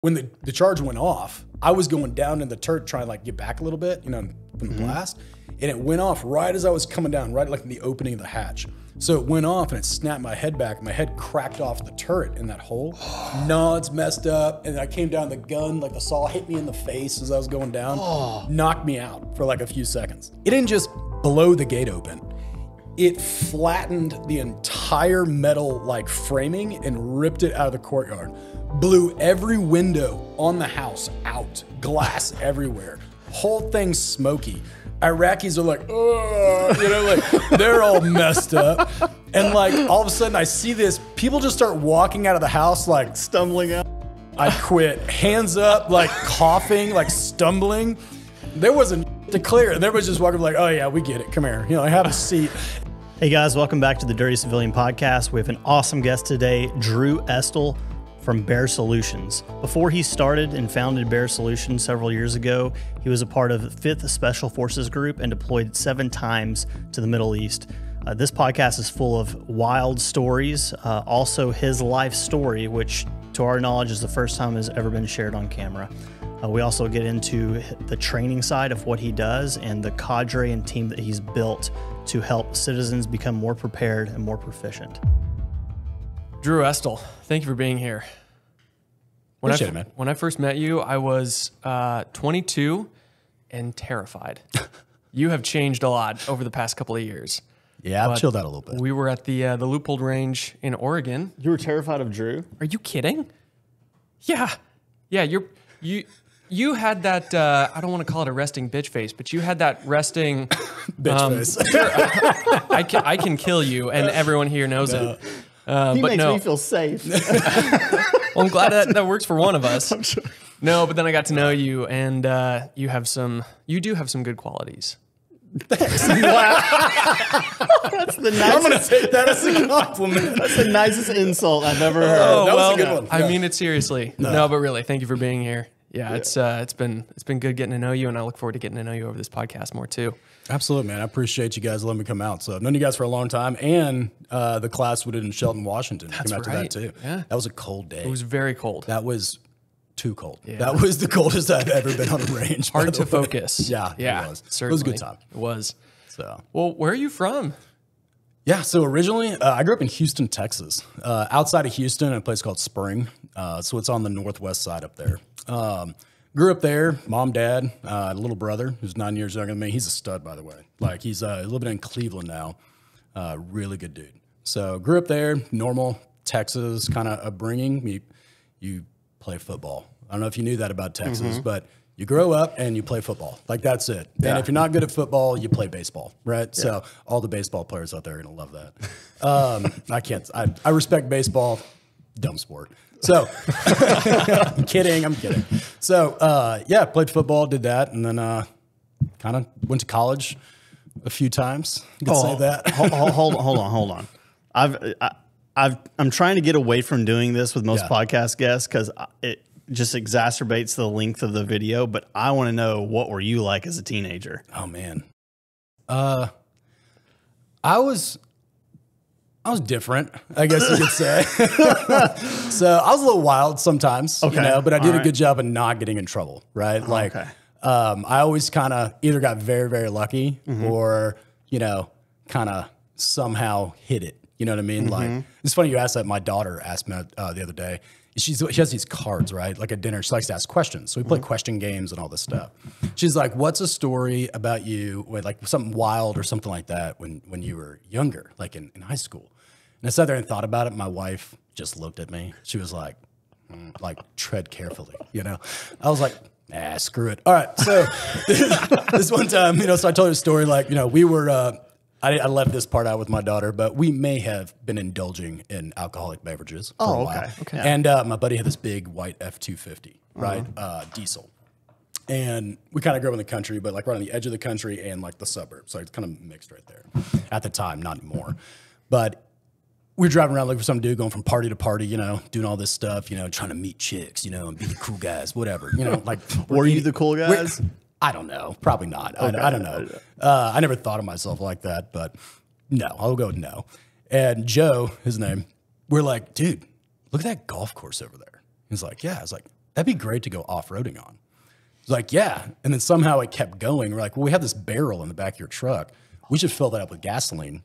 when the, the charge went off, I was going down in the turret trying to like get back a little bit, you know, from the mm-hmm. blast. And it went off right as I was coming down, right like in the opening of the hatch. So it went off and it snapped my head back. My head cracked off the turret in that hole. Nods messed up. And I came down the gun, like the saw hit me in the face as I was going down, knocked me out for like a few seconds. It didn't just blow the gate open it flattened the entire metal like framing and ripped it out of the courtyard blew every window on the house out glass everywhere whole thing smoky iraqis are like you know like they're all messed up and like all of a sudden i see this people just start walking out of the house like Stumbling out. I quit. Hands up, like coughing, like stumbling. There wasn't to clear. There was just walking like, oh yeah, we get it. Come here. You know, I have a seat. Hey guys, welcome back to the Dirty Civilian Podcast. We have an awesome guest today, Drew Estell from Baer Solutions. Before he started and founded Baer Solutions several years ago, he was a part of 5th Special Forces Group and deployed seven times to the Middle East. Uh, this podcast is full of wild stories, uh, also his life story, which to our knowledge is the first time has ever been shared on camera. Uh, we also get into the training side of what he does and the cadre and team that he's built to help citizens become more prepared and more proficient. Drew Estell, thank you for being here. When Appreciate I, it, man. When I first met you, I was uh, 22 and terrified. you have changed a lot over the past couple of years. Yeah, I've chilled out a little bit. We were at the uh, the Loopold Range in Oregon. You were terrified of Drew? Are you kidding? Yeah, yeah. You're you you had that. Uh, I don't want to call it a resting bitch face, but you had that resting. Bitch um, face. I can I can kill you, and everyone here knows it. Uh, He but makes no, me feel safe. Well, I'm glad that, that works for one of us. No, but then I got to know you, and uh, you have some. You do have some good qualities. That's the I'm nicest, gonna take that as a compliment. that's the nicest insult I've ever heard. Oh, that was a well, good one. I Yeah. mean it seriously. No. but really, thank you for being here. Yeah, it's uh, it's been it's been good getting to know you, and I look forward to getting to know you over this podcast more too. Absolutely, man. I appreciate you guys letting me come out. So I've known you guys for a long time, and uh, the class we did in Shelton, Washington, That's came out right. to that too. Yeah. that was a cold day. It was very cold. that was too cold. That was the coldest I've ever been on a range. Hard to way. focus. Yeah, yeah, it was. Certainly. It was a good time. It was. So Well, where are you from? Yeah, so originally uh, I grew up in Houston, Texas. Uh, outside of Houston, a place called Spring. Uh, so it's on the northwest side up there. Um, grew up there, mom, dad, uh, little brother who's nine years younger than me. He's a stud, by the way. Like he's uh, living in Cleveland now. Uh, really good dude. So grew up there, normal Texas kind of upbringing. You, you play football. I don't know if you knew that about Texas, but you grow up and you play football. Like that's it. And if you're not good at football, you play baseball, right? So all the baseball players out there are gonna love that. Um, I can't. I, I respect baseball. Dumb sport. So I'm kidding. I'm kidding. So uh, yeah, played football, did that, and then uh, kind of went to college a few times. You could say that. hold, hold, hold on, hold on. I've, I, I've, I'm trying to get away from doing this with most Yeah. podcast guests because it just exacerbates the length of the video. But I want to know what were you like as a teenager? Oh man. Uh I was I was different, I guess you could say. so I was a little wild sometimes, you Okay. know, but I did All a right. good job of not getting in trouble, right? Like okay. um I always kind of either got very, very lucky Mm-hmm. or, you know, kind of somehow hit it. You know what I mean? Mm-hmm. Like it's funny you asked that. My daughter asked me uh, the other day. She's she has these cards, right? Like at dinner, she likes to ask questions. So we play Mm-hmm. question games and all this stuff. She's like, "What's a story about you, with like something wild or something like that when when you were younger, like in, in high school?" And I sat there and thought about it. My wife just looked at me. She was like, "Mm," "Like tread carefully," you know. I was like. Ah, screw it. All right. So this one time, you know, so I told her a story like, you know, we were, uh, I, I left this part out with my daughter, but we may have been indulging in alcoholic beverages Oh, okay, okay. And uh, my buddy had this big white F two fifty, right, uh, diesel, and we kind of grew up in the country, but like right on the edge of the country and like the suburbs, so it's kind of mixed right there. At the time, not anymore, but we were driving around looking for some dude going from party to party, you know, doing all this stuff, you know, trying to meet chicks, you know, and be the cool guys, whatever, you know, like Were you the cool guys? I don't know. Probably not. I, I don't know. Uh, I never thought of myself like that, but no, I'll go no. And Joe, his name, we're like, dude, look at that golf course over there. He's like, yeah. I was like, that'd be great to go off roading on. It's like, yeah. And then somehow it kept going. We're like, well, we have this barrel in the back of your truck. We should fill that up with gasoline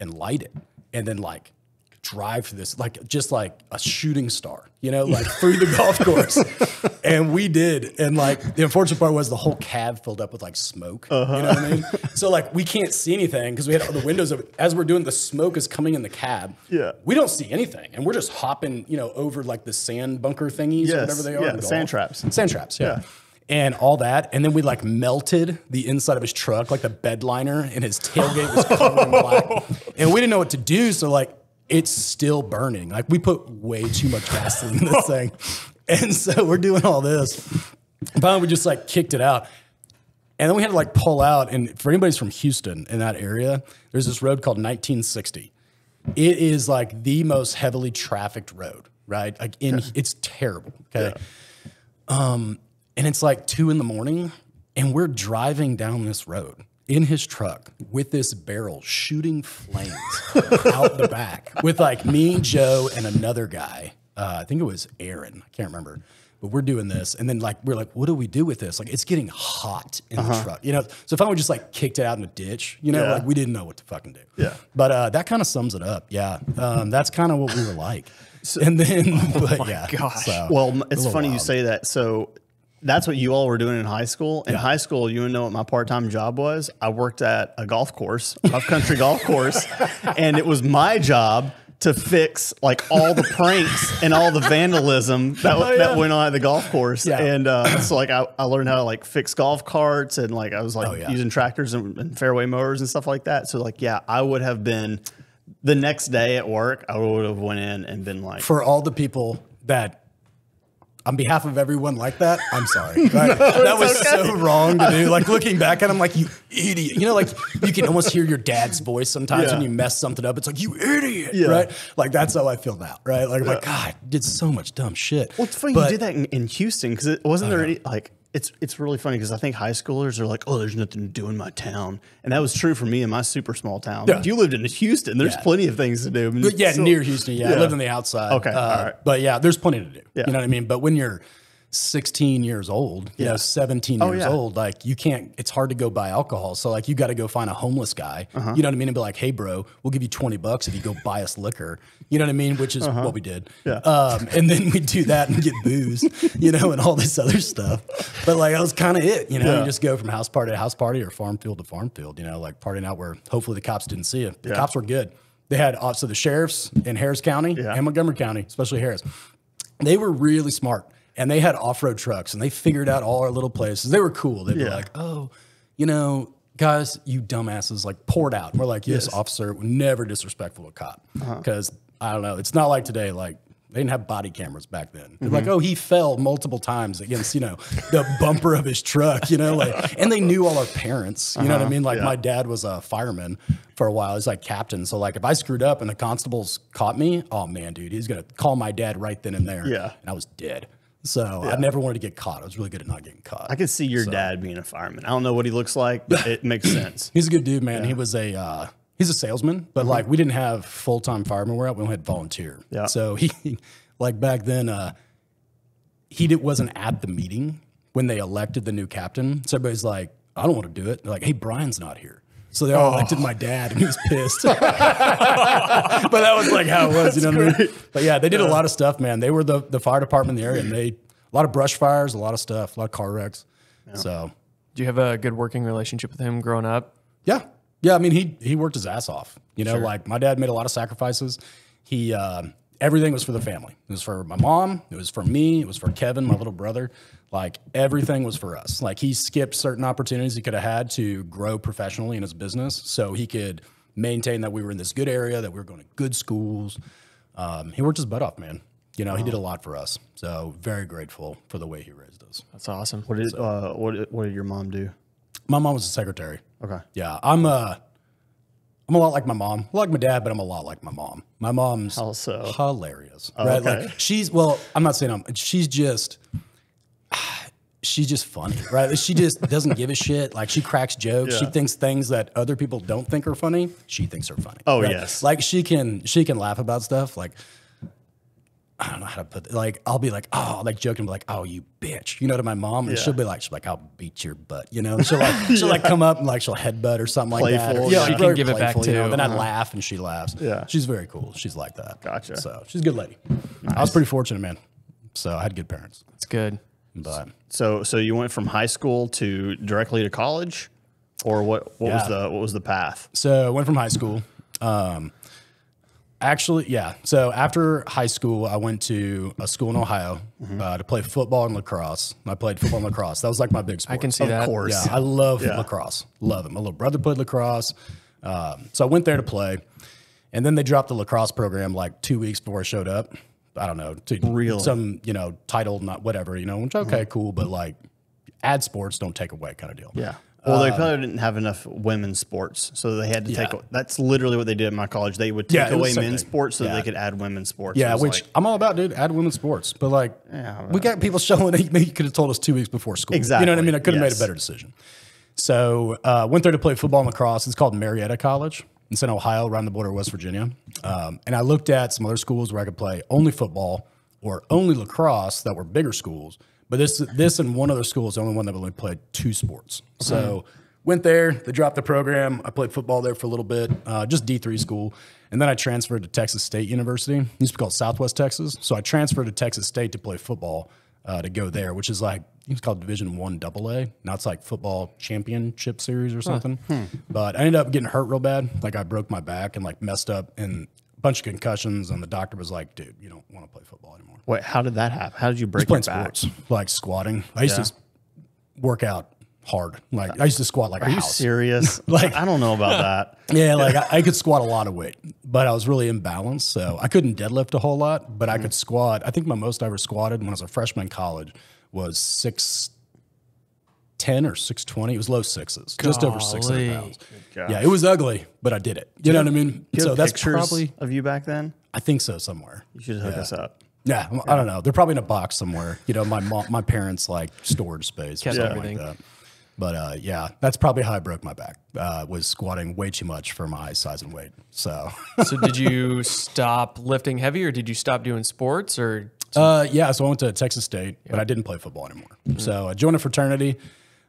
and light it. And then like drive through this, like just like a shooting star, you know, like through the golf course. And we did. And like the unfortunate part was the whole cab filled up with like smoke. You know what I mean? Uh-huh. So like we can't see anything because we had all the windows of as we're doing the smoke is coming in the cab. Yeah. We don't see anything. And we're just hopping, you know, over like the sand bunker thingies or whatever they are. Yeah, the sand traps. Sand traps, yeah. Yeah. And all that. And then we like melted the inside of his truck, like the bed liner, and his tailgate was covered in black. And we didn't know what to do. So like it's still burning. Like we put way too much gasoline in this thing. And so we're doing all this. Finally, we just like kicked it out. And then we had to like pull out. And for anybody's from Houston in that area, there's this road called 1960. It is like the most heavily trafficked road, right? Like in it's terrible. Okay. Um, and it's like two in the morning, and we're driving down this road in his truck with this barrel shooting flames out the back with like me, Joe, and another guy. Uh, I think it was Aaron. I can't remember. But we're doing this, and then like we're like, what do we do with this? Like it's getting hot in the truck, you know. So finally, we just like kicked it out in a ditch, you know. Uh-huh. Yeah. Like we didn't know what to fucking do. Yeah. But uh, that kind of sums it up. Yeah, um, that's kind of what we were like. and then, but yeah, gosh. so- Well, it's funny you say that. So that's what you all were doing in high school. In Yeah. high school, you wouldn't know what my part-time job was? I worked at a golf course, a country golf course, and it was my job to fix like all the pranks and all the vandalism that, Oh, yeah. that went on at the golf course. Yeah. And uh, so like I, I learned how to like fix golf carts and like I was like Oh, yeah. using tractors and, and fairway mowers and stuff like that. So like yeah, I would have been the next day at work. I would have went in and been like, for all the people that on behalf of everyone like that, I'm sorry. Right? that was so wrong to do. Like looking back at him, like you idiot. You know, like you can almost hear your dad's voice sometimes when you mess something up. It's like you idiot, Yeah. right? Like that's how I feel now, right? Like I'm like God, I did so much dumb shit. Well, it's funny But- you did that in, in Houston because it wasn't oh, there any like it's it's really funny because I think high schoolers are like, oh, there's nothing to do in my town, and that was true for me in my super small town. Yeah. You lived in Houston. There's Yeah. plenty of things to do. But yeah, so- near Houston. Yeah, I lived on the outside. Okay, Uh, all right. But yeah, there's plenty to do. Yeah. You know what I mean? But when you're 16 years old, you Yeah. know, 17 Oh, years yeah. old, like you can't, it's hard to go buy alcohol. So like you got to go find a homeless guy, Uh-huh. you know what I mean? And be like, hey, bro, we'll give you 20 bucks if you go buy us liquor. You know what I mean? Which is what we did. Yeah. Um, and then we do that and get booze, you know, and all this other stuff. But like that was kind of it, you know, Yeah. you just go from house party to house party or farm field to farm field, you know, like partying out where hopefully the cops didn't see you. The cops were good. They had also the sheriffs in Harris County and Montgomery County, especially Harris, they were really smart and they had off-road trucks and they figured out all our little places. They were cool. They'd be like, "Oh, you know, guys, you dumbasses, like poured out." We're like, "Yes, Yes. officer, we're never disrespectful to a cop." Uh-huh. Because I don't know, it's not like today. Like they didn't have body cameras back then. They're Mm-hmm. Like, oh, he fell multiple times against you know the bumper of his truck. You know, like, and they knew all our parents. You know what I mean? Like Uh-huh. Yeah. my dad was a fireman for a while. He's like captain. So like if I screwed up and the constables caught me, oh man, dude, he's gonna call my dad right then and there. Yeah. And I was dead. So I never wanted to get caught. I was really good at not getting caught. I could see your dad being a fireman. I don't know what he looks like, but it makes sense. he's a good dude, man. He was a uh, he's a salesman, but like we didn't have full time firemen. We're out. We only had volunteer. Yeah. So he like back then, uh, he did, wasn't at the meeting when they elected the new captain. So everybody's like, I don't want to do it. They're like, Hey, Brian's not here. So they all Oh. elected my dad, and he was pissed. but that was like how it was, you know what I mean? But yeah, they did a lot of stuff, man. They were the the fire department in the area, and they a lot of brush fires, a lot of stuff, a lot of car wrecks. So Do you have a good working relationship with him growing up? yeah. Yeah. I mean, he, he worked his ass off. You know, like my dad made a lot of sacrifices. He, uh, everything was for the family. It was for my mom. It was for me. It was for Kevin, my little brother. Like everything was for us. Like he skipped certain opportunities he could have had to grow professionally in his business so he could maintain that we were in this good area, that we were going to good schools. Um, he worked his butt off, man. You know, he did a lot for us. So very grateful for the way he raised us. That's awesome. What did uh, what what did your mom do? My mom was a secretary. Okay. Yeah, I'm uh I'm a lot like my mom. Like my dad, but I'm a lot like my mom. My mom's How so? hilarious. right? okay. Like she's well, I'm not saying I'm she's just she's just funny, right? She just doesn't give a shit. Like she cracks jokes. She thinks things that other people don't think are funny. She thinks are funny. Oh, right? yes. Like she can she can laugh about stuff. Like I don't know how to put it. like I'll be like oh like joking be like oh you bitch you know to my mom and Yeah. she'll be like she's like I'll beat your butt you know and she'll like she'll like come up and like she'll headbutt or something like that or, yeah. she's She can very give it back playful, you know, too. then I laugh and she laughs Yeah. she's very cool she's like that Gotcha. so she's a good lady I was pretty fortunate man so I had good parents It's good. But So so you went from high school to directly to college, or what? What was the what was the path? So I went from high school. Um, actually, yeah. So after high school, I went to a school in Ohio Mm-hmm. uh, to play football and lacrosse. I played football and lacrosse. That was like my big sport. I can see Of that. course. Yeah, I love Yeah. lacrosse. Love it. My little brother played lacrosse. Um, so I went there to play. And then they dropped the lacrosse program like two weeks before I showed up. I don't know. To Really? Some, you know, title, not whatever, you know, which, okay, cool. But like, add sports, don't take away kind of deal. Yeah. Well, they probably didn't have enough women's sports, so they had to take. Yeah. That's literally what they did at my college. They would take Yeah, away men's thing. sports so Yeah. they could add women's sports. Yeah, which like- I'm all about, dude. Add women's sports, but like, we got people showing. You could have told us two weeks before school. Exactly. You know what I mean? I could have made a better decision. So uh, went there to play football and lacrosse. It's called Marietta College. It's in Ohio, around the border of West Virginia. Um, and I looked at some other schools where I could play only football or only lacrosse that were bigger schools. But this, this and one other school is the only one that only played two sports. So went there. They dropped the program. I played football there for a little bit, uh, just D three school, and then I transferred to Texas State University. It used to be called Southwest Texas. So I transferred to Texas State to play football uh, to go there, which is like it's called Division One Double A. Now it's like football championship series or something. But I ended up getting hurt real bad. Like I broke my back and like messed up and a bunch of concussions. And the doctor was like, "Dude, you don't want to play football anymore." wait, how did that happen? How did you break Playing your back? sports, like squatting. I used Yeah. to work out hard. Like I used to squat like a Are you serious? Like- I don't know about that. Yeah, like I, I could squat a lot of weight, but I was really imbalanced. So I couldn't deadlift a whole lot, but I mm. could squat. I think my most I ever squatted when I was a freshman in college was six ten or six twenty. It was low sixes, just over six hundred pounds. Yeah, it was ugly, but I did it. You know what I mean? So that's probably of you back then. I think so somewhere. You should hook us up. Yeah, I don't know. They're probably in a box somewhere. You know, my mom, my parents like storage space or Kept something everything. like that. But uh, yeah, that's probably how I broke my back. Uh, was squatting way too much for my size and weight. So. So did you stop lifting heavy, or did you stop doing sports, or Uh, yeah, so I went to Texas State, but I didn't play football anymore. So I joined a fraternity.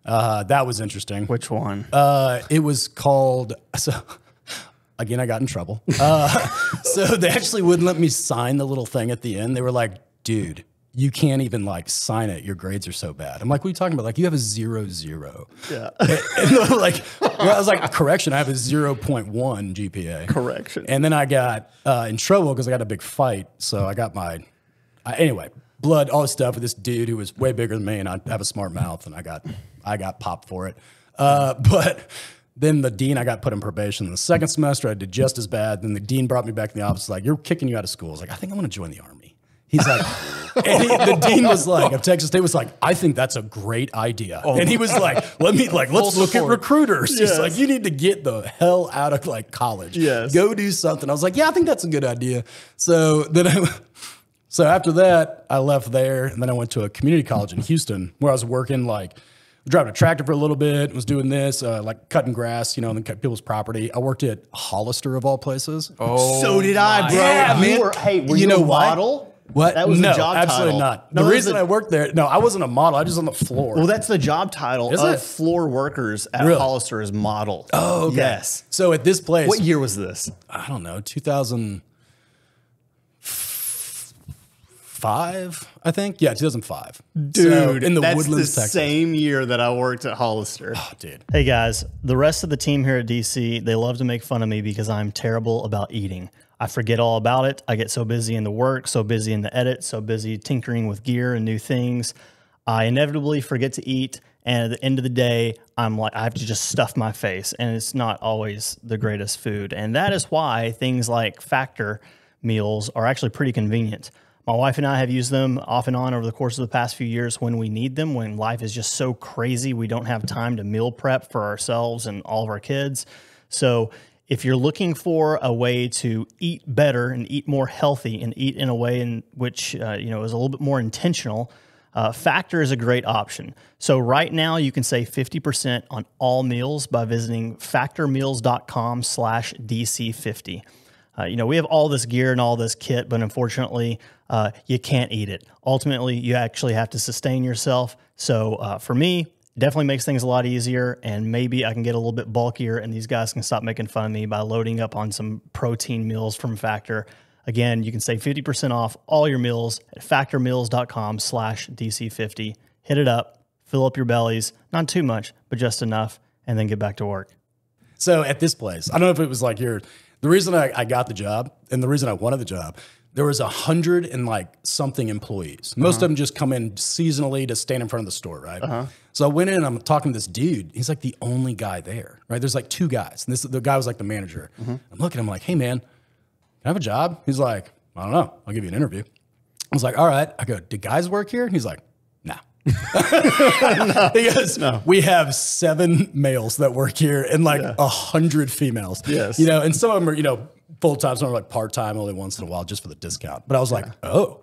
Uh, that was interesting. Which one? Uh, it was called so. Again, I got in trouble. Uh, so they actually wouldn't let me sign the little thing at the end. They were like, "Dude, you can't even like sign it. Your grades are so bad." I'm like, "What are you talking about? Like, you have a zero zero. yeah. And they're like, well, I was like, "Correction, I have a zero point one GPA." Correction. And then I got uh, in trouble because I got a big fight. So I got my, I, anyway, blood, all this stuff with this dude who was way bigger than me, and I have a smart mouth, and I got, I got popped for it. Uh, but then the dean, I got put in probation. The second semester, I did just as bad. Then the dean brought me back in the office, like, "You're kicking you out of school." I was like, "I think I'm going to join the army." He's like, and he, the dean was like, of Texas State was like, I think that's a great idea. and he was like, let me like, let's look at recruiters. He's like, you need to get the hell out of like college. Yes. Go do something. I was like, yeah, I think that's a good idea. So then I, so after that, I left there and then I went to a community college in Houston where I was working like driving a tractor for a little bit, was doing this, uh, like cutting grass, you know, and then cut people's property. I worked at Hollister of all places. oh, so did I, bro. Yeah, you man. Were, hey, were You you, know a model? What? That was no, the job absolutely title. not. No, the reason the- I worked there, no, I wasn't a model. I was just on the floor. Well, that's the job title Is of it? floor workers at Really? Hollister is model. oh, okay. yes. So at this place, What year was this? I don't know, 2005, I think. Yeah, 2005. Dude, So, in the that's Woodlands, the Texas. same year that I worked at Hollister. Oh, dude. Hey guys, the rest of the team here at DC, they love to make fun of me because I'm terrible about eating. I forget all about it. I get so busy in the work, so busy in the edit, so busy tinkering with gear and new things. I inevitably forget to eat. And at the end of the day, I'm like, I have to just stuff my face. And it's not always the greatest food. And that is why things like factor meals are actually pretty convenient. My wife and I have used them off and on over the course of the past few years when we need them, when life is just so crazy, we don't have time to meal prep for ourselves and all of our kids. So, if you're looking for a way to eat better and eat more healthy and eat in a way in which uh, you know is a little bit more intentional, uh, Factor is a great option. So right now you can save 50% on all meals by visiting factormeals.com slash DC50. uh, you know, we have all this gear and all this kit, but unfortunately, uh, you can't eat it. Ultimately, you actually have to sustain yourself. So uh, for me, definitely makes things a lot easier and maybe I can get a little bit bulkier and these guys can stop making fun of me by loading up on some protein meals from Factor. Again, you can save 50% off all your meals at factormeals.com slash DC50. Hit it up, fill up your bellies, not too much, but just enough, and then get back to work. So at this place, I don't know if it was like your the reason I, I got the job and the reason I wanted the job. There was a hundred and like something employees. Most of uh-huh. them just come in seasonally to stand in front of the store, right? Uh-huh. So I went in and I'm talking to this dude. He's like the only guy there, right? There's like two guys. And this the guy was like the manager. Mm-hmm. I'm looking at him like, hey man, can I have a job? He's like, I don't know. I'll give you an interview. I was like, all right. I go, do guys work here? And He's like, nah. He goes, we have seven males that work here and like a hundred females. Yes. You know, and some of them are, you know, full time, some are like part time, only once in a while, just for the discount. But I was like, oh,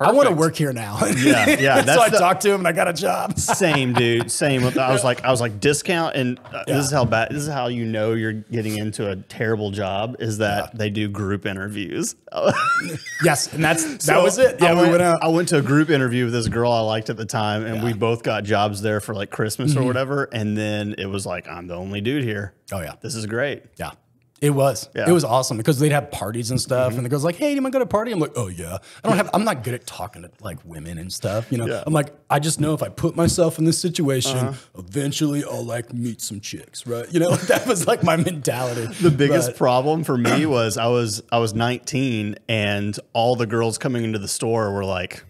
I want to work here now. Yeah, yeah, so I the- talked to him and I got a job. Same, dude. Same. I was like, I was like, discount, and uh, this is how bad. This is how you know you're getting into a terrible job. Is that they do group interviews. yes, and that's that So was it. I Yeah, we went out. I went to a group interview with this girl I liked at the time, and we both got jobs there for like Christmas Mm-hmm. or whatever. And then it was like, I'm the only dude here. Oh yeah, This is great. yeah. It was. Yeah. It was awesome because they'd have parties and stuff, and the girl's like, "Hey, do you want to go to a party?" I'm like, "Oh yeah." I don't have. I'm not good at talking to like women and stuff. You know. Yeah. I'm like, I just know if I put myself in this situation, Uh-huh. eventually I'll like meet some chicks, right? You know, that was like my mentality. The biggest But- problem for me was I was I was 19 and all the girls coming into the store were like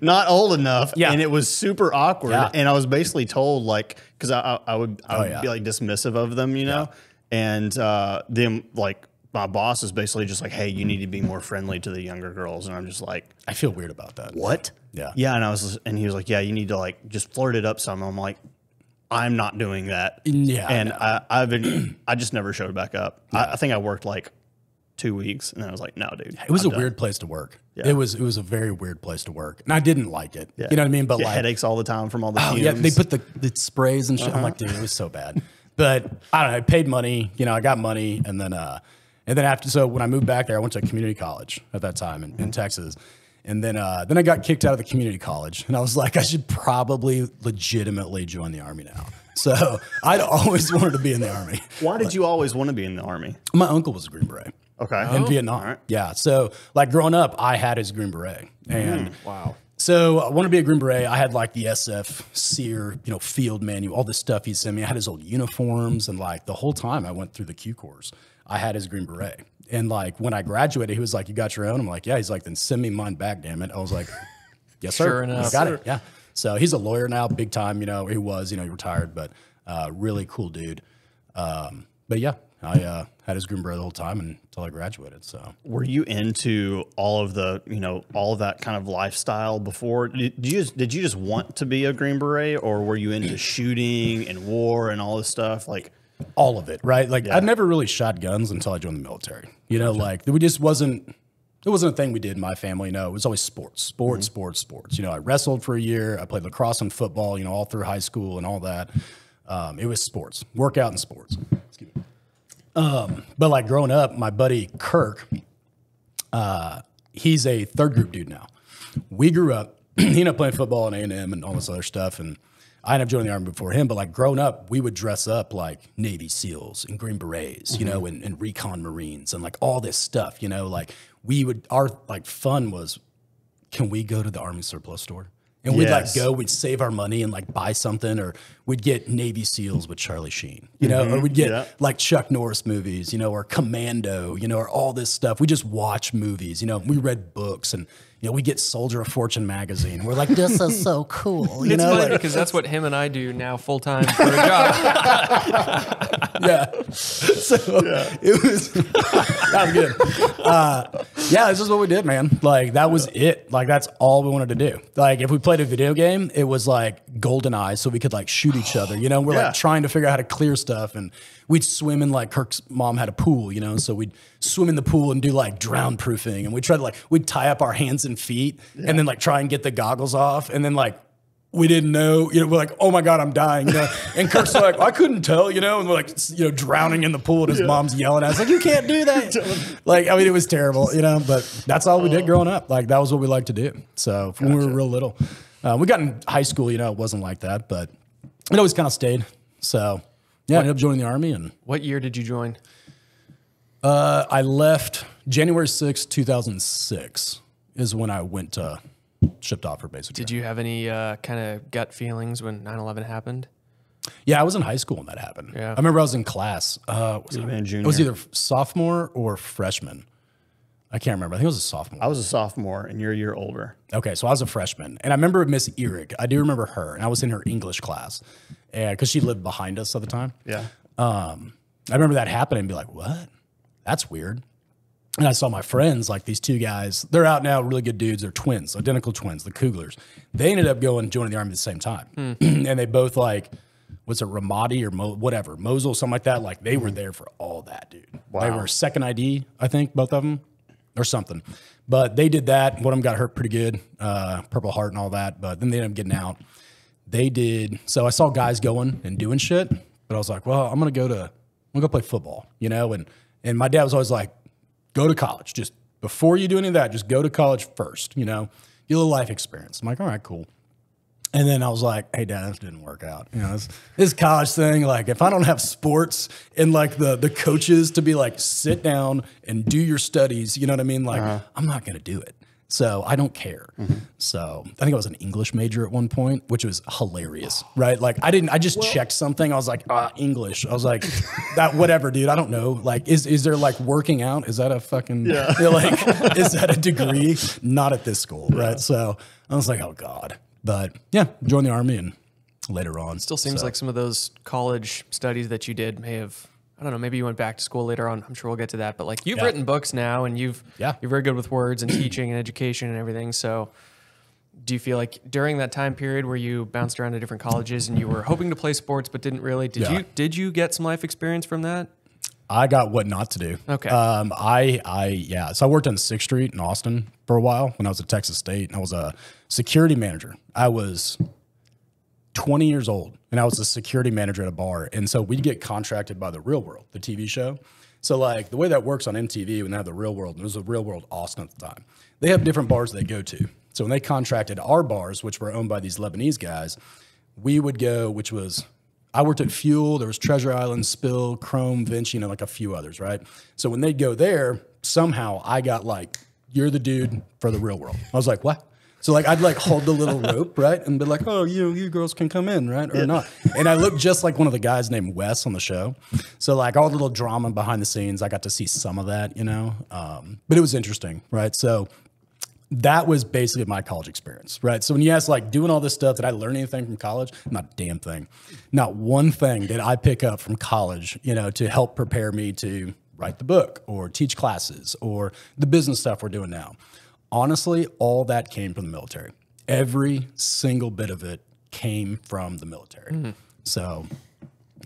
not old enough Yeah. and it was super awkward Yeah. and I was basically told like cuz I, I I would I would Oh, yeah. be like dismissive of them, you know. And uh them like my boss is basically just like, "Hey, you need to be more friendly to the younger girls." And I'm just like, I feel weird about that. what? Yeah. Yeah. And I was, and he was like, yeah, you need to like just flirt it up some. I'm like, I'm not doing that. Yeah, I And I, I've been, I just never showed back up. I, I think I worked like two weeks and then I was like, no, dude. It was a weird place to work. It was it was a very weird place to work, and I didn't like it. Yeah. You know what I mean? But like, headaches all the time from all the Oh fumes. yeah, they put the, the sprays and shit. I'm like, dude, it was so bad. But I don't know. I paid money. You know, I got money, and then uh, and then after, so when I moved back there, I went to a community college at that time in, in Texas, and then uh, then I got kicked out of the community college, and I was like, I should probably legitimately join the army now. So I'd always wanted to be in the army. Why did you always want to be in the army? My uncle was a Green Beret Okay. in Vietnam. Yeah. So like growing up, I had his Green Beret, and Wow. so I want to be a Green Beret. I had like the SF SERE, you know, field manual, all this stuff he sent me. I had his old uniforms, and like the whole time I went through the Q course, I had his Green Beret. And like when I graduated, he was like, "You got your own?" I'm like, "Yeah." He's like, "Then send me mine back, damn it." I was like, "Yes, sir." Sure I enough. got it. Yeah. So he's a lawyer now, big time. You know, he was. You know, he retired, but uh, really cool dude. Um, but yeah, I uh, had his Green Beret the whole time until I graduated. So Were you into all of the, you know, all of that kind of lifestyle before? Did you just, did you just want to be a Green Beret or were you into shooting and war and all this stuff? Like, all of it, right? Like I never really shot guns until I joined the military. You know, like we just wasn't it wasn't a thing we did in my family. No, it was always sports, sports, sports, sports. You know, I wrestled for a year. I played lacrosse and football. You know, all through high school and all that. Um, it was sports, workout and sports. Excuse me. Um, but like growing up, my buddy Kirk, uh, he's a third group dude now. We grew up, he ended up playing football and A and M and all this other stuff, and I ended up joining the army before him. But like growing up, we would dress up like Navy SEALs and Green Berets, you know, and, and recon Marines and like all this stuff. You know, like we would our like fun was, can we go to the army surplus store? And we'd like go, we'd save our money and like buy something, or we'd get Navy SEAls with Charlie Sheen, you know, or mm-hmm. we'd get Yeah. like Chuck Norris movies, you know, or Commando, you know, or all this stuff. We just watch movies, you know, we read books and, you know, we get Soldier of Fortune magazine. We're like, this is so cool. You It's know, funny like, because that's what him and I do now full time for a job. yeah. So it was, that was good. Uh, yeah, this is what we did, man. Like, that was it. Like, that's all we wanted to do. Like, if we played a video game, it was like golden eyes so we could like shoot each other. You know, we're Yeah. like trying to figure out how to clear stuff. And we'd swim in like Kirk's mom had a pool, you know, so we'd swim in the pool and do like drown proofing. And we tried to like, we'd tie up our hands and feet and then like try and get the goggles off. And then like, we didn't know. You know, we're like, oh my god, I'm dying. You know? And Kirk's like, I couldn't tell. You know, and we're like, you know, drowning in the pool, and his mom's yelling at us like, you can't do that. like, I mean, it was terrible. You know, but that's all we did growing up. Like, that was what we liked to do. So when we were real little, uh, we got in high school. You know, it wasn't like that, but it always kind of stayed. So yeah, I ended up joining the army, and What year did you join? uh, I left January sixth, 2006 is when I went to shipped off for basic. Did you have any uh, kind of gut feelings when 9/11 happened? Yeah, I was in high school when that happened. Yeah. I remember I was in class. Uh, was You've it, been a it was either sophomore or freshman. I can't remember. I think it was a sophomore. I was a sophomore, and you're a year older. Okay, so I was a freshman, and I remember Miss Eric. I do remember her, and I was in her English class, and because she lived behind us at the time. Yeah. Um, I remember that happening and be like, "What? That's weird." And I saw my friends, like these two guys. They're out now, really good dudes. They're twins, identical twins, the Kuglers. They ended up going joining the army at the same time, and they both like, what's it, Ramadi or Mo, whatever, Mosul, something like that. Like they were there for all that, dude. Wow. They were second ID, I think, both of them, or something. But they did that. One of them got hurt pretty good, uh, Purple Heart and all that. But then they ended up getting out they did so i saw guys going and doing shit but i was like well i'm gonna go to i'm gonna go play football you know and and my dad was always like go to college just before you do any of that just go to college first you know get a little life experience i'm like all right cool and then I was like, "Hey, Dad, this didn't work out. You know, this, this college thing. Like, if I don't have sports and like the the coaches to be like, sit down and do your studies. You know what I mean? Like, uh-huh. I'm not gonna do it. So I don't care. So I think I was an English major at one point, which was hilarious, right? Like, I didn't. I just checked something. I was like, ah, English. I was like, that whatever, dude. I don't know. Like, is is there like working out? Is that a fucking yeah. like? is that a degree? Not at this school, right? So I was like, oh god. But yeah, join the army and later on. Still seems like some of those college studies that you did may have. I don't know. Maybe you went back to school later on. I'm sure we'll get to that. But like you've Yeah. written books now, and you've Yeah. you're very good with words and teaching and education and everything. So, do you feel like during that time period where you bounced around to different colleges and you were hoping to play sports but didn't really? Did Yeah. you did you get some life experience from that? I got what not to do. Okay. Um, I, I, yeah. So I worked on Sixth Street in Austin for a while when I was at Texas State. And I was a security manager. I was 20 years old and I was a security manager at a bar. And so we'd get contracted by the Real World, the TV show. So like the way that works on MTV when they have the Real World, and it was the Real World Austin at the time. They have different bars they go to. So when they contracted our bars, which were owned by these Lebanese guys, we would go, which was I worked at Fuel, there was Treasure Island, Spill, Chrome, Vinci, and like a few others, right? So when they'd go there, somehow I got like, you're the dude for the real world. I was like, what? So like I'd like hold the little rope, right? And be like, oh, you you girls can come in, right? Or not. And I looked just like one of the guys named Wes on the show. So like all the little drama behind the scenes, I got to see some of that, you know. Um, but it was interesting, right? So that was basically my college experience, right? So when you ask like doing all this stuff, did I learn anything from college? Not a damn thing. Not one thing did I pick up from college, you know, to help prepare me to write the book or teach classes or the business stuff we're doing now. Honestly, all that came from the military. Every single bit of it came from the military. Hmm. So,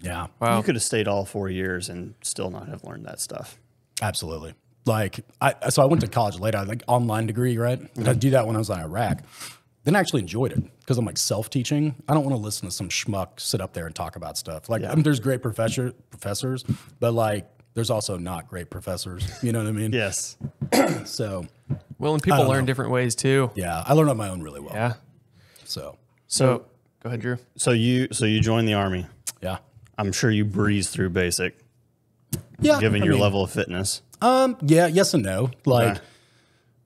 yeah. You could have stayed all four years and still not have learned that stuff. Absolutely. Like I so I went to college later, like online degree, right? But I mm-hmm. do that when I was in Iraq. Then I actually enjoyed it because I'm like self-teaching. I don't want to listen to some schmuck sit up there and talk about stuff. Like I mean, there's great professor professors, but like there's also not great professors. You know what I mean? Yes. So Well, and people learn different ways too. yeah, I learned on my own really well. Yeah. So So go ahead, Drew. So you so you joined the army. yeah. I'm sure you breezed through basic, Yeah. given I your mean, level of fitness. Um, yeah, yes and no. Like, Okay.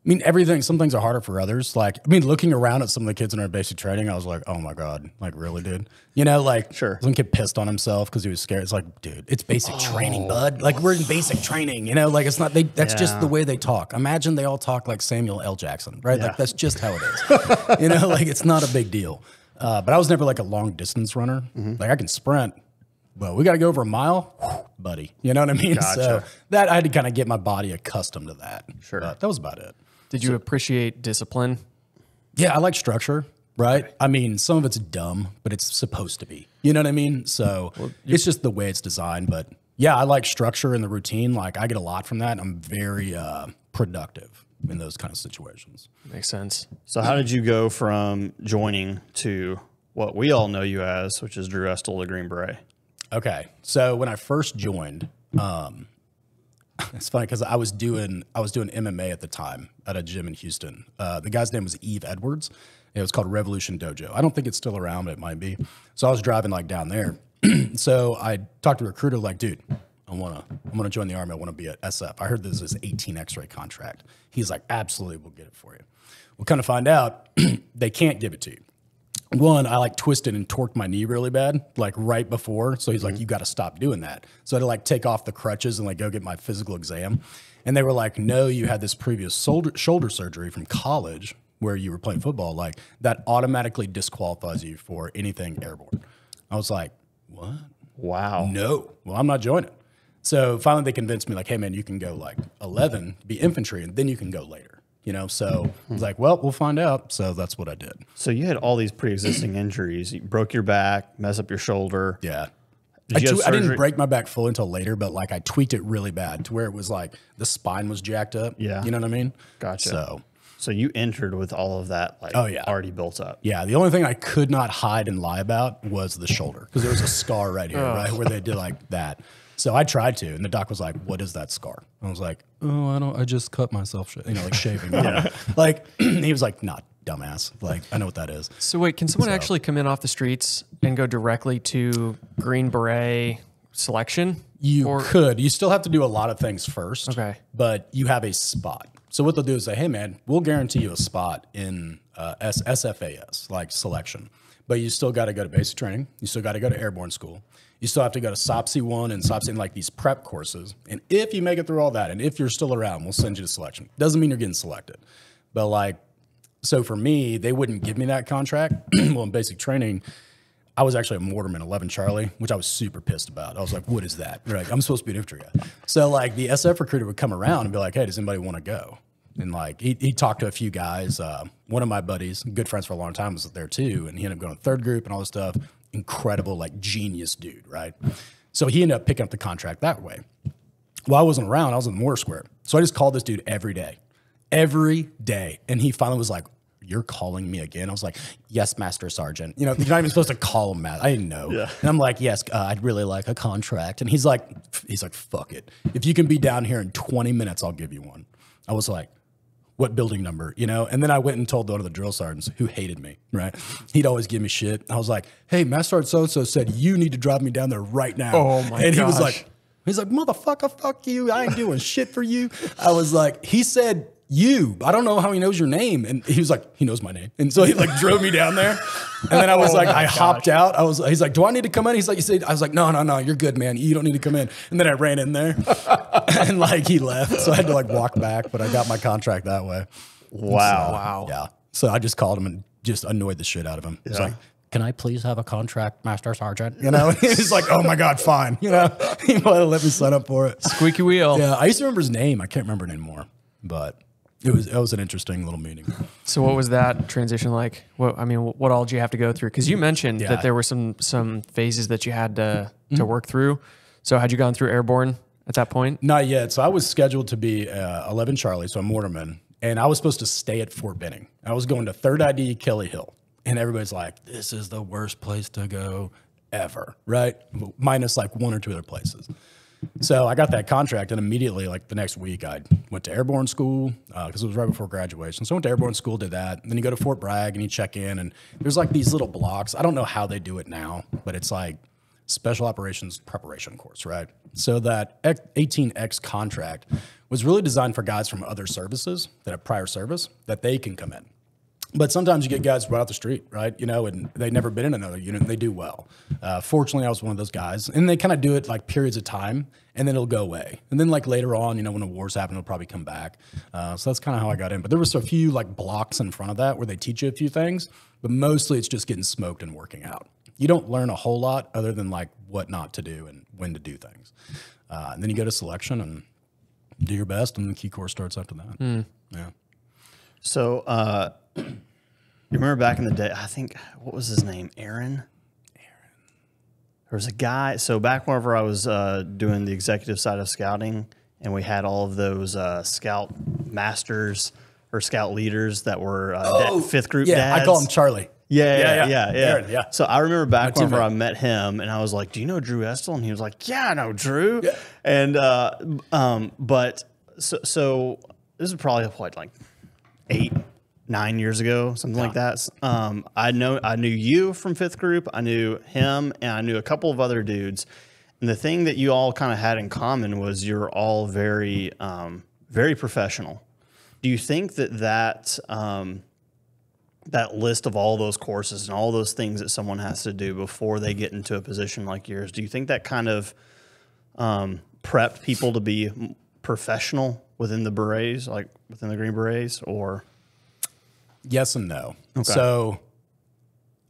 I mean, everything, some things are harder for others. Like, I mean, looking around at some of the kids in our basic training, I was like, oh my God, like, really, dude? You know, like, Sure. Some kid pissed on himself because he was scared. It's like, dude, it's basic training, bud. Like, we're in basic training, you know, like, it's not, they, that's just the way they talk. Imagine they all talk like Samuel L. Jackson, right? Yeah. Like, that's just how it is. you know, like, it's not a big deal. Uh, but I was never like a long distance runner. Mm-hmm. Like, I can sprint. Well, we got to go over a mile, buddy. You know what I mean? So that I had to kind of get my body accustomed to that. Sure. But that was about it. Did you appreciate discipline? Yeah, I like structure, right? I mean, some of it's dumb, but it's supposed to be. You know what I mean? So it's just the way it's designed. But yeah, I like structure and the routine. Like I get a lot from that. I'm very uh, productive in those kind of situations. Makes sense. So how did you go from joining to what we all know you as, which is Drew Estell, the Green Beret. Okay. So when I first joined, um, it's funny because I was doing I was doing MMA at the time at a gym in Houston. Uh, the guy's name was Eve Edwards. It was called Revolution Dojo. I don't think it's still around, but it might be. So I was driving like down there. so I talked to a recruiter like, dude, I wanna I wanna join the army. I wanna be at SF. I heard this is 18 X-ray contract. He's like, absolutely, we'll get it for you. We'll kind of find out they can't give it to you one, I like twisted and torqued my knee really bad, like right before. So he's like, mm-hmm. you got to stop doing that. So I had to like take off the crutches and like go get my physical exam. And they were like, no, you had this previous shoulder, shoulder surgery from college where you were playing football. Like that automatically disqualifies you for anything airborne. I was like, what? Wow. No. Well, I'm not joining. So finally they convinced me like, hey man, you can go like 11, be infantry, and then you can go later you know so mm-hmm. I was like well we'll find out so that's what i did So you had all these pre-existing injuries. You broke your back, mess up your shoulder. yeah Did I, you have tw- I didn't break my back fully until later but like i tweaked it really bad to where it was like the spine was jacked up Yeah. you know what i mean Gotcha. so So you entered with all of that like Oh, yeah. already built up. yeah the only thing i could not hide and lie about was the shoulder because there was a scar right here right where they did like that so i tried to and the doc was like what is that scar i was like oh i don't i just cut myself sh-, you know like shaving yeah. like he was like not dumbass like i know what that is So wait, can someone actually come in off the streets and go directly to Green Beret selection? You Or- could. You still have to do a lot of things first. Okay. But you have a spot. So what they'll do is say, hey, man, we'll guarantee you a spot in uh, S- SFAS, like selection. But you still got to go to basic training. You still got to go to airborne school. You still have to go to SOPC 1 and SOPC, and like these prep courses. And if you make it through all that, and if you're still around, we'll send you to selection. Doesn't mean you're getting selected. But like, so for me, they wouldn't give me that contract. well, in basic training, I was actually a Mortarman 11 Charlie, which I was super pissed about. I was like, what is that? They're like, I'm supposed to be an infantry guy. So like the SF recruiter would come around and be like, hey, does anybody want to go? And like he, he talked to a few guys. Uh, one of my buddies, good friends for a long time, was there too. And he ended up going to third group and all this stuff. Incredible, like genius dude, right? So he ended up picking up the contract that way. Well, I wasn't around. I was in the mortar square. So I just called this dude every day, every day. And he finally was like, You're calling me again? I was like, Yes, Master Sergeant. You know, you're not even supposed to call him that. I didn't know. And I'm like, Yes, uh, I'd really like a contract. And he's like, He's like, Fuck it. If you can be down here in 20 minutes, I'll give you one. I was like, what building number, you know? And then I went and told one of the drill sergeants who hated me, right? He'd always give me shit. I was like, hey, Master Sergeant so-and-so said you need to drive me down there right now. Oh, my And he was like, he's like, motherfucker, fuck you. I ain't doing shit for you. I was like, he said you. I don't know how he knows your name. And he was like, he knows my name. And so he like drove me down there. And then I was oh like, I hopped out. I was, he's like, do I need to come in? He's like, you said, I was like, no, no, no, you're good, man. You don't need to come in. And then I ran in there and like he left. So I had to like walk back, but I got my contract that way. Wow. Wow. Yeah. So I just called him and just annoyed the shit out of him. He's Yeah. like, can I please have a contract, Master Sergeant? You know, he's like, oh my God, fine. You know, he might have let me sign up for it. Squeaky wheel. Yeah. I used to remember his name. I can't remember it anymore, but it was, it was an interesting little meeting. So what was that transition like? What I mean, what all did you have to go through? Because you mentioned Yeah. Mm-hmm. that there were some some phases that you had to to work through. So had you gone through airborne at that point? Not yet. So I was scheduled to be uh, 11 Charlie, so a Mortarman, and I was supposed to stay at Fort Benning. I was going to 3rd ID Kelly Hill, and everybody's like, this is the worst place to go ever, right? Minus like one or two other places. So I got that contract, and immediately, like the next week, I went to airborne school uh, because it was right before graduation. So I went to airborne school, did that. And then you go to Fort Bragg and you check in, and there's like these little blocks. I don't know how they do it now, but it's like special operations preparation course, right? So that 18X contract was really designed for guys from other services that have prior service that they can come in. But sometimes you get guys right off the street, right? You know, and they've never been in another unit and they do well. Uh, fortunately, I was one of those guys. And they kind of do it like periods of time and then it'll go away. And then, like later on, you know, when the wars happen, it'll probably come back. Uh, so that's kind of how I got in. But there was a few like blocks in front of that where they teach you a few things, but mostly it's just getting smoked and working out. You don't learn a whole lot other than like what not to do and when to do things. Uh, and then you go to selection and do your best, and the key course starts after that. Yeah. So, uh, you remember back in the day? I think what was his name? Aaron. Aaron. There was a guy. So back whenever I was uh, doing the executive side of scouting, and we had all of those uh, scout masters or scout leaders that were uh, da- fifth group Oh, Yeah, dads. I call him Charlie. Yeah, yeah, Yeah, yeah, yeah. yeah. Aaron, yeah. So I remember back My whenever. I met him, and I was like, "Do you know Drew Estell?" And he was like, "Yeah, I know Drew." And uh, um, but so so this is probably what like eight, nine years ago, something like that. Um, I know I knew you from fifth group. I knew him, and I knew a couple of other dudes. And the thing that you all kind of had in common was you're all very, um, very professional. Do you think that that um, that list of all those courses and all those things that someone has to do before they get into a position like yours, do you think that kind of um, prepped people to be professional within the berets, like within the Green Berets, or Yes and no. So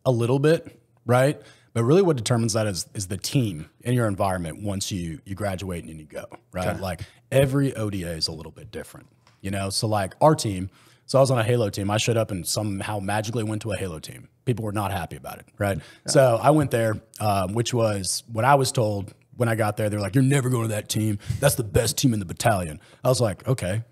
a little bit, right? But really what determines that is is the team in your environment once you you graduate and you go, right? Like every ODA is a little bit different. You know, so like our team, so I was on a Halo team. I showed up and somehow magically went to a Halo team. People were not happy about it, right? So I went there, um, which was what I was told when I got there. They were like, "You're never going to that team. That's the best team in the battalion." I was like, "Okay."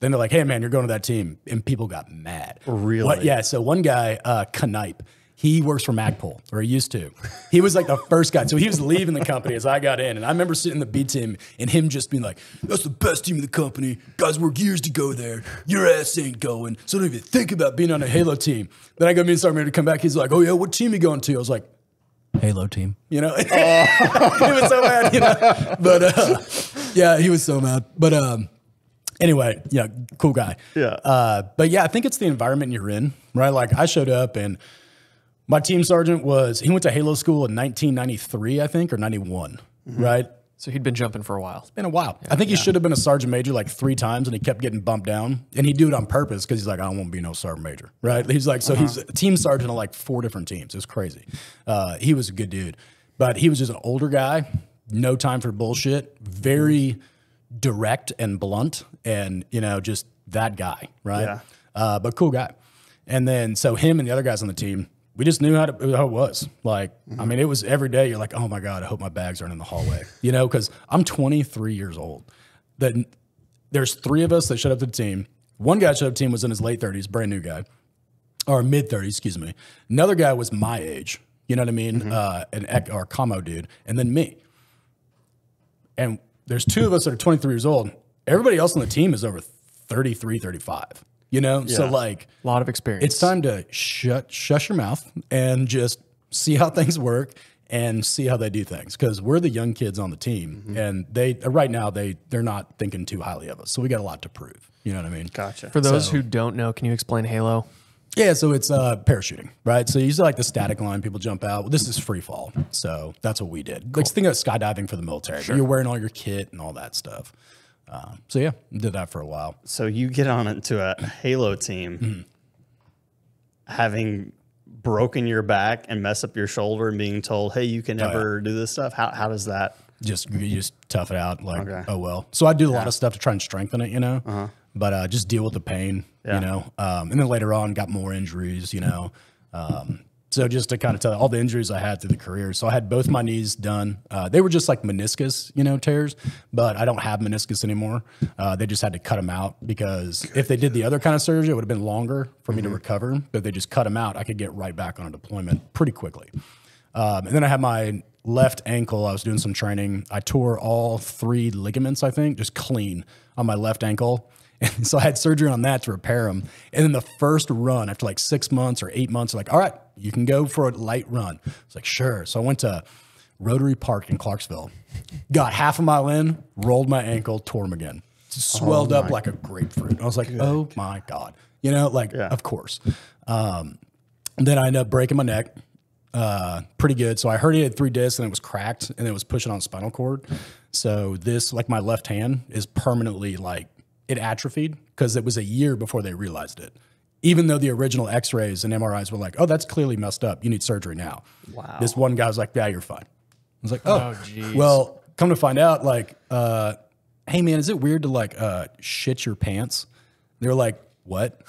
Then they're like, "Hey, man, you're going to that team," and people got mad. Really? What, yeah. So one guy, uh, Knipe, he works for Magpul, or he used to. He was like the first guy. So he was leaving the company as I got in, and I remember sitting in the B team and him just being like, "That's the best team in the company. Guys work years to go there. Your ass ain't going. So don't even think about being on a Halo team." Then I got go meet Sergeant Major to come back. He's like, "Oh yeah, what team you going to?" I was like. Halo team, you know. he was so mad, you know. But uh, yeah, he was so mad. But um, anyway, yeah, cool guy. Yeah. Uh, but yeah, I think it's the environment you're in, right? Like I showed up and my team sergeant was he went to Halo school in 1993, I think, or 91, right? So he'd been jumping for a while. It's been a while. I think he should have been a sergeant major like three times, and he kept getting bumped down. And he'd do it on purpose because he's like, I don't want to be no sergeant major, right? He's like, so he's a team sergeant of like four different teams. It was crazy. Uh, he was a good dude, but he was just an older guy, no time for bullshit, very direct and blunt, and you know, just that guy, right? Yeah. Uh, but cool guy. And then so him and the other guys on the team, we just knew how, to, how it was. Like, I mean, it was every day. You're like, oh my god, I hope my bags aren't in the hallway. You know, because I'm 23 years old. That there's three of us that showed up to the team. One guy showed up to the team was in his late 30s, brand new guy, or mid 30s, excuse me. Another guy was my age. You know what I mean? Uh, an or commo dude, and then me. And there's two of us that are 23 years old. Everybody else on the team is over 33, 35. You know, so like A lot of experience. it's time to shut shush your mouth and just see how things work and see how they do things because we're the young kids on the team Mm-hmm. and they right now they they're not thinking too highly of us so we got a lot to prove you know what i mean gotcha? For those So- who don't know, can you explain Halo? Yeah so it's uh parachuting right? So you usually like the static line people jump out. Well, this is free fall so that's what we did. Like think of skydiving for the military. You're wearing all your kit and all that stuff. Um, so yeah did that for a while. So you get on into a Halo team, Mm-hmm. having broken your back and mess up your shoulder, and being told, "Hey, you can Oh, yeah. never do this stuff." How how does that? just you just tough it out like Okay. oh well. So i do a lot of stuff to try and strengthen it you know? But uh, just deal with the pain Yeah. you know um, and then later on got more injuries you know um, so just to kind of tell you all the injuries i had through the career so i had both my knees done uh, they were just like meniscus you know tears but i don't have meniscus anymore uh, they just had to cut them out because if they did the other kind of surgery it would have been longer for me to recover but if they just cut them out i could get right back on a deployment pretty quickly um, and then I had my left ankle. I was doing some training. I tore all three ligaments, I think, just clean on my left ankle. And so I had surgery on that to repair them. And then the first run, after like six months or eight months, like, all right, you can go for a light run. It's like, sure. So I went to Rotary Park in Clarksville, got half a mile in, rolled my ankle, tore them again. Swelled up like a grapefruit. I was like, oh my God. You know, like, Yeah. of course. Um, then I ended up breaking my neck uh, pretty good. So I herniated three discs and it was cracked and it was pushing on spinal cord. So this, like my left hand, is permanently like it atrophied because it was a year before they realized it. Even though the original X-rays and MRIs were like, "Oh, that's clearly messed up. You need surgery now." Wow. This one guy was like, "Yeah, you're fine." I was like, "Oh, geez. well." Come to find out, like, uh, hey man, is it weird to like uh, shit your pants? They were like, what?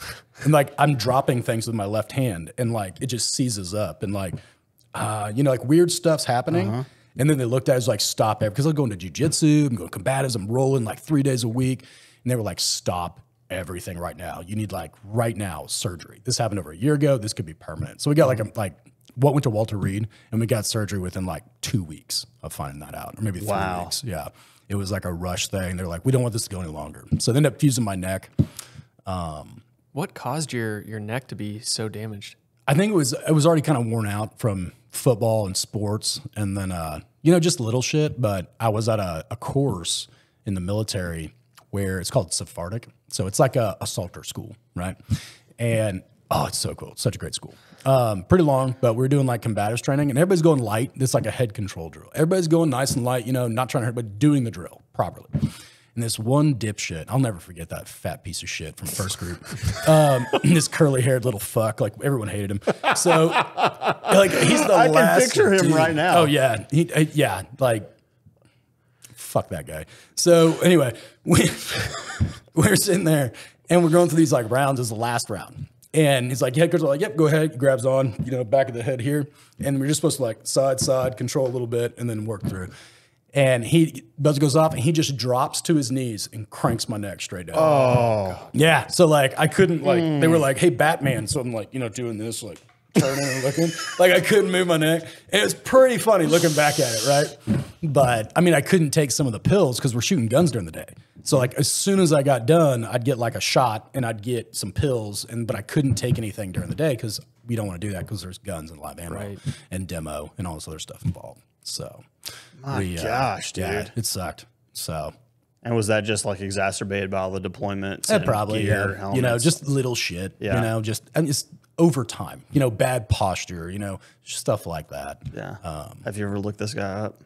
And like, I'm dropping things with my left hand, and like, it just seizes up, and like, uh, you know, like weird stuff's happening. And then they looked at it was like, stop it, because I'm going to jujitsu, I'm going to combatives, I'm rolling like three days a week, and they were like, stop everything right now. You need like right now surgery. This happened over a year ago. This could be permanent. So we got like a like what went to Walter Reed, and we got surgery within like two weeks of finding that out, or maybe three Wow. weeks. Yeah, it was like a rush thing. They're like, we don't want this to go any longer. So they ended up fusing my neck. What caused your your neck to be so damaged? I think it was it was already kind of worn out from football and sports, and then uh, you know just little shit. But I was at a, a course in the military where it's called Sephardic, so it's like a, a Salter school, right? And oh, it's so cool! It's such a great school. Um, pretty long, but we are doing like combatives training, and everybody's going light. It's like a head control drill. Everybody's going nice and light, you know, not trying to hurt, but doing the drill properly. And this one dipshit, I'll never forget that fat piece of shit from first group. Um, this curly haired little fuck, like everyone hated him. So, like, he's the I can last. picture him dude. right now. Oh yeah, he, uh, yeah, like, fuck that guy. So anyway, we we're sitting there and we're going through these like rounds as the last round. And he's like, yeah, coach, like, yep, go ahead. He grabs on, you know, back of the head here. And we're just supposed to like side, side, control a little bit and then work through. And he buzz goes off and he just drops to his knees and cranks my neck straight down. Oh. Yeah. So like I couldn't like they were mm. like, hey, Batman. So I'm like, you know, doing this, like turning and looking. Like I couldn't move my neck. It was pretty funny looking back at it, right? But I mean, I couldn't take some of the pills because we're shooting guns during the day. So like as soon as I got done, I'd get like a shot and I'd get some pills, and but I couldn't take anything during the day because we don't want to do that because there's guns and live ammo Right. and demo and all this other stuff involved. So My we, uh, gosh, dude. yeah, it sucked. So And was that just like exacerbated by all the deployments? yeah, and probably gear, yeah. You know, just little shit. Yeah. You know, just and it's over time. You know, bad posture. You know, stuff like that. yeah. um, Have you ever looked this guy up?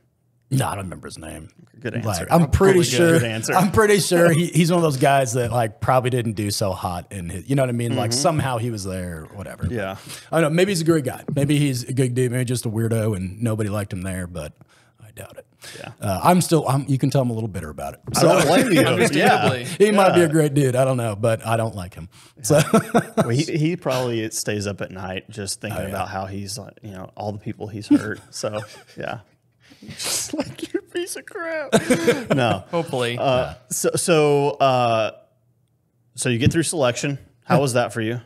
No, I don't remember his name. Good answer. Like, I'm pretty Probably sure. good answer. I'm pretty sure he, he's one of those guys that like probably didn't do so hot in his. You know what I mean? Like somehow he was there, or whatever. Mm-hmm. Yeah. I don't know. Maybe he's a great guy. Maybe he's a good dude. Maybe just a weirdo and nobody liked him there. But I doubt it. Yeah. Uh, I'm still. I'm, you can tell I'm a little bitter about it. I don't blame you. yeah. Understandably. He might be a great dude. I don't know, but I don't like him. So Well, he, he probably stays up at night just Oh, thinking about how he's you know, all the people he's hurt. So, yeah. Just like you're a piece of crap. no. Hopefully. Uh, so, so, uh, so you get through selection. How was that for you?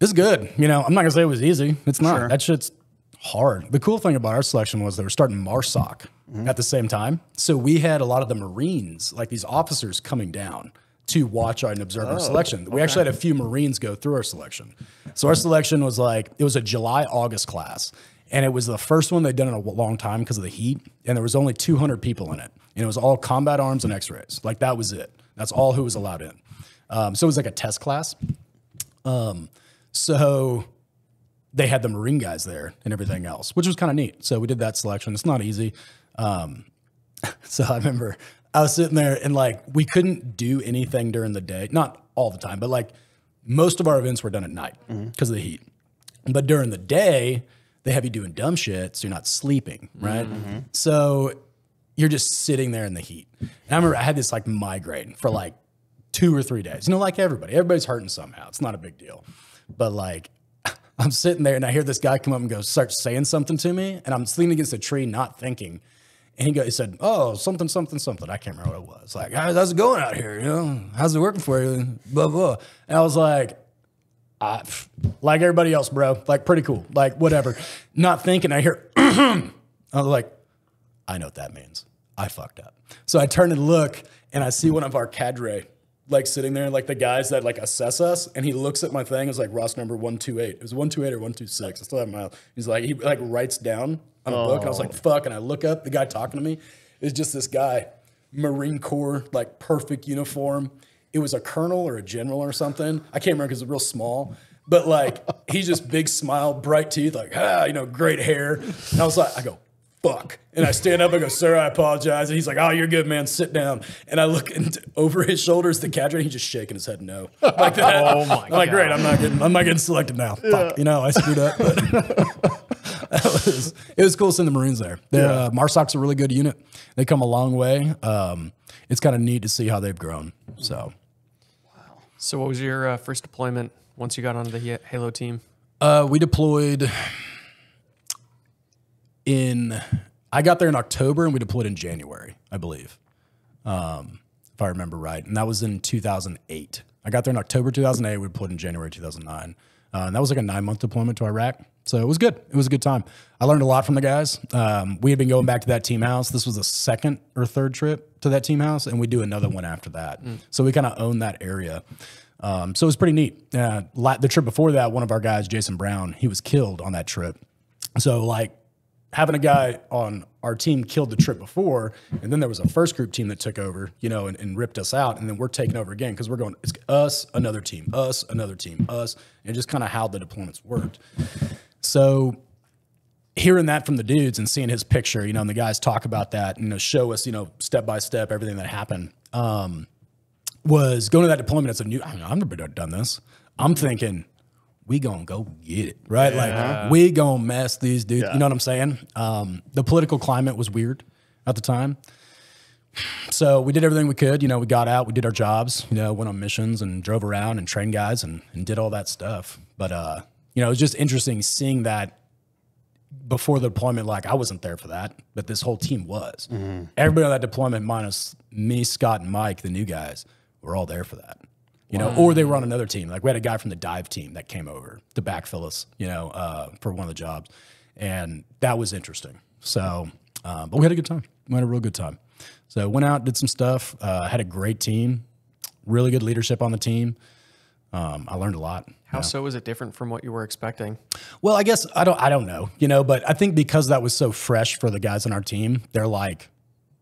It's good. You know, I'm not gonna say it was easy. It's not. Sure. That shit's hard. The cool thing about our selection was they were starting MARSOC at the same time. So we had a lot of the Marines, like these officers, coming down to watch our and observe our selection. We actually had a few Marines go through our selection. So our selection was like it was a July August class, and it was the first one they'd done in a long time because of the heat. And there was only 200 people in it, and it was all combat arms and X-rays. Like that was it. That's all who was allowed in. Um, so it was like a test class. Um, So they had the Marine guys there and everything else, which was kind of neat. So we did that selection. It's not easy. Um, so I remember I was sitting there and like we couldn't do anything during the day, not all the time, but like most of our events were done at night because of the heat. But during the day, they have you doing dumb shit, so you're not sleeping, right? So you're just sitting there in the heat. And I remember I had this like migraine for like two or three days. You know, like everybody, everybody's hurting somehow. It's not a big deal. But like, I'm sitting there and I hear this guy come up and go, start saying something to me. And I'm leaning against a tree, not thinking. And he, he said, Oh, something, something, something. I can't remember what it was. Like, how's it going out here? You know, how's it working for you? Blah, blah. And I was like, I, like everybody else, bro. Like, pretty cool. Like, whatever. Not thinking. I hear, I was like, I know what that means. I fucked up. So I turn and look, and I see one of our cadre like sitting there, like the guys that like assess us, and he looks at my thing. It's like Ross number one two eight. It was one two eight or one two six. I still have my. He's like he like writes down on a book, and I was like fuck, and I look up. The guy talking to me is just this guy, Marine Corps, like perfect uniform. It was a colonel or a general or something. I can't remember because it's real small. But like he's just big smile, bright teeth, like ah, you know, great hair. And I was like, I go, fuck. And I stand up, I go, sir, I apologize. And he's like, oh, you're good, man. Sit down. And I look into, over his shoulders, the cadre, and he's just shaking his head no. Like that. oh my I'm like, great, I'm not getting I'm not getting selected now. Fuck. You know, I screwed up. But that was, it was cool seeing the Marines there. They're, uh, MARSOC's a really good unit. They come a long way. Um, it's kind of neat to see how they've grown. So Wow. so, what was your uh, first deployment once you got onto the Halo team? Uh, we deployed in. I got there in October and we deployed in January, I believe. Um, if I remember right, and that was in 2008. I got there in October 2008. We deployed in January 2009, uh, and that was like a nine month deployment to Iraq. So it was good. It was a good time. I learned a lot from the guys. Um, we had been going back to that team house. This was the second or third trip to that team house, and we do another one after that. So we kind of own that area. Um, so it was pretty neat. Uh, the trip before that, one of our guys, Jason Brown, he was killed on that trip. So like having a guy on our team killed the trip before, and then there was a first group team that took over, you know, and, and ripped us out, and then we're taking over again because we're going it's us, another team, us, another team, us, and just kind of how the deployments worked. So hearing that from the dudes and seeing his picture, you know, and the guys talk about that and you know, show us, you know, step by step everything that happened. Um, was going to that deployment as a new. I mean, I've never done this. I'm thinking we gonna go get it, right? Like we gonna mess these dudes. You know what I'm saying? Um, the political climate was weird at the time. So we did everything we could. You know, we got out, we did our jobs. You know, went on missions and drove around and trained guys and, and did all that stuff. But uh, you know, it was just interesting seeing that before the deployment. Like I wasn't there for that, but this whole team was. Everybody on that deployment, minus me, Scott, and Mike, the new guys, were all there for that. You know, or they were on another team. Like we had a guy from the dive team that came over to backfill us. You know, uh, for one of the jobs, and that was interesting. So, um, but we had a good time. We had a real good time. So went out, did some stuff. Uh, had a great team, really good leadership on the team. Um, I learned a lot. How so is it different from what you were expecting? Well, I guess I don't I don't know, you know, but I think because that was so fresh for the guys on our team, they're like,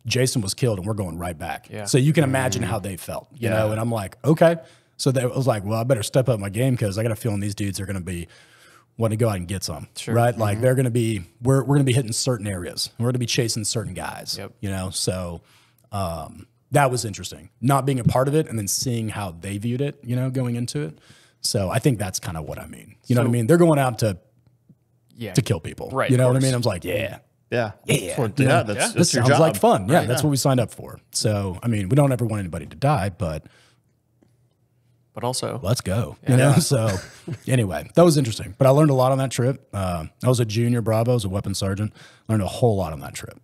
Jason was killed and we're going right back. Yeah. So you can imagine how they felt, you know, and I'm like, okay. So that was like, well, I better step up my game because I got a feeling these dudes are going to be wanting to go out and get some, right? Like they're going to be, we're, we're going to be hitting certain areas. We're going to be chasing certain guys, Yep. you know? So um, that was interesting. Not being a part of it and then seeing how they viewed it, you know, going into it. So I think that's kind of what I mean. You know what I mean? They're going out to Yeah. to kill people. Right, You know what I mean? I was like, yeah. Yeah. Yeah. That's what, You yeah, know, that's, that's This your sounds job. like fun. Yeah, that's what we signed up for. So, I mean, we don't ever want anybody to die, but but also, let's go. You know? So, anyway, that was interesting. But I learned a lot on that trip. Uh, I was a junior Bravo, I was a weapons sergeant. Learned a whole lot on that trip.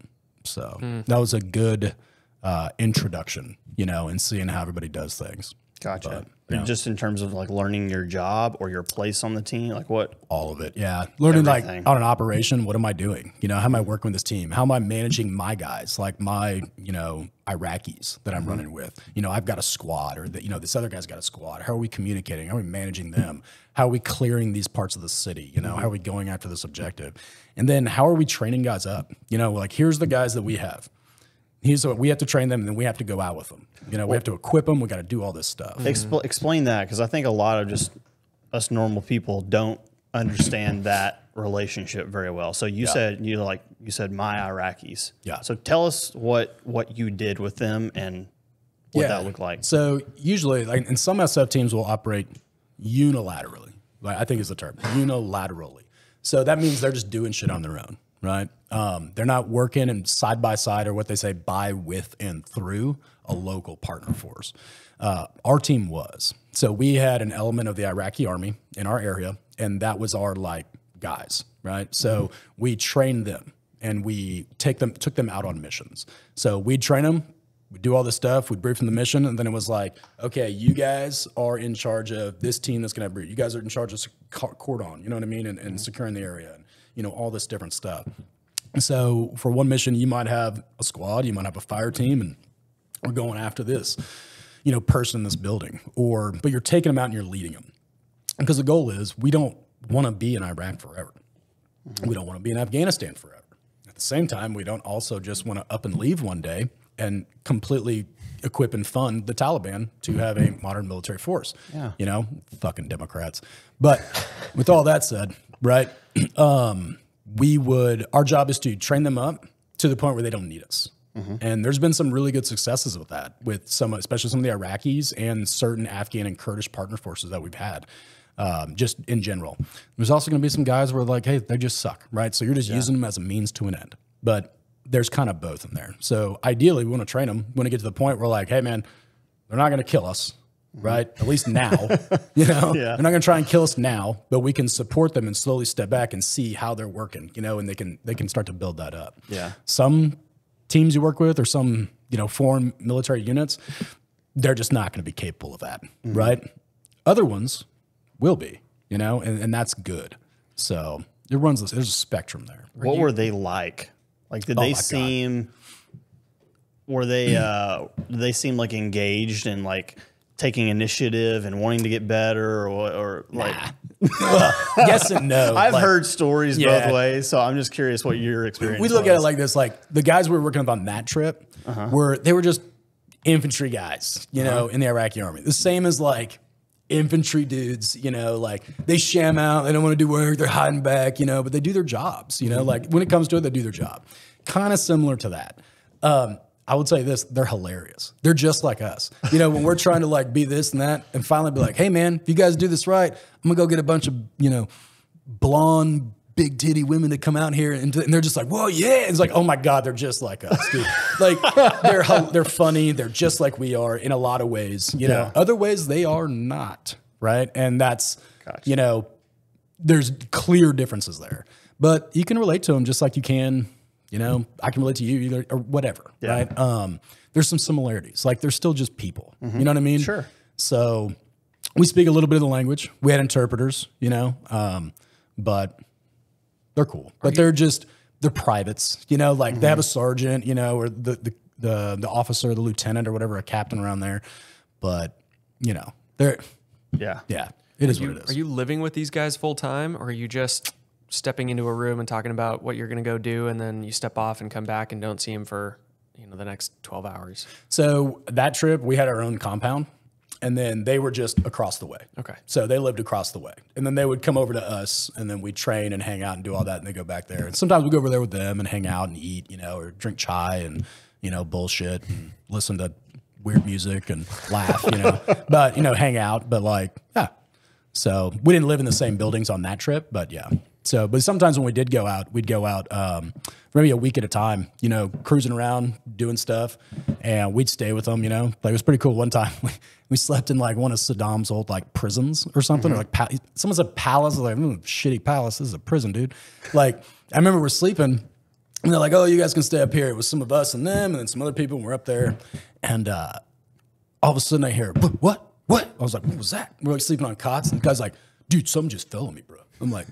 So, Hmm. that was a good uh, introduction, you know, and seeing how everybody does things. Gotcha. Just in terms of like learning your job or your place on the team, like what? All of it, yeah. Learning Everything. like on an operation, what am I doing? You know, how am I working with this team? How am I managing my guys, like my, you know, Iraqis that I'm Mm-hmm. running with? You know, I've got a squad, or that you know, this other guy's got a squad. How are we communicating? How are we managing them? How are we clearing these parts of the city? You know, how are we going after this objective? And then how are we training guys up? You know, like here's the guys that we have. Here's what we have to train them, and then we have to go out with them. You know, we have to equip them. We got to do all this stuff. Expl- mm-hmm. explain that because I think a lot of just us normal people don't understand that relationship very well. So you said you like you said my Iraqis. Yeah. So tell us what what you did with them and what that looked like. So usually, like, and some SF teams will operate unilaterally. Like I think is the term unilaterally. So that means they're just doing shit on their own, right? Um, they're not working and side by side or what they say by, with, and through a local partner force. Uh, our team was. So we had an element of the Iraqi army in our area, and that was our like guys, right? So we trained them and we take them took them out on missions. So we'd train them, we'd do all this stuff, we'd brief them the mission, and then it was like, okay, you guys are in charge of this team that's gonna brief. You guys are in charge of cordon, you know what I mean, and, and securing the area, and you know all this different stuff. So for one mission, you might have a squad, you might have a fire team, and we're going after this, you know, person in this building, or but you're taking them out and you're leading them, because the goal is we don't want to be in Iraq forever. We don't want to be in Afghanistan forever. At the same time, we don't also just want to up and leave one day and completely equip and fund the Taliban to have a modern military force. Yeah. You know, fucking Democrats. But with all that said, right, um, we would, our job is to train them up to the point where they don't need us. And there's been some really good successes with that, with some, especially some of the Iraqis and certain Afghan and Kurdish partner forces that we've had um, just in general. There's also going to be some guys where like, hey, they just suck, right? So you're just using them as a means to an end. But there's kind of both in there. So ideally, we want to train them. We want to get to the point where like, hey, man, they're not going to kill us, right? At least now, you know, Yeah. they're not going to try and kill us now, but we can support them and slowly step back and see how they're working, you know, and they can they can start to build that up. Yeah. Some teams you work with or some you know foreign military units they're just not going to be capable of that, right? Other ones will be, you know, and, and that's good. So it runs this. There's a spectrum there. What were they like? Like, did Oh they my God. seem? Were they? uh they seem like engaged and like taking initiative and wanting to get better, or, or like? yes and no. I've Like, heard stories Yeah. both ways, so I'm just curious what your experience. we look at it like this: like the guys we were working with on that trip uh-huh. were they were just infantry guys, you uh-huh. know, in the Iraqi army. The same as like infantry dudes, you know, like they sham out, they don't want to do work, they're hiding back, you know, but they do their jobs, you know, mm-hmm. like when it comes to it, they do their job. Kind of similar to that. Um, I would say this, they're hilarious. They're just like us. You know, when we're trying to like be this and that and finally be like, hey man, if you guys do this right, I'm gonna go get a bunch of, you know, blonde, big titty women to come out here and, and they're just like, whoa, yeah. It's like, oh my God, they're just like us, dude. like they're they're funny, they're just like we are in a lot of ways. You know, Yeah. other ways they are not, right? And that's Gotcha. you know, there's clear differences there. But you can relate to them just like you can, you know, I can relate to you either or whatever, right? Um, there's some similarities. Like they're still just people. You know what I mean? Sure. So we speak a little bit of the language. We had interpreters, you know, um, but they're cool. But they're just they're privates, you know. Like they have a sergeant, you know, or the the the, the officer, the lieutenant, or whatever, a captain around there. But you know, they're yeah, yeah, it is You- what it is. Are you living with these guys full time, or are you just stepping into a room and talking about what you're going to go do, and then you step off and come back and don't see him for you know the next twelve hours? So that trip, we had our own compound, and then they were just across the way. Okay. So they lived across the way, and then they would come over to us, and then we train and hang out and do all that, and they go back there. And sometimes we go over there with them and hang out and eat, you know, or drink chai and you know bullshit and listen to weird music and laugh, you know. but you know, hang out. But like, yeah. So we didn't live in the same buildings on that trip, but yeah. So, but sometimes when we did go out, we'd go out um, for maybe a week at a time, you know, cruising around, doing stuff, and we'd stay with them, you know. Like it was pretty cool. One time we, we slept in like one of Saddam's old like prisons or something, or like pa- someone said palace. I was like, mm, shitty palace. This is a prison, dude. Like I remember we're sleeping, and they're like, "Oh, you guys can stay up here." It was some of us and them, and then some other people. And we're up there, and uh, all of a sudden I hear, what, what, what? I was like, what was that? We're like sleeping on cots, and the guy's like, dude, something just fell on me, bro. I'm like,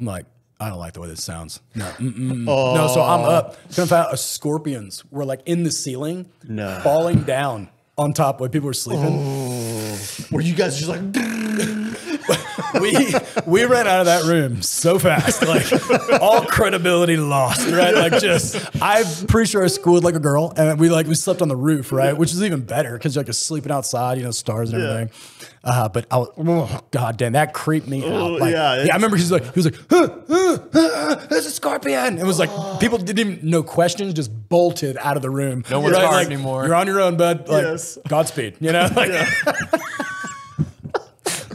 I'm like, I don't like the way this sounds. No, mm-mm. no. So I'm up. Find out. Uh, scorpions were like in the ceiling, No. falling down on top while people were sleeping. Oh. Were you guys just like? We we ran out of that room so fast, like all credibility lost, right? Like just I'm pretty sure I schooled like a girl, and we like we slept on the roof, right? Which is even better because you're like sleeping outside, you know, stars and everything. Uh, but I was, oh, god damn, that creeped me Oh, out. Like, yeah, yeah, I remember he was like, he was like, huh, huh, huh, there's a scorpion. It was like people didn't even no questions, just bolted out of the room. No one's Right? hard Like, anymore. You're on your own, bud. Like, Yes. Godspeed. You know. Like,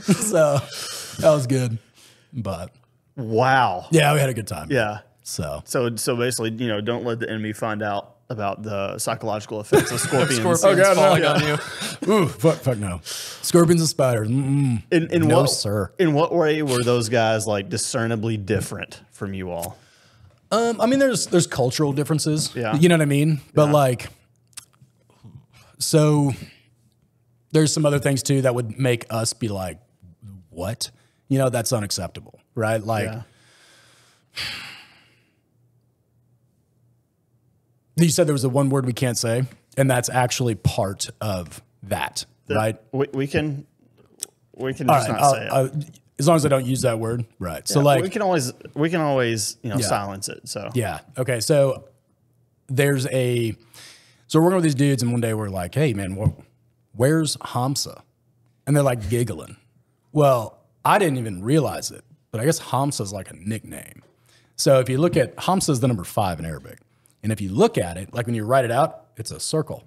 so that was good. But Wow. yeah, we had a good time. Yeah. So So so basically, you know, don't let the enemy find out about the psychological effects of scorpions. Scorpions Oh, God, no. falling Yeah. on you. ooh, fuck, fuck no. Scorpions and spiders. Mm-mm. In, in No, what, sir. In what way were those guys like discernibly different from you all? Um, I mean, there's there's cultural differences. Yeah. You know what I mean? But Yeah. like, so there's some other things too that would make us be like, what? You know, that's unacceptable, right? Like, Yeah. you said there was a one word we can't say, and that's actually part of that, right? We, we can we can All just right, not I'll- say it. I'll- as long as I don't use that word, right? So like, we can always we can always you know Yeah. silence it. So Yeah. Okay. So there's a. So we're working with these dudes, and one day we're like, "Hey, man, wh- where's Hamza?" And they're like giggling. Well, I didn't even realize it, but I guess Hamza is like a nickname. So if you look at Hamza is the number five in Arabic, and if you look at it, like when you write it out, it's a circle.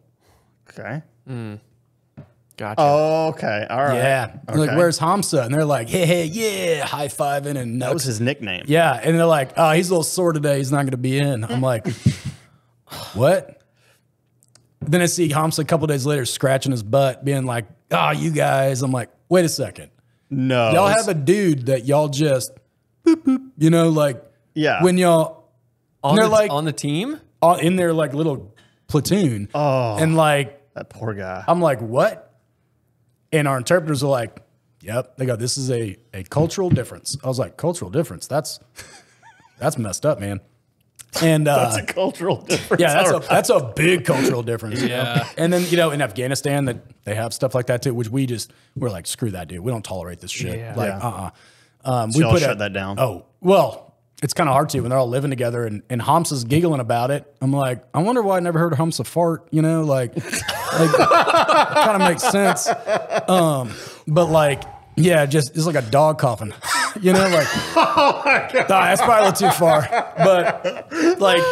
okay. Mm. Gotcha. Oh, Okay. All right. Yeah. I'm Like, where's Hamza? And they're like, "Hey, hey, yeah, high fiving and That was his nickname. Yeah, and they're like, "Oh, he's a little sore today. He's not going to be in." I'm like, "What?" Then I see Hamza a couple days later scratching his butt, being like, "Oh, you guys." I'm like, "Wait a second. No. Y'all have a dude that y'all just, boop, boop, you know, like, Yeah. when y'all on, they're the, like- on the team? are in their like little platoon, Oh. and like That poor guy. I'm like, what? And our interpreters are like, yep. They go, this is a, a cultural difference. I was like, cultural difference? That's that's messed up, man. And uh, That's a cultural difference. yeah, that's a All right. that's a big cultural difference. you know? Yeah. And then you know in Afghanistan that they have stuff like that too, which we just we're like screw that dude. We don't tolerate this shit. Yeah. Like Yeah. uh uh Um, y'all shut that down? Oh well, it's kind of hard to when they're all living together and and Hamza's giggling about it. I'm like, I wonder why I never heard Hamza fart. You know, like, like kind of makes sense. Um, but like. Yeah, just it's like a dog coughing, you know. Like, Nah, that's probably a little too far. But like,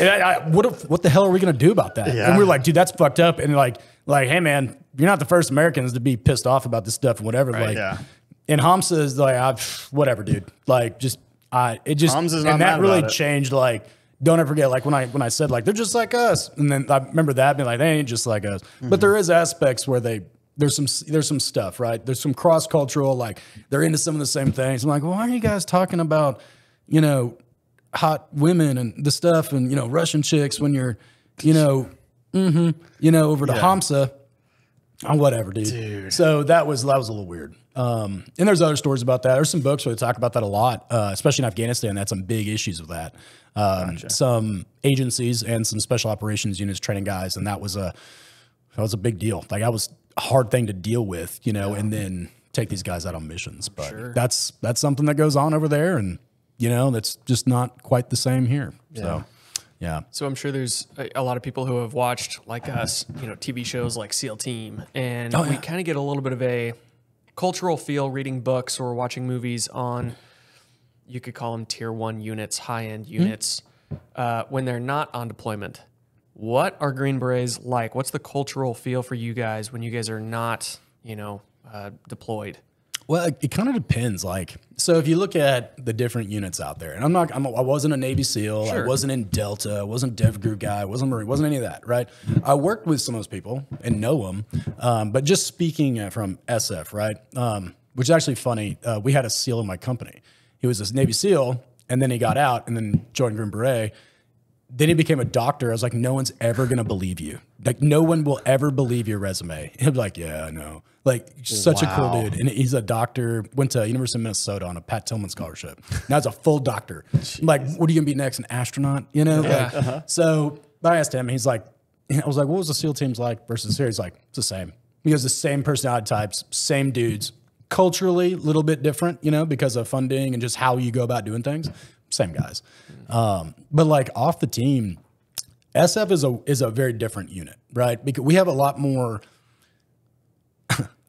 and I, I, what if, what the hell are we gonna do about that? Yeah. And we are like, dude, that's fucked up. And like, like, hey man, you're not the first Americans to be pissed off about this stuff and whatever. like, yeah. and Hamza is like, I, pff, whatever, dude. Like, just I, it just Hamza's not and that really changed. Like, don't ever forget, like when I when I said like they're just like us, and then I remember that being like they ain't just like us. Mm-hmm. But there is aspects where they. There's some there's some stuff right. There's some cross cultural like they're into some of the same things. I'm like, well, why are you guys talking about, you know, hot women and the stuff and you know Russian chicks when you're, you know, hmm you know over to Yeah. Hamza, oh, whatever, dude. So that was that was a little weird. Um, and there's other stories about that. There's some books where they talk about that a lot, uh, especially in Afghanistan. That's some big issues with that. Um, Some agencies and some special operations units training guys, and that was a that was a big deal. Like i was hard thing to deal with, you know, and then take these guys out on missions. But that's that's something that goes on over there, and you know, that's just not quite the same here. So, yeah. So I'm sure there's a, a lot of people who have watched, like us, you know, TV shows like SEAL Team, and Oh, we kind of get a little bit of a cultural feel reading books or watching movies on. You could call them tier one units, high end Hmm. units, uh, when they're not on deployment. What are Green Berets like? What's the cultural feel for you guys when you guys are not, you know, uh, deployed? Well, it, it kind of depends. Like, so if you look at the different units out there, and I'm not, I'm, I wasn't a Navy SEAL, sure. I wasn't in Delta, I wasn't Dev Group guy, I wasn't Marine, wasn't any of that, right? I worked with some of those people and know them, um, but just speaking uh, from SF, right? Um, which is actually funny. Uh, we had a SEAL in my company. He was a Navy SEAL, and then he got out and then joined Green Beret then he became a doctor. I was like, no one's ever gonna believe you. Like, no one will ever believe your resume. He'd be like, yeah, I know. Like, such a cool dude. And he's a doctor. Went to University of Minnesota on a Pat Tillman scholarship. Now he's a full doctor. Like, what are you gonna be next? An astronaut? You know? Like, uh-huh. so I asked him. He's like, I was like, what was the SEAL teams like versus here? He's like, it's the same. He has the same personality types, same dudes. Culturally, a little bit different, you know, because of funding and just how you go about doing things. Same guys. Um, but like off the team, SF is a is a very different unit, right? Because we have a lot more.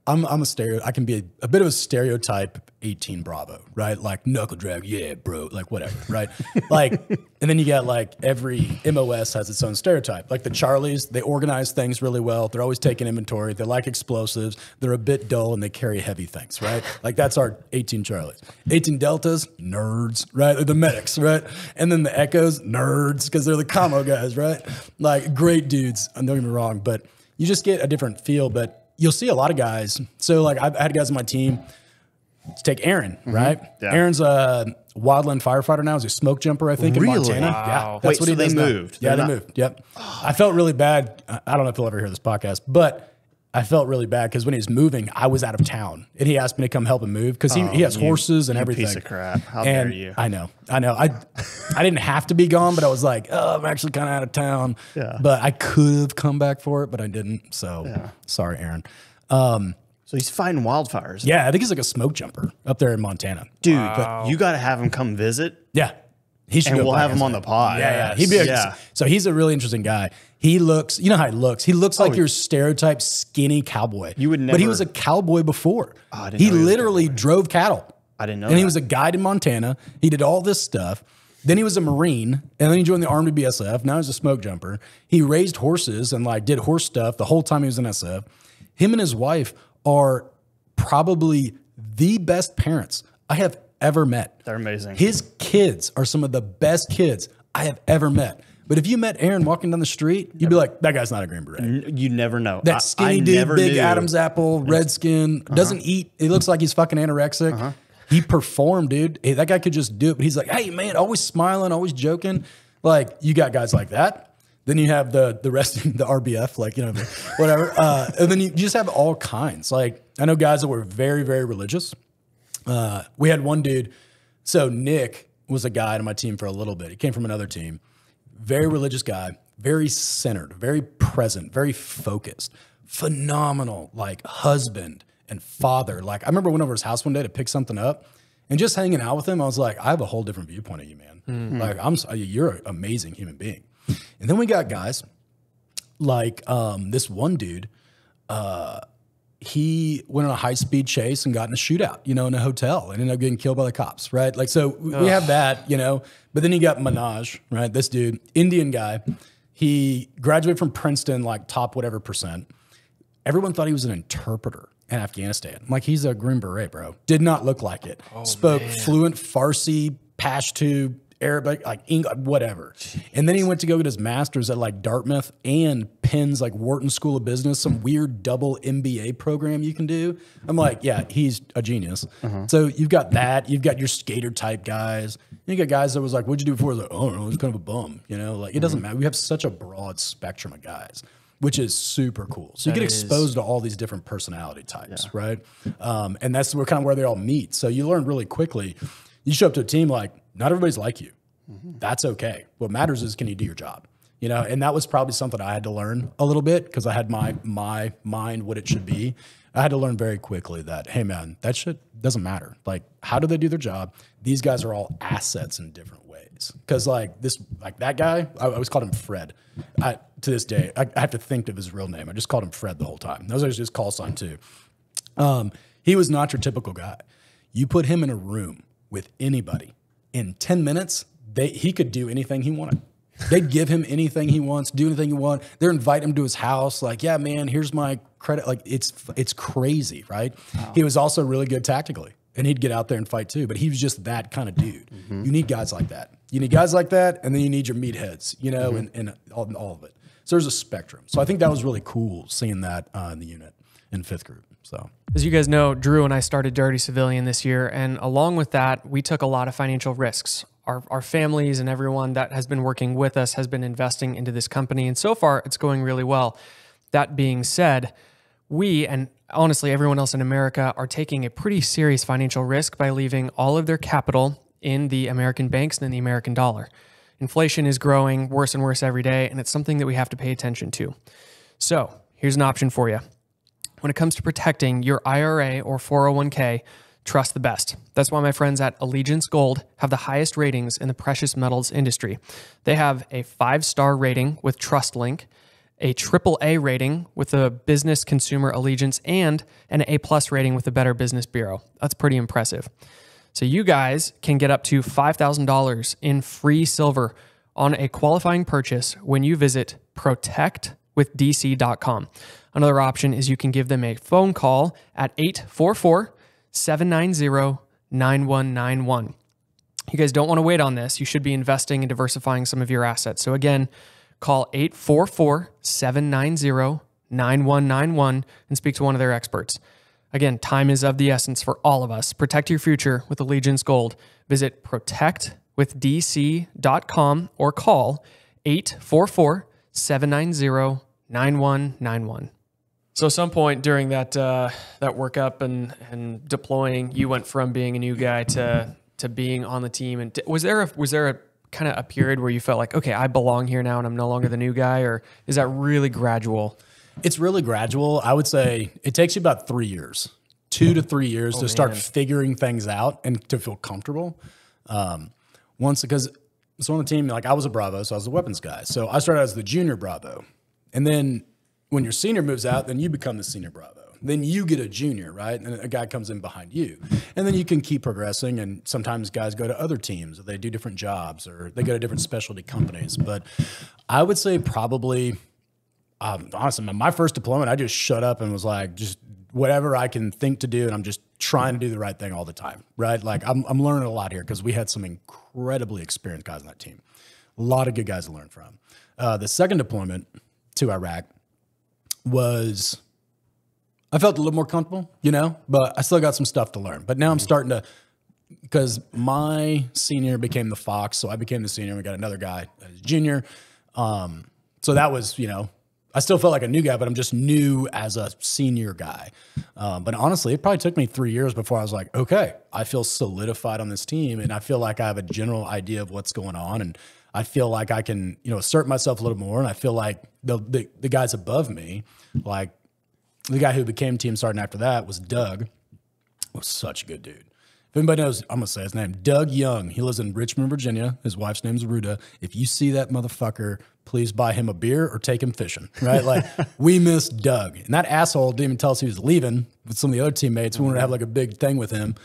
I'm I'm a stereo. I can be a, a bit of a stereotype 18 Bravo, right? Like knuckle drag, yeah, bro, like whatever, right? like, and then you got like every MOS has its own stereotype. Like the Charlies, they organize things really well. They're always taking inventory. They like explosives. They're a bit dull and they carry heavy things, right? Like that's our 18 Charlies. 18 Deltas, nerds, right? They're the medics, right? And then the Echoes, nerds, because they're the commo guys, right? Like great dudes. Don't get me wrong, but you just get a different feel. But you'll see a lot of guys. So like I've had guys on my team. Let's take Aaron, mm-hmm. right? Yeah. Aaron's a wildland firefighter now. He's a smoke jumper, I think, in Montana. Wow. Yeah, that's Wait, what so he they does now. Yeah, They're they not- moved. Yep. I felt really bad. I I don't know if he'll ever hear this podcast, but I felt really bad because when he was moving, I was out of town, and he asked me to come help him move because he, he has Oh, you- horses and you everything. piece of crap. How and dare you. I know, I know. I I didn't have to be gone, but I was like, oh, I'm actually kind of out of town. Yeah. But I could have come back for it, but I didn't. So Yeah. sorry, Aaron. Um, So he's fighting wildfires. yeah, I think he's like a smoke jumper up there in Montana. Dude, But you got to have him come visit. Yeah. He should And go we'll have him on the pod. Yeah, yeah. He'd be a, Yeah. So he's a really interesting guy. He looks, you know how he looks. He looks oh, like Oh, your stereotype skinny cowboy. You would But he was a cowboy before. Oh, I didn't he know he literally drove cattle. I didn't know And he was a guide in Montana. He did all this stuff. Then he was a Marine, and then he joined the Army BSF. Now he's a smoke jumper. He raised horses and like did horse stuff the whole time he was in SF. Him and his wife are probably the best parents I have ever met. They're amazing. His kids are some of the best kids I have ever met. But if you met Aaron walking down the street, you'd be like, that guy's not a Green Beret. You never know. That skinny I dude, never big knew. Uh-huh. Adam's apple, red skin, doesn't eat. He looks like he's fucking anorexic. He performed, dude. Hey, that guy could just do it. But he's like, hey, man, always smiling, always joking. Like, you got guys like that. Then you have the the rest of the RBF, like you know, whatever. Uh, and then you just have all kinds. Like I know guys that were very very religious. Uh, we had one dude. So Nick was a guy on my team for a little bit. He came from another team. Very religious guy, very centered, very present, very focused. Phenomenal, like husband and father. Like I remember went over his house one day to pick something up, and just hanging out with him, I was like, I have a whole different viewpoint of you, man. Like I'm, you're an amazing human being. And then we got guys like um, this one dude. Uh, he went on a high speed chase and got in a shootout, you know, in a hotel and ended up getting killed by the cops, right? Like, so we have that, you know, but then you got Minaj, right? This dude, Indian guy. He graduated from Princeton, like top whatever percent. Everyone thought he was an interpreter in Afghanistan. Like he's a Green Beret, bro. Did not look like it. Oh, Spoke fluent Farsi, Pashto, Arabic, like English, whatever. And then he went to go get his master's at like Dartmouth and Penn's like Wharton School of Business, some weird double MBA program you can do. I'm like, yeah, he's a genius. So you've got that. You've got your skater type guys. You got guys that was like, what'd you do before? I was like, oh, no, I was kind of a bum. You know, like it doesn't matter. We have such a broad spectrum of guys. Which is super cool. So you get is- exposed to all these different personality types, right? Um, and that's where kind of where they all meet. So you learn really quickly. You show up to a team like not everybody's like you. That's okay. What matters is can you do your job? You know, and that was probably something I had to learn a little bit because I had my my mind what it should be. I had to learn very quickly that hey man, that shit doesn't matter. Like how do they do their job? These guys are all assets in different ways. Because like this, like that guy, I I always called him Fred. I, to this day, I, I have to think of his real name. I just called him Fred the whole time. That was his call sign too. Um, he was not your typical guy. You put him in a room with anybody in 10 minutes, they, he could do anything he wanted. They'd give him anything he wants, do anything he want. They're invite him to his house. Like, yeah, man, here's my credit. Like, it's it's crazy, right? He was also really good tactically, and he'd get out there and fight too. But he was just that kind of dude. You need guys like that. You need guys like that, and then you need your meatheads, you know, and, and all, all of it. So there's a spectrum. So I think that was really cool seeing that uh, in the unit in fifth group. So As you guys know, Drew and I started Dirty Civilian this year, and along with that, we took a lot of financial risks. Our, our families and everyone that has been working with us has been investing into this company, and so far it's going really well. That being said, we and honestly everyone else in America are taking a pretty serious financial risk by leaving all of their capital in the American banks and in the American dollar. Inflation is growing worse and worse every day, and it's something that we have to pay attention to. So, here's an option for you. When it comes to protecting your IRA or 401k, trust the best. That's why my friends at Allegiance Gold have the highest ratings in the precious metals industry. They have a five star rating with TrustLink, a triple A rating with the Business Consumer Alliance, and an A plus rating with the Better Business Bureau. That's pretty impressive. So you guys can get up to $5,000 in free silver on a qualifying purchase when you visit protectwithdc.com. Another option is you can give them a phone call at 844 790 9191. You guys don't want to wait on this. You should be investing and diversifying some of your assets. So again, call 844 790 9191 and speak to one of their experts. Again, time is of the essence for all of us. Protect your future with Allegiance Gold. Visit protectwithdc.com or call 844 790 9191. So, at some point during that uh, that workup and and deploying, you went from being a new guy to to being on the team. And was there a was there a kind of a period where you felt like, okay, I belong here now, and I'm no longer the new guy, or is that really gradual? It's really gradual. I would say it takes you about three years, two to three years to start figuring things out and to feel comfortable. Um, once, because so on the team, like I was a Bravo, so I was a weapons guy. So I started as the junior Bravo. And then when your senior moves out, then you become the senior Bravo. Then you get a junior, right? And a guy comes in behind you. And then you can keep progressing. And sometimes guys go to other teams or they do different jobs or they go to different specialty companies. But I would say probably um, honestly, my first deployment, I just shut up and was like, just whatever I can think to do, and I'm just trying to do the right thing all the time, right? Like I'm, I'm learning a lot here because we had some incredibly experienced guys on that team, a lot of good guys to learn from. Uh, the second deployment to Iraq was, I felt a little more comfortable, you know, but I still got some stuff to learn. But now I'm starting to, because my senior became the Fox, so I became the senior. We got another guy, as junior. Um, so that was, you know, I still felt like a new guy, but I'm just new as a senior guy. Um, but honestly, it probably took me three years before I was like, okay, I feel solidified on this team, and I feel like I have a general idea of what's going on, and I feel like I can, you know, assert myself a little more, and I feel like the the, the guys above me, like the guy who became team sergeant after that was Doug, was such a good dude. If anybody knows, I'm gonna say his name, Doug Young. He lives in Richmond, Virginia. His wife's name's Ruda. If you see that motherfucker, please buy him a beer or take him fishing. Right? Like we miss Doug, and that asshole didn't even tell us he was leaving with some of the other teammates. We wanted to have like a big thing with him,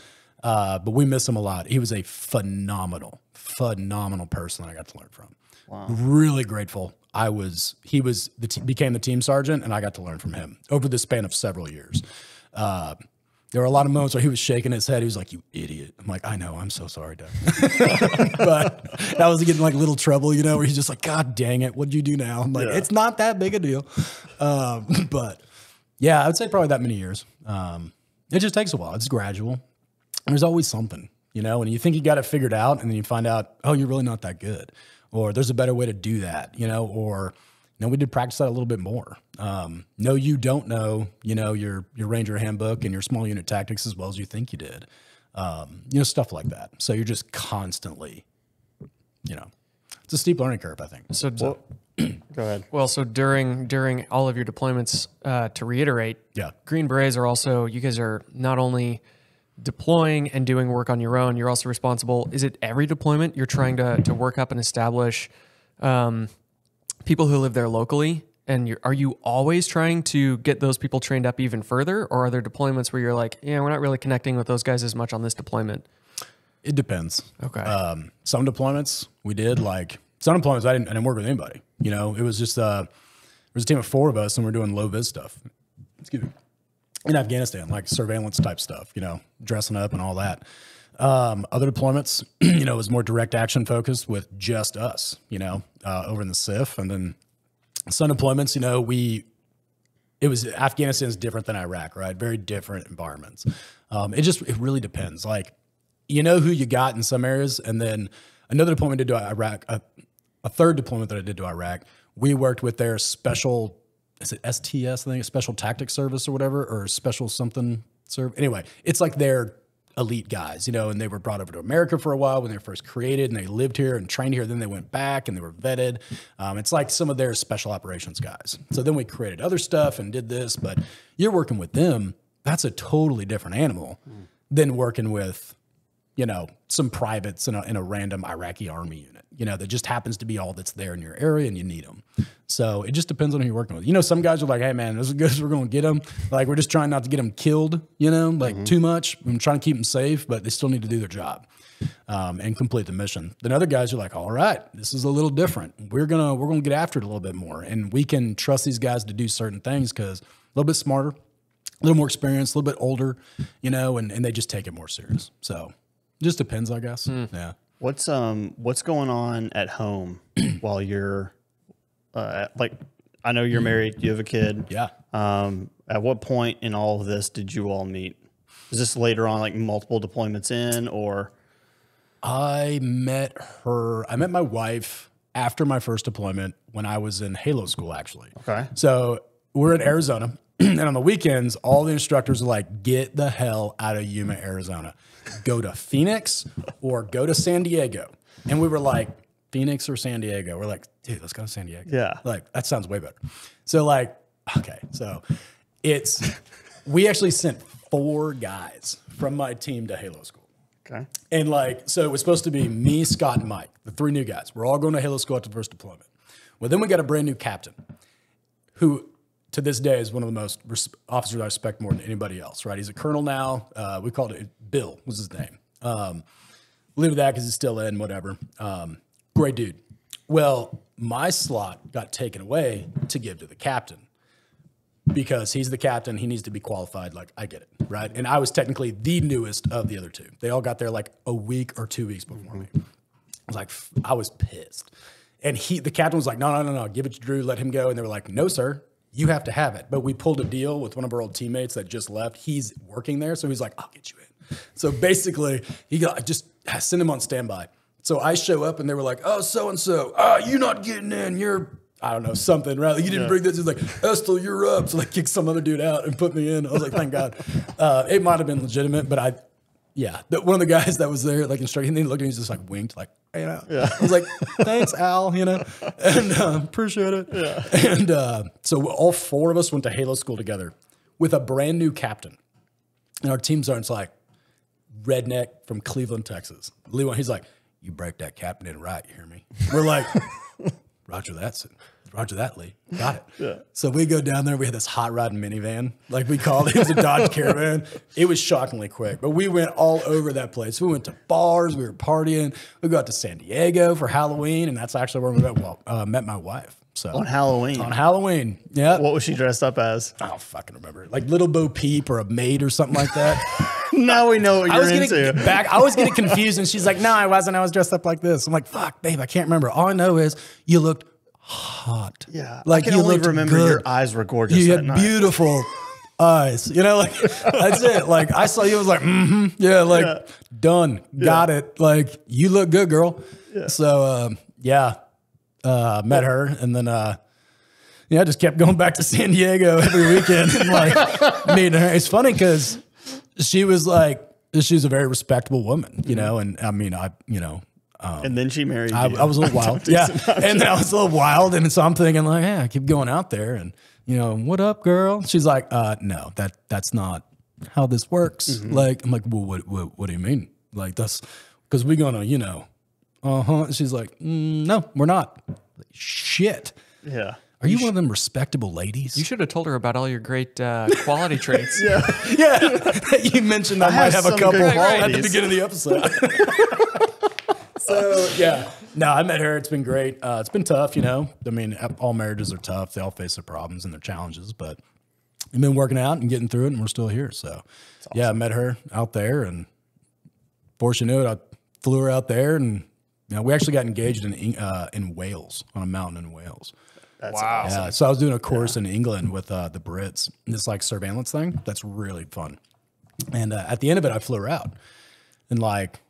uh, but we miss him a lot. He was a phenomenal, phenomenal person. I got to learn from. Wow. Really grateful. I was. He was the t- became the team sergeant, and I got to learn from him over the span of several years. Uh, there were a lot of moments where he was shaking his head. He was like, "You idiot!" I'm like, "I know. I'm so sorry, Doug." but that was getting like little trouble, you know, where he's just like, "God dang it, what'd you do now?" I'm like, Yeah. "It's not that big a deal." Um, but yeah, I would say probably that many years. Um, it just takes a while. It's gradual. There's always something, you know, and you think you got it figured out, and then you find out, oh, you're really not that good, or there's a better way to do that, you know, or you know, we did practice that a little bit more. Um, no, you don't know, you know, your your Ranger handbook and your small unit tactics as well as you think you did, um, you know, stuff like that. So you're just constantly, you know, it's a steep learning curve, I think. So, Go ahead. well, so during during all of your deployments, uh, to reiterate, Yeah. Green Berets are also you guys are not only deploying and doing work on your own, you're also responsible. Is it every deployment you're trying to to work up and establish um, people who live there locally? And you're, are you always trying to get those people trained up even further, or are there deployments where you're like, yeah, we're not really connecting with those guys as much on this deployment? It depends. Okay. Um, some deployments we did like some deployments I didn't, I didn't work with anybody. You know, it was just uh, there was a team of four of us and we're doing low vis stuff. Excuse me. In Afghanistan, like surveillance type stuff. You know, dressing up and all that. Um, other deployments, you know, was more direct action focused with just us. You know, uh, over in the CIF, and then some deployments. You know, we it was Afghanistan's different than Iraq, right? Very different environments. Um, it just it really depends. Like you know who you got in some areas, and then another deployment to Iraq, a, a third deployment that I did to Iraq, we worked with their special is it STS? I think special tactics service or whatever, or special something serve. Anyway, it's like their elite guys, you know, and they were brought over to America for a while when they were first created, and they lived here and trained here. Then they went back and they were vetted. Um, it's like some of their special operations guys. So then we created other stuff and did this, but you're working with them. That's a totally different animal than working with you know, some privates in a, in a random Iraqi army unit, you know, that just happens to be all that's there in your area and you need them. So it just depends on who you're working with. You know, some guys are like, hey, man, this is good we're going to get them. Like, we're just trying not to get them killed, you know, like too much. I'm trying to keep them safe, but they still need to do their job um, and complete the mission. Then other guys are like, all right, this is a little different. We're going to, we're going to get after it a little bit more. And we can trust these guys to do certain things because a little bit smarter, a little more experienced, a little bit older, you know, and, and they just take it more serious. So it just depends, I guess. Yeah. What's um what's going on at home while you're uh, like I know you're married, you have a kid. Yeah. Um, at what point in all of this did you all meet? Is this later on, like multiple deployments in, or I met her, I met my wife after my first deployment when I was in Halo school, actually. Okay. So we're in Arizona. and on the weekends, all the instructors are like, get the hell out of Yuma, Arizona. Go to Phoenix or go to San Diego. And we were like, Phoenix or San Diego? We're like, dude, let's go to San Diego. Yeah. Like, that sounds way better. So, like, okay. So it's, we actually sent four guys from my team to Halo school. okay? And like, so it was supposed to be me, Scott, and Mike, the three new guys. We're all going to Halo School after the first deployment. Well, then we got a brand new captain who to this day is one of the most officers I respect more than anybody else, right? He's a colonel now. Uh, we called it Bill was his name. Um, leave it that because he's still in, whatever. Um, great dude. Well, my slot got taken away to give to the captain because he's the captain. He needs to be qualified. Like, I get it, right? And I was technically the newest of the other two. They all got there like a week or two weeks before me. I was like, I was pissed. And he, the captain was like, no, no, no, no, give it to Drew, let him go. And they were like, no, sir, you have to have it. But we pulled a deal with one of our old teammates that just left. He's working there. So he's like, I'll get you in. So basically, he got, I just send him on standby. So I show up and they were like, oh, so and so, ah, you're not getting in. You're I don't know, something, right? Like, you didn't bring this. He's like, Estell, you're up. So like kick some other dude out and put me in. I was like, thank God. Uh, it might have been legitimate, but I, yeah. The, one of the guys that was there, like instructing, he looked at me, he just like winked, like, you know. Yeah. I was like, thanks, Al, you know, and uh, appreciate it. Yeah. And uh, so all four of us went to Halo school together with a brand new captain. And our team sergeant's like, redneck from Cleveland, Texas. Lee, he's like, you break that captain in right, you hear me? We're like, Roger that. Roger that, Lee. Got it. Yeah. So we go down there. We had this hot rod minivan, like we called it. It was a Dodge Caravan. It was shockingly quick, but we went all over that place. We went to bars. We were partying. We got to San Diego for Halloween, and that's actually where we met, well, uh, met my wife. So on Halloween. On Halloween. Yeah. What was she dressed up as? I don't fucking remember. Like little Bo Peep or a maid or something like that. now we know what you're I was into. back. I was getting confused, and she's like, "No, I wasn't. I was dressed up like this." I'm like, "Fuck, babe, I can't remember. All I know is you looked hot. Yeah, like I can you only remember good. your eyes were gorgeous. You had beautiful eyes. You know, like that's it. Like I saw you, I was like, mm-hmm, yeah, like yeah. done, got yeah. it. Like you look good, girl. Yeah. So um, yeah, uh, met her, and then uh, yeah, I just kept going back to San Diego every weekend and like meeting her. It's funny because she was like, she's a very respectable woman, you know, and I mean, I, you know, um, and then she married. I, I was a little wild, yeah, and I was a little wild, and so I'm thinking like, yeah, I keep going out there, and you know, what up, girl? She's like, uh, no, that that's not how this works. Mm-hmm. Like, I'm like, well, what, what, what do you mean? Like, that's because we're gonna, you know, uh huh. She's like, mm, no, we're not. Like, Shit. Yeah. Are you, you one of them respectable ladies? You should have told her about all your great uh, quality traits. yeah, yeah. you mentioned I, I might have, have a couple at the beginning of the episode. So yeah, no, I met her. It's been great. Uh, it's been tough, you know. I mean, all marriages are tough. They all face their problems and their challenges, but we've been working out and getting through it, and we're still here. So, awesome. yeah, I met her out there, and before she knew it, I flew her out there, and you know, we actually got engaged in uh, in Wales on a mountain in Wales. That's wow. Awesome. Yeah. So I was doing a course yeah. in England with uh, the Brits. This like surveillance thing. That's really fun. And uh, at the end of it, I flew her out and like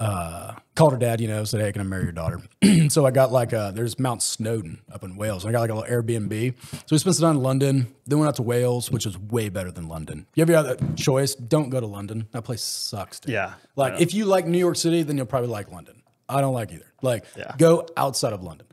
uh, called her dad, you know, said, Hey, can I marry your daughter? so I got like, a, there's Mount Snowdon up in Wales. I got like a little Airbnb. So we spent some time in London, then went out to Wales, which is way better than London. You ever have that choice, don't go to London. That place sucks. Dude. Yeah. Like if you like New York City, then you'll probably like London. I don't like either. Like, yeah. go outside of London.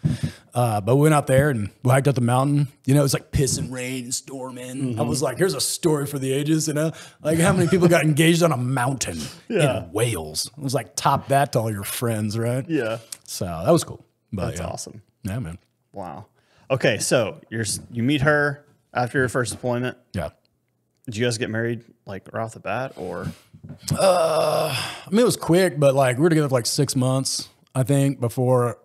Uh, but we went out there and we hiked up the mountain. You know, it was like piss and rain and storming. Mm-hmm. I was like, here's a story for the ages, you know? Like, how many people got engaged on a mountain yeah. in Wales? It was like, top that to all your friends, right? Yeah. So that was cool. But, That's yeah. awesome. Yeah, man. Wow. Okay, so you're you meet her after your first deployment. Yeah. Did you guys get married like right off the bat, or uh, I mean, it was quick, but like we were together for like six months, I think, before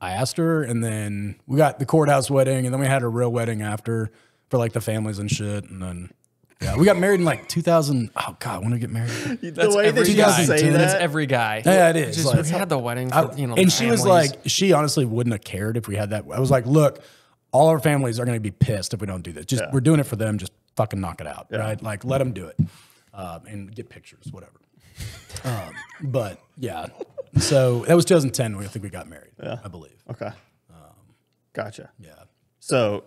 I asked her, and then we got the courthouse wedding, and then we had a real wedding after for like the families and shit, and then. Yeah, we got married in like 2000. Oh God, when did we get married? That's the way that you say that. That's every guy. Yeah, it is. Just, like, we had the wedding, for, you know. And she was like, she honestly wouldn't have cared if we had that. I was like, look, all our families are going to be pissed if we don't do this. Just yeah. we're doing it for them. Just fucking knock it out, yeah. right? Like let them do it um, and get pictures, whatever. Um, but yeah, so that was 2010 when I think we got married. Yeah. I believe. Okay. Um, gotcha. Yeah. So,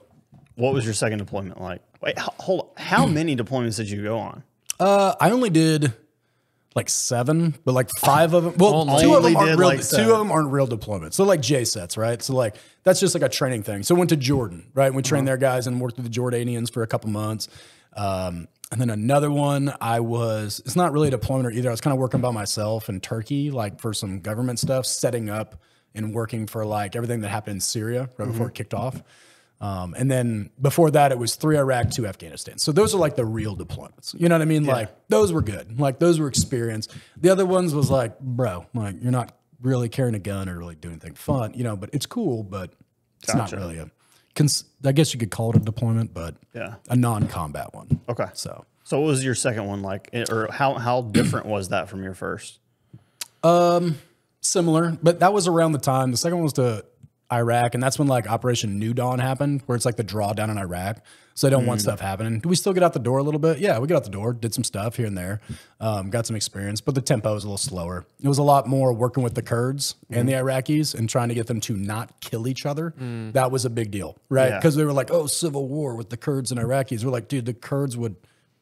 what was your second deployment like? Wait, hold. On. How many deployments did you go on? Uh, I only did like seven, but like five of them. Well, two of them aren't real. Like two of them aren't real deployments. So like J sets, right? So like that's just like a training thing. So went to Jordan, right? We trained uh-huh. their guys and worked with the Jordanians for a couple months. Um, and then another one, I was, it's not really a deployment either. I was kind of working by myself in Turkey, like for some government stuff, setting up and working for like everything that happened in Syria right mm-hmm. before it kicked off. Um, and then before that, it was three Iraq, two Afghanistan. So those are like the real deployments. You know what I mean? Yeah. Like those were good. Like those were experience. The other ones was like, bro, like you're not really carrying a gun or really doing anything fun, you know, but it's cool, but it's gotcha. not really a I guess you could call it a deployment, but yeah, a non-combat one. Okay. So, so what was your second one like, eh, or how how different was that from your first? Um, similar, but that was around the time. The second one was to Iraq, and that's when like Operation New Dawn happened, where it's like the drawdown in Iraq. So they don't want hmm. stuff happening. Do we still get out the door a little bit? Yeah, we got out the door, did some stuff here and there, um, got some experience, but the tempo was a little slower. It was a lot more working with the Kurds and the hmm. Iraqis and trying to get them to not kill each other. Hmm. That was a big deal, right? Yeah. Because they were like, oh, civil war with the Kurds and Iraqis. We're like, dude, the Kurds would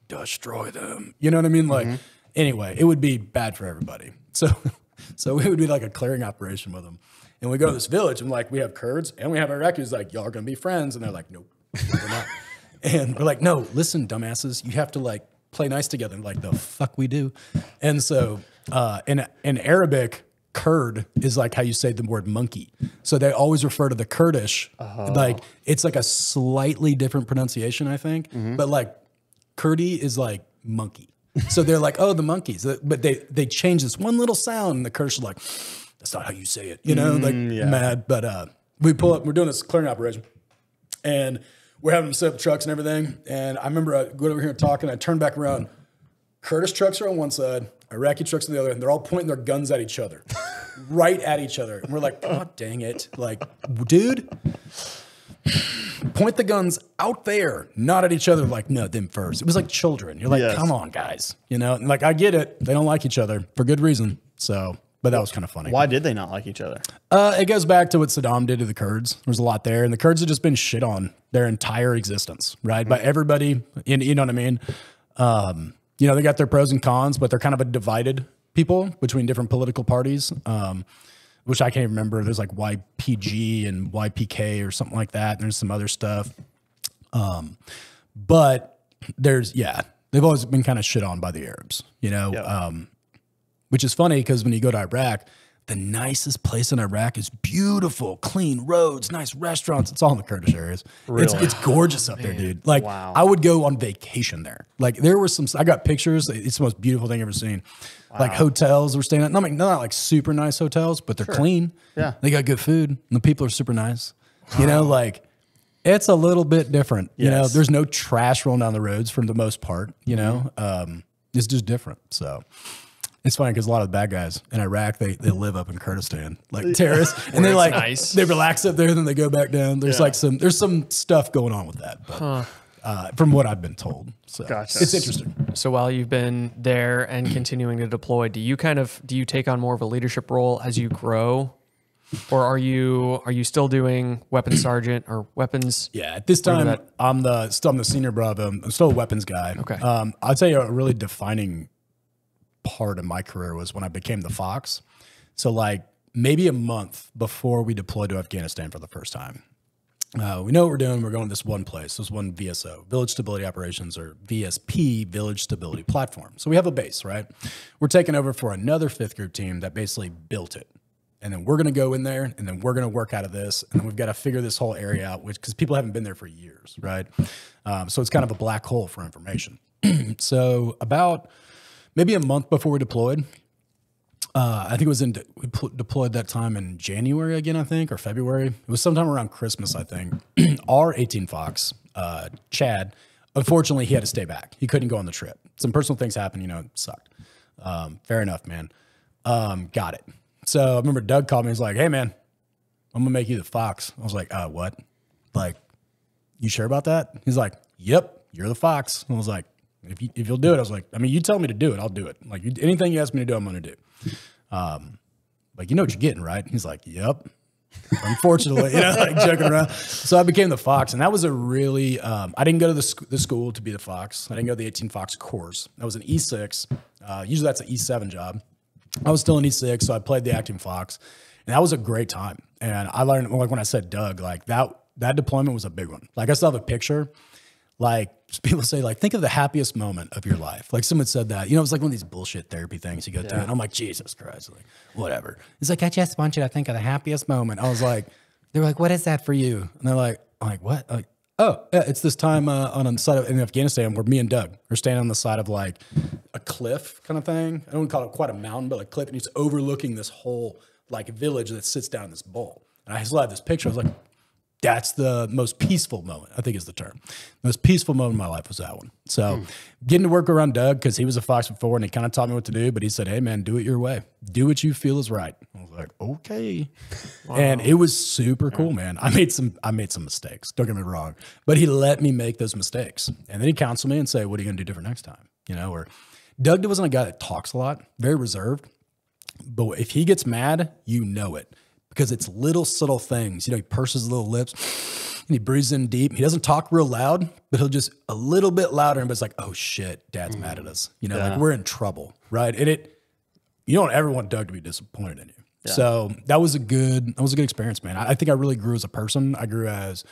destroy them. You know what I mean? Like, mm-hmm. anyway, it would be bad for everybody. So, so it would be like a clearing operation with them. And we go to this village and like, we have Kurds and we have Iraqis. Like, y'all are gonna be friends, and they're like, nope, we're not. and we're like, no, listen, dumbasses, you have to like play nice together. And like, the fuck we do. And so, uh, in in Arabic. Kurd is like how you say the word monkey. So they always refer to the Kurdish, like it's like a slightly different pronunciation, I think. But like Kurdi is like monkey. So they're like, oh, the monkeys. But they they change this one little sound, and the Kurdish are like, that's not how you say it. You know, like mad. But uh, we pull up, we're doing this clearing operation, and we're having them set up trucks and everything. And I remember I going over here and talking. I turned back around. Kurdish trucks are on one side, Iraqi trucks on the other, and they're all pointing their guns at each other, right at each other. And we're like, God dang it. Like, dude, point the guns out there, not at each other. Like, no, them first. It was like children. You're like, Yes. come on, guys. You know, and like, I get it. They don't like each other for good reason. So, but that was kind of funny. Why did they not like each other? Uh, it goes back to what Saddam did to the Kurds. There's a lot there, and the Kurds have just been shit on their entire existence, right? By everybody, you, you know what I mean? Um, you know, they got their pros and cons, but they're kind of a divided people between different political parties, um, which I can't even remember. There's like YPG and YPK or something like that. And there's some other stuff. Um, but there's, yeah, they've always been kind of shit on by the Arabs, you know? Um, which is funny because when you go to Iraq, the nicest place in Iraq is beautiful, clean roads, nice restaurants. It's all in the Kurdish areas. It's, Really? it's gorgeous up there, dude. Like Wow. I would go on vacation there. Like there were some, I got pictures. It's the most beautiful thing I've ever seen. Like hotels we're staying at. Not, like- not like super nice hotels, but they're clean. Yeah. They got good food and the people are super nice. You know, like it's a little bit different. You know, there's no trash rolling down the roads for the most part, you know? Um, it's just different. So it's funny because a lot of the bad guys in Iraq they, they live up in Kurdistan like terrorists, and they it's like nice. they relax up there, then they go back down. There's Yeah. like some there's some stuff going on with that, but, uh, from what I've been told. So Gotcha. it's interesting. So while you've been there and continuing to deploy, do you kind of do you take on more of a leadership role as you grow, or are you are you still doing weapons sergeant or weapons? Yeah, at this time I'm the still I'm the senior bravo. I'm still a weapons guy. Okay. Um, I'd say a really defining part of my career was when I became the Fox. So like maybe a month before we deployed to Afghanistan for the first time. Uh, we know what we're doing. We're going to this one place, this one VSO, Village Stability Operations, or VSP, Village Stability Platform. So we have a base, right? We're taking over for another fifth group team that basically built it. And then we're going to go in there and then we're going to work out of this. And then we've got to figure this whole area out, which because people haven't been there for years, right? Um, so it's kind of a black hole for information. so about maybe a month before we deployed, uh, I think it was in we pl- deployed that time in January again, I think, or February. It was sometime around Christmas, I think. Our 18 Fox, uh, Chad, unfortunately, he had to stay back. He couldn't go on the trip. Some personal things happened, you know, it sucked. Um, fair enough, man. Um, got it. So I remember Doug called me. He's like, "Hey, man, I'm gonna make you the Fox." I was like, "Uh, what? Like, you sure about that?" He's like, "Yep, you're the Fox." I was like, "If you if you'll do it," I was like, "I mean, you tell me to do it, I'll do it. Like you, anything you ask me to do, I'm gonna do." Um, like you know what you're getting, right? He's like, "Yep." Unfortunately, you know, like joking around. So I became the Fox, and that was a really. Um, I didn't go to the, sc- the school to be the Fox. I didn't go to the 18 Fox course. That was an E6. Uh, usually that's an E7 job. I was still in E6, so I played the acting Fox, and that was a great time. And I learned, like when I said Doug, like that that deployment was a big one. Like I still have a picture. Like people say, like think of the happiest moment of your life. Like someone said that, you know, it's like one of these bullshit therapy things you go to, and I'm like, Jesus Christ, like whatever. It's like I just want you to think of the happiest moment. I was like, they're like, what is that for you? And they're like, I'm like what? I'm like, oh, yeah, it's this time uh, on the side of in Afghanistan where me and Doug are standing on the side of like a cliff kind of thing. I don't call it quite a mountain, but a cliff, and he's overlooking this whole like village that sits down in this bowl. And I still have this picture. I was like, that's the most peaceful moment, I think is the term. Most peaceful moment in my life was that one. So mm. getting to work around Doug because he was a Fox before and he kind of taught me what to do, but he said, Hey man, do it your way. Do what you feel is right. I was like, okay. Wow. And it was super cool, man. I made some I made some mistakes. Don't get me wrong. But he let me make those mistakes. And then he counseled me and say, What are you gonna do different next time? You know, or Doug wasn't a guy that talks a lot, very reserved. But if he gets mad, you know it because it's little subtle things. You know, he purses little lips and he breathes in deep. He doesn't talk real loud, but he'll just a little bit louder. And it's like, oh shit, dad's mm. mad at us. You know, yeah. like we're in trouble, right? And it, you don't ever want Doug to be disappointed in you. Yeah. So that was a good, that was a good experience, man. I, I think I really grew as a person. I grew as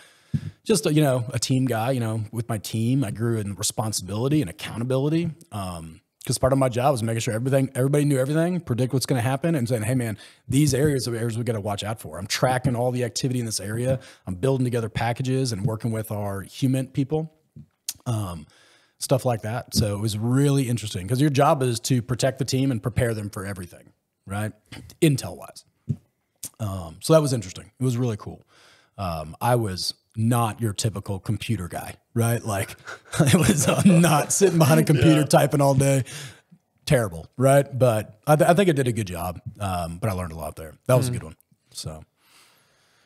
just a, you know a team guy. You know, with my team, I grew in responsibility and accountability. Um, because part of my job was making sure everything, everybody knew everything, predict what's going to happen, and saying, "Hey, man, these areas are areas we got to watch out for." I'm tracking all the activity in this area. I'm building together packages and working with our HUMINT people, um, stuff like that. So it was really interesting because your job is to protect the team and prepare them for everything, right? Intel wise. Um, so that was interesting. It was really cool. Um, I was not your typical computer guy, right? Like it was I'm not sitting behind a computer yeah. typing all day. Terrible, right? But I, th- I, think I did a good job. Um, but I learned a lot there. That was mm. a good one. So.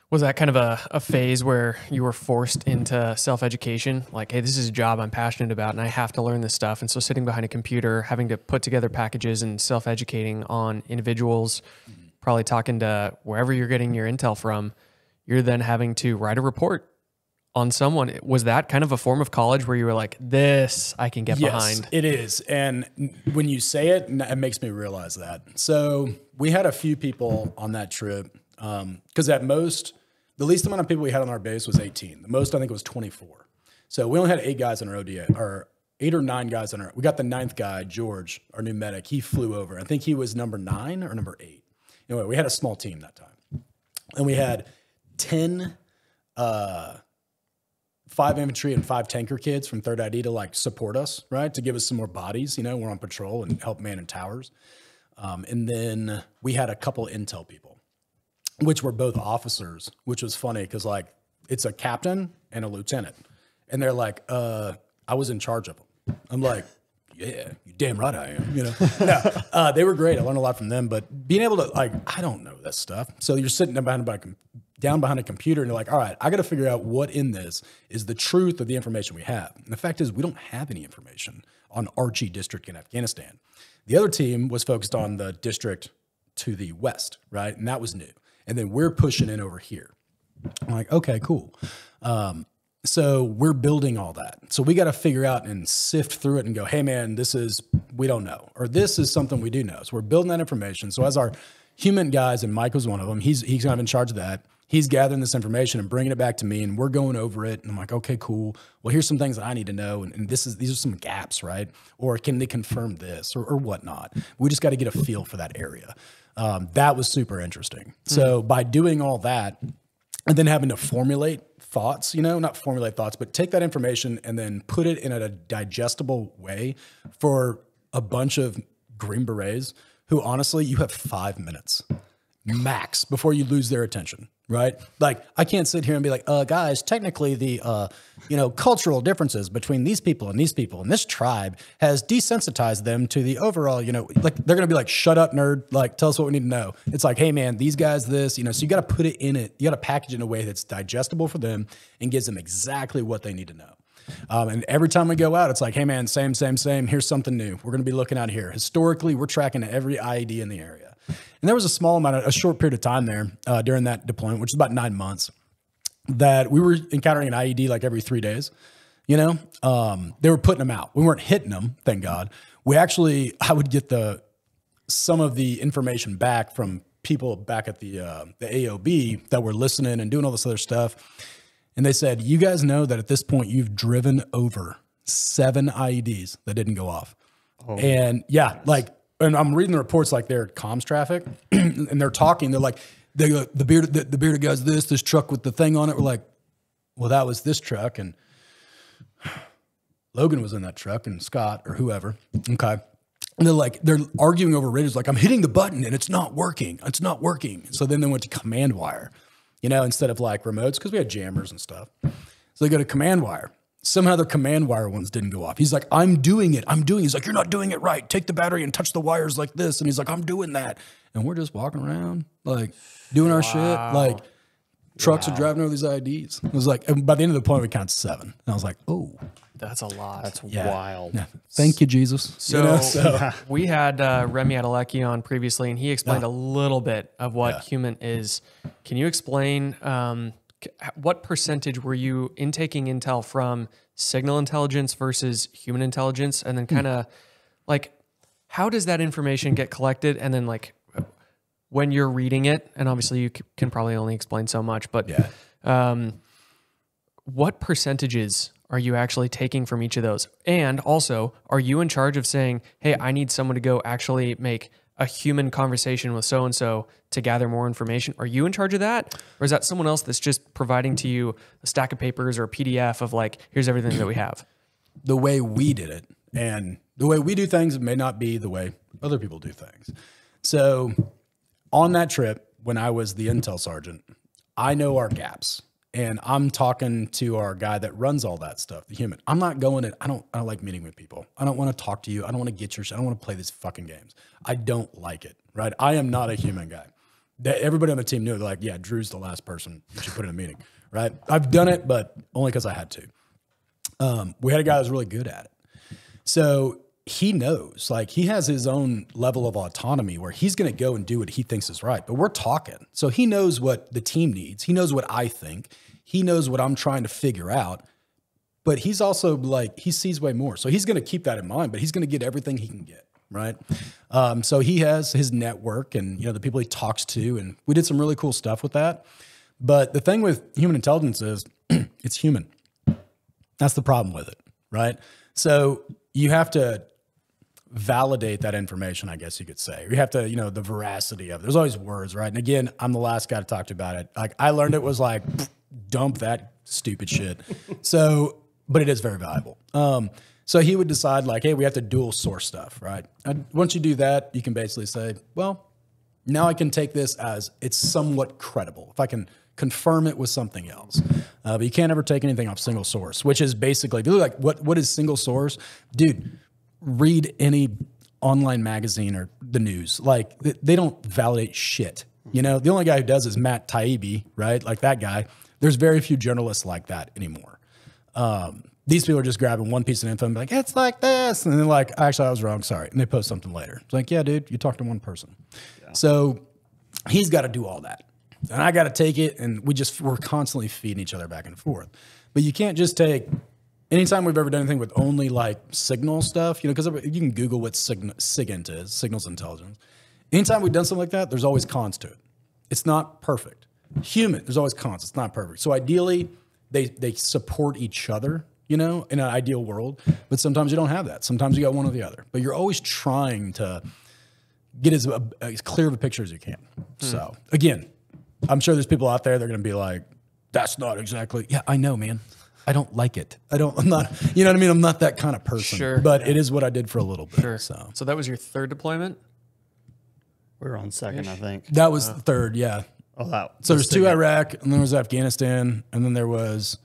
Was that kind of a, a phase where you were forced into self education? Like, hey, this is a job I'm passionate about and I have to learn this stuff. And so, sitting behind a computer, having to put together packages and self educating on individuals, probably talking to wherever you're getting your intel from, you're then having to write a report on someone. Was that kind of a form of college where you were like, this I can get yes, behind? It is. And when you say it, it makes me realize that. So we had a few people on that trip because um, at most, the least amount of people we had on our base was 18. The most I think was 24. So we only had eight guys on our ODA, or eight or nine guys on our. We got the ninth guy, George, our new medic. He flew over. I think he was number nine or number eight. Anyway, we had a small team that time, and we had ten uh, five infantry and five tanker kids from third ID to like support us, right? To give us some more bodies. You know, we're on patrol and help man in towers. Um, and then we had a couple intel people, which were both officers, which was funny because like it's a captain and a lieutenant, and they're like, uh, I was in charge of them. I'm like. Yeah, you damn right I am. You know, no, uh, they were great. I learned a lot from them. But being able to like, I don't know this stuff. So you're sitting behind a down behind a computer and you're like, all right, I got to figure out what in this is the truth of the information we have. And the fact is, we don't have any information on Archi district in Afghanistan. The other team was focused on the district to the west, right? And that was new. And then we're pushing in over here. I'm like, okay, cool. Um, so we're building all that. So we got to figure out and sift through it and go, hey, man, this is, we don't know, or this is something we do know. So we're building that information. So as our HUMINT guys, and Mike was one of them, he's, he's kind of in charge of that he's gathering this information and bringing it back to me and we're going over it and i'm like okay cool. Well here's some things that i need to know and, and this is these are some gaps right? Or can they confirm this or, or whatnot? We just got to get a feel for that area. Um, that was super interesting. So by doing all that and then having to formulate thoughts you know not formulate thoughts but take that information and then put it in a digestible way for a bunch of green berets who honestly you have five minutes max before you lose their attention right? Like I can't sit here and be like, uh, guys, technically the uh, you know cultural differences between these people and these people and this tribe has desensitized them to the overall, you know, like they're gonna be like, shut up, nerd, like tell us what we need to know. It's like, hey man, these guys, this, you know, so you got to put it in it, you got to package it in a way that's digestible for them and gives them exactly what they need to know. Um, and every time we go out, it's like, hey man, same, same, same. Here's something new. We're going to be looking out here. Historically, we're tracking every IED in the area. And there was a small amount, of, a short period of time there uh, during that deployment, which is about nine months, that we were encountering an IED like every three days. You know, um, they were putting them out. We weren't hitting them, thank God. We actually, I would get the some of the information back from people back at the uh, the AOB that were listening and doing all this other stuff, and they said, "You guys know that at this point you've driven over seven IEDs that didn't go off." Oh, and yeah, like and I'm reading the reports like they're comms traffic, and they're talking. They're like, they go, the bearded the, the bearded guy's this this truck with the thing on it. We're like, well, that was this truck, and Logan was in that truck, and Scott or whoever. Okay. And they're like, they're arguing over radios, like, I'm hitting the button and it's not working. It's not working. So then they went to command wire. you know, instead of like remotes because we had jammers and stuff. So they go to command wire. Somehow the command wire ones didn't go off. He's like, I'm doing it. I'm doing. It. He's like, you're not doing it right. Take the battery and touch the wires like this. And he's like, I'm doing that. And we're just walking around like doing our shit. Like trucks are driving over these IDs. It was like, and by the end of the point, we count seven. And I was like, oh, That's a lot. That's yeah. wild. Yeah. Thank you, Jesus. So, You know, so we had uh, Remi Adeleke on previously, and he explained a little bit of what HUMINT is. Can you explain um, c- what percentage were you intaking intel from signal intelligence versus human intelligence, and then kind of like how does that information get collected, and then like when you're reading it, and obviously you can probably only explain so much, but Yeah. um, what percentages are you actually taking from each of those? And also, are you in charge of saying, hey, I need someone to go actually make a human conversation with so and so to gather more information? Are you in charge of that? Or is that someone else that's just providing to you a stack of papers or a PDF of like, here's everything that we have? the way we did it and the way we do things may not be the way other people do things. So on that trip, when I was the intel sergeant, I know our gaps. And I'm talking to our guy that runs all that stuff, the HUMINT. I'm not going in. I don't. I don't like meeting with people. I don't want to talk to you. I don't want to get your. shit. I don't want to play these fucking games. I don't like it. Right. I am not a HUMINT guy. That everybody on the team knew. They're like, yeah, Drew's the last person you should put in a meeting. Right. I've done it, but only because I had to. Um, we had a guy that was really good at it. So he knows, like, he has his own level of autonomy where he's going to go and do what he thinks is right. But we're talking. So he knows what the team needs. He knows what I think. He knows what I'm trying to figure out. But he's also like, he sees way more. So he's going to keep that in mind, but he's going to get everything he can get. Right. Um, so he has his network and, you know, the people he talks to. And we did some really cool stuff with that. But the thing with human intelligence is it's human. That's the problem with it, right? So you have to validate that information, I guess you could say. You have to, you know, the veracity of it. There's always words, right? And again, I'm the last guy to talk to about it. Like I learned it was like dump that stupid shit. So, but it is very valuable. Um, so he would decide like, hey, we have to dual source stuff, right? And once you do that, you can basically say, well, now I can take this as it's somewhat credible. If I can confirm it with something else, uh, but you can't ever take anything off single source, which is basically if you look like what what is single source, dude. Read any online magazine or the news. Like th- they don't validate shit. You know, the only guy who does is Matt Taibbi, right? Like that guy. There's very few journalists like that anymore. Um, these people are just grabbing one piece of info and be like, it's like this. And then like, actually, I was wrong. Sorry. And they post something later. It's like, yeah, dude, you talked to one person. So he's got to do all that. And I got to take it. And we just, we're constantly feeding each other back and forth. But you can't just take, anytime we've ever done anything with only like signal stuff, you know, because you can Google what sign- SIGINT is, signals intelligence. Anytime we've done something like that, there's always cons to it. It's not perfect. HUMINT, there's always cons. It's not perfect. So ideally, they they support each other, you know, in an ideal world. But sometimes you don't have that. Sometimes you got one or the other. But you're always trying to get as, uh, as clear of a picture as you can. Hmm. So again, I'm sure there's people out there that are going to be like, "That's not exactly." Yeah, I know, man. I don't like it. I don't. I'm not. You know what I mean? I'm not that kind of person. Sure. But it is what I did for a little bit. Sure. So So that was your third deployment? We were on second, I think. that was the third. Yeah. Oh, that. So there's was two Iraq, and then there was Afghanistan, and then there was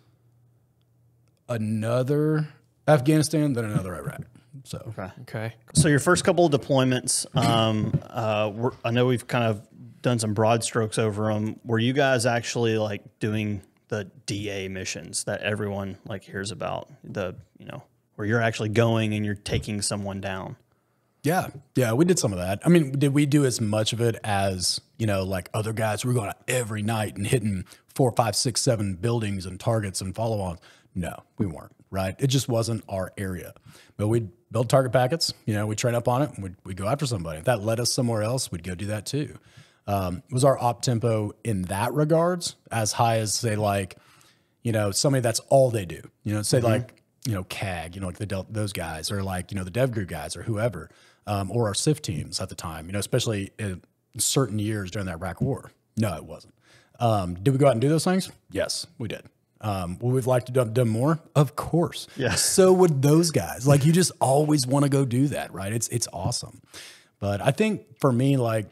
another Afghanistan, then another Iraq. So Okay. Okay. So your first couple of deployments, um, uh, were, I know we've kind of done some broad strokes over them. Were you guys actually like doing the DA missions that everyone like hears about? The you know where you're actually going and you're taking someone down. Yeah, yeah, we did some of that. I mean, did we do as much of it as you know, like other guys were going out every night and hitting four, five, six, seven buildings and targets and follow-ons? No, we weren't. Right? It just wasn't our area. But we'd build target packets. You know, we train up on it and we'd, we'd go after somebody. If that led us somewhere else, we'd go do that too. Um, was our op tempo in that regards as high as say like you know, somebody that's all they do. You know, say like, you know, CAG, you know, like the Del- those guys, or like, you know, the dev group guys, or whoever, um, or our CIF teams at the time. You know, especially in certain years during that Iraq War. No, it wasn't. Um, did we go out and do those things? Yes, we did. Um, would we've liked to do done more? Of course. Yes. So would those guys. Like you just always want to go do that, right? It's it's awesome. But I think for me, like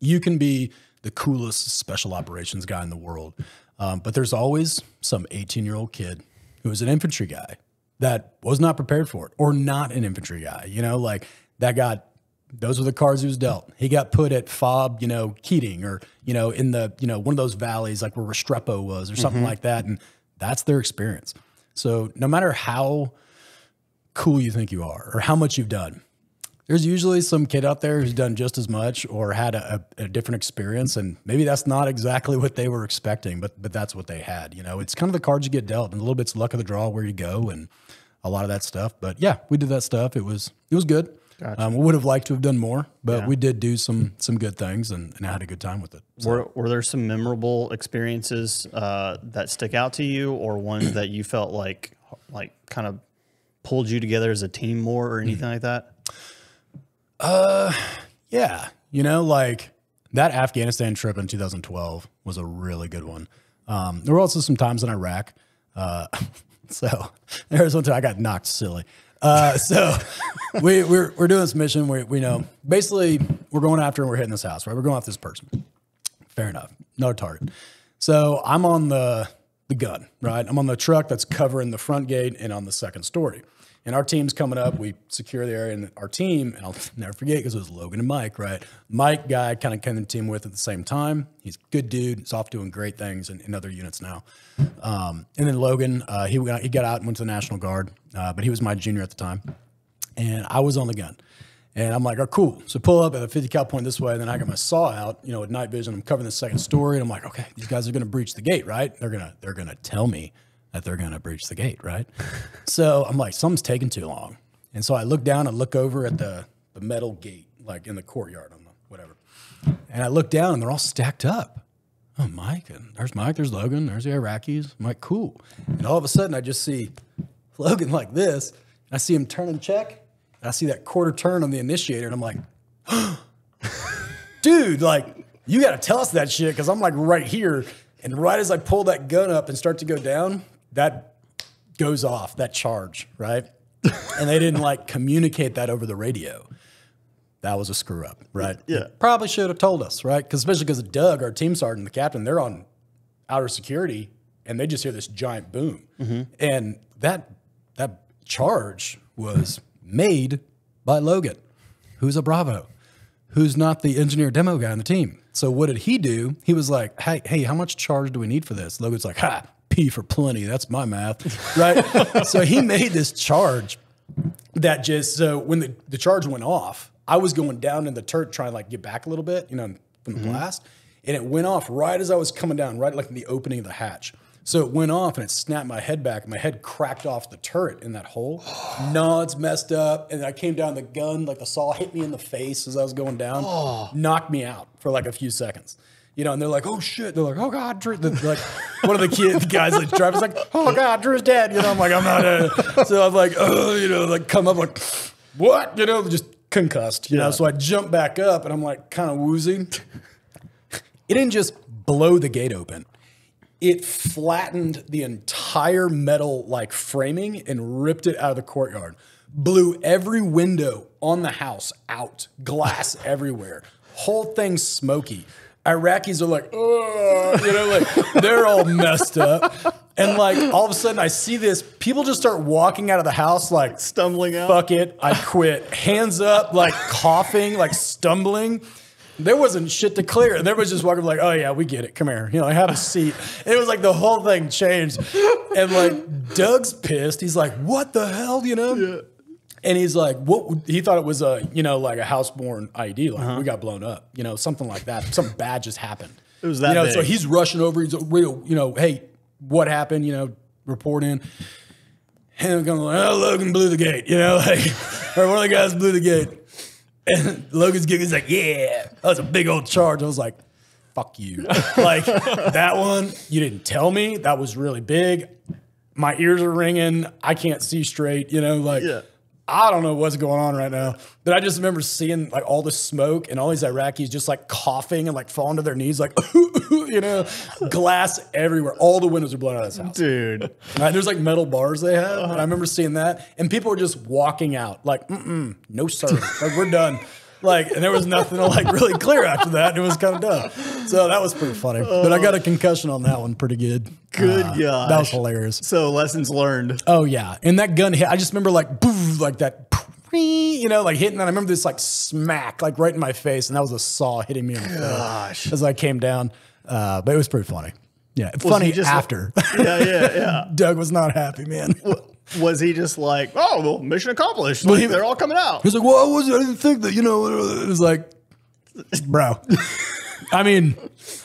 you can be the the coolest special operations guy in the world. Um, but there's always some 18 year old kid who is an infantry guy that was not prepared for it or not an infantry guy. You know, like that got those were the cards he was dealt. He got put at fob, you know, Keating or, you know, in the, you know, one of those valleys like where Restrepo was or something mm-hmm. like that. And that's their experience. So no matter how cool you think you are or how much you've done, there's usually some kid out there who's done just as much or had a, a, a different experience. And maybe that's not exactly what they were expecting, but but that's what they had. You know, it's kind of the cards you get dealt and a little bit's luck of the draw where you go and a lot of that stuff. But yeah, we did that stuff. It was it was good. Um, we would have liked to have done more, but we did do some some good things and, and I had a good time with it. So, Were, were there some memorable experiences uh, that stick out to you, or ones that you felt like like kind of pulled you together as a team more, or anything like that? Uh, yeah, you know, like that Afghanistan trip in 2012 was a really good one. Um, there were also some times in Iraq. Uh, so there was one time I got knocked silly. Uh, so we, we're, we're doing this mission. We, we know basically we're going after and we're hitting this house, right? We're going after this person. Fair enough. No target. So I'm on the, the gun, right? I'm on the truck that's covering the front gate and on the second story. And our team's coming up. We secure the area, and our team, and I'll never forget because it was Logan and Mike, right? Mike, guy, kind of came in the team with at the same time. He's a good dude. He's off doing great things in, in other units now. Um, and then Logan, uh, he, he got out and went to the National Guard, uh, but he was my junior at the time. And I was on the gun. And I'm like, oh, cool. So pull up at a 50 cal point this way. And then I got my saw out, you know, at night vision. I'm covering the second story. And I'm like, okay, these guys are going to breach the gate, right? They're going to, they're going to tell me that they're going to breach the gate, right? so I'm like, something's taking too long. And so I look down and look over at the, the metal gate, like in the courtyard on the whatever. And I look down and they're all stacked up. Oh, Mike, and there's Mike, there's Logan, there's the Iraqis. I'm like, cool. And all of a sudden I just see Logan like this. I see him turn and check. And I see that quarter turn on the initiator, and I'm like, dude, like, you got to tell us that shit because I'm like right here. And right as I pull that gun up and start to go down, that goes off, that charge, right? and they didn't like communicate that over the radio. That was a screw up, right? Yeah. Probably should have told us, right? Because especially because Doug, our team sergeant, the captain, they're on outer security and they just hear this giant boom. Mm-hmm. And that that charge was made by Logan, who's a Bravo, who's not the engineer demo guy on the team. So what did he do? He was like, "Hey, hey, how much charge do we need for this?" Logan's like, "Ha, P for plenty. That's my math, right?" so he made this charge that just so when the, the charge went off, I was going down in the turret trying to like get back a little bit, you know, from the mm-hmm. blast, and it went off right as I was coming down, right like in the opening of the hatch. So it went off and it snapped my head back. My head cracked off the turret in that hole. Nods messed up, and I came down. The gun, like the saw, hit me in the face as I was going down, oh. knocked me out for like a few seconds. You know, and they're like, "Oh shit!" They're like, "Oh god, Drew!" like one of the kids, guys like driving, like, "Oh god, Drew's dead." You know, I'm like, "I'm not." Uh. So I'm like, "Oh," you know, like come up like, "What?" You know, just concussed. You know, so I jump back up, and I'm like kind of woozy. It didn't just blow the gate open. It flattened the entire metal like framing and ripped it out of the courtyard. Blew every window on the house out, glass everywhere. Whole thing smoky. Iraqis are like, "Ugh," you know, like they're all messed up. And like all of a sudden I see this, people just start walking out of the house like Stumbling out. fuck it, I quit. Hands up, like coughing, like stumbling. There wasn't shit to clear. And everybody's just walking like, oh yeah, we get it. Come here. You know, I have a seat. And it was like the whole thing changed. And like Doug's pissed. He's like, what the hell, you know? And he's like, what? He thought it was a, you know, like a houseborn ID. Like uh-huh. we got blown up, you know, something like that. Something bad just happened. It was that You know, so he's rushing over. He's real, you know, hey, what happened? You know, report in. And I'm going like, oh, Logan blew the gate, you know, like, or one of the guys blew the gate. And Logan's giggling, he's like, yeah, that was a big old charge. I was like, fuck you. like, that one, you didn't tell me. That was really big. My ears are ringing. I can't see straight, you know, like, Yeah. I don't know what's going on right now. But I just remember seeing like all the smoke and all these Iraqis just like coughing and like falling to their knees, like, you know, glass everywhere. All the windows are blown out of this house. Dude. Right, there's like metal bars they have. And I uh-huh. remember seeing that. And people were just walking out, like, mm-mm, no, sir. like, we're done. Like, and there was nothing to like really clear after that. It was kind of dumb. So that was pretty funny. But I got a concussion on that one pretty good. Good Uh, gosh. That was hilarious. So lessons learned. Oh yeah, and that gun hit. I just remember like boof, like that, you know, like hitting. And I remember this like smack, like right in my face, and that was a saw hitting me in the Gosh. as I came down. Uh, but it was pretty funny. Yeah, funny just- after. Yeah, yeah, yeah. Doug was not happy, man. Was he just like, oh, well, mission accomplished? Like, he- they're all coming out. He's like, "Well, I wasn't. I didn't think that. You know." It was like, bro. I mean,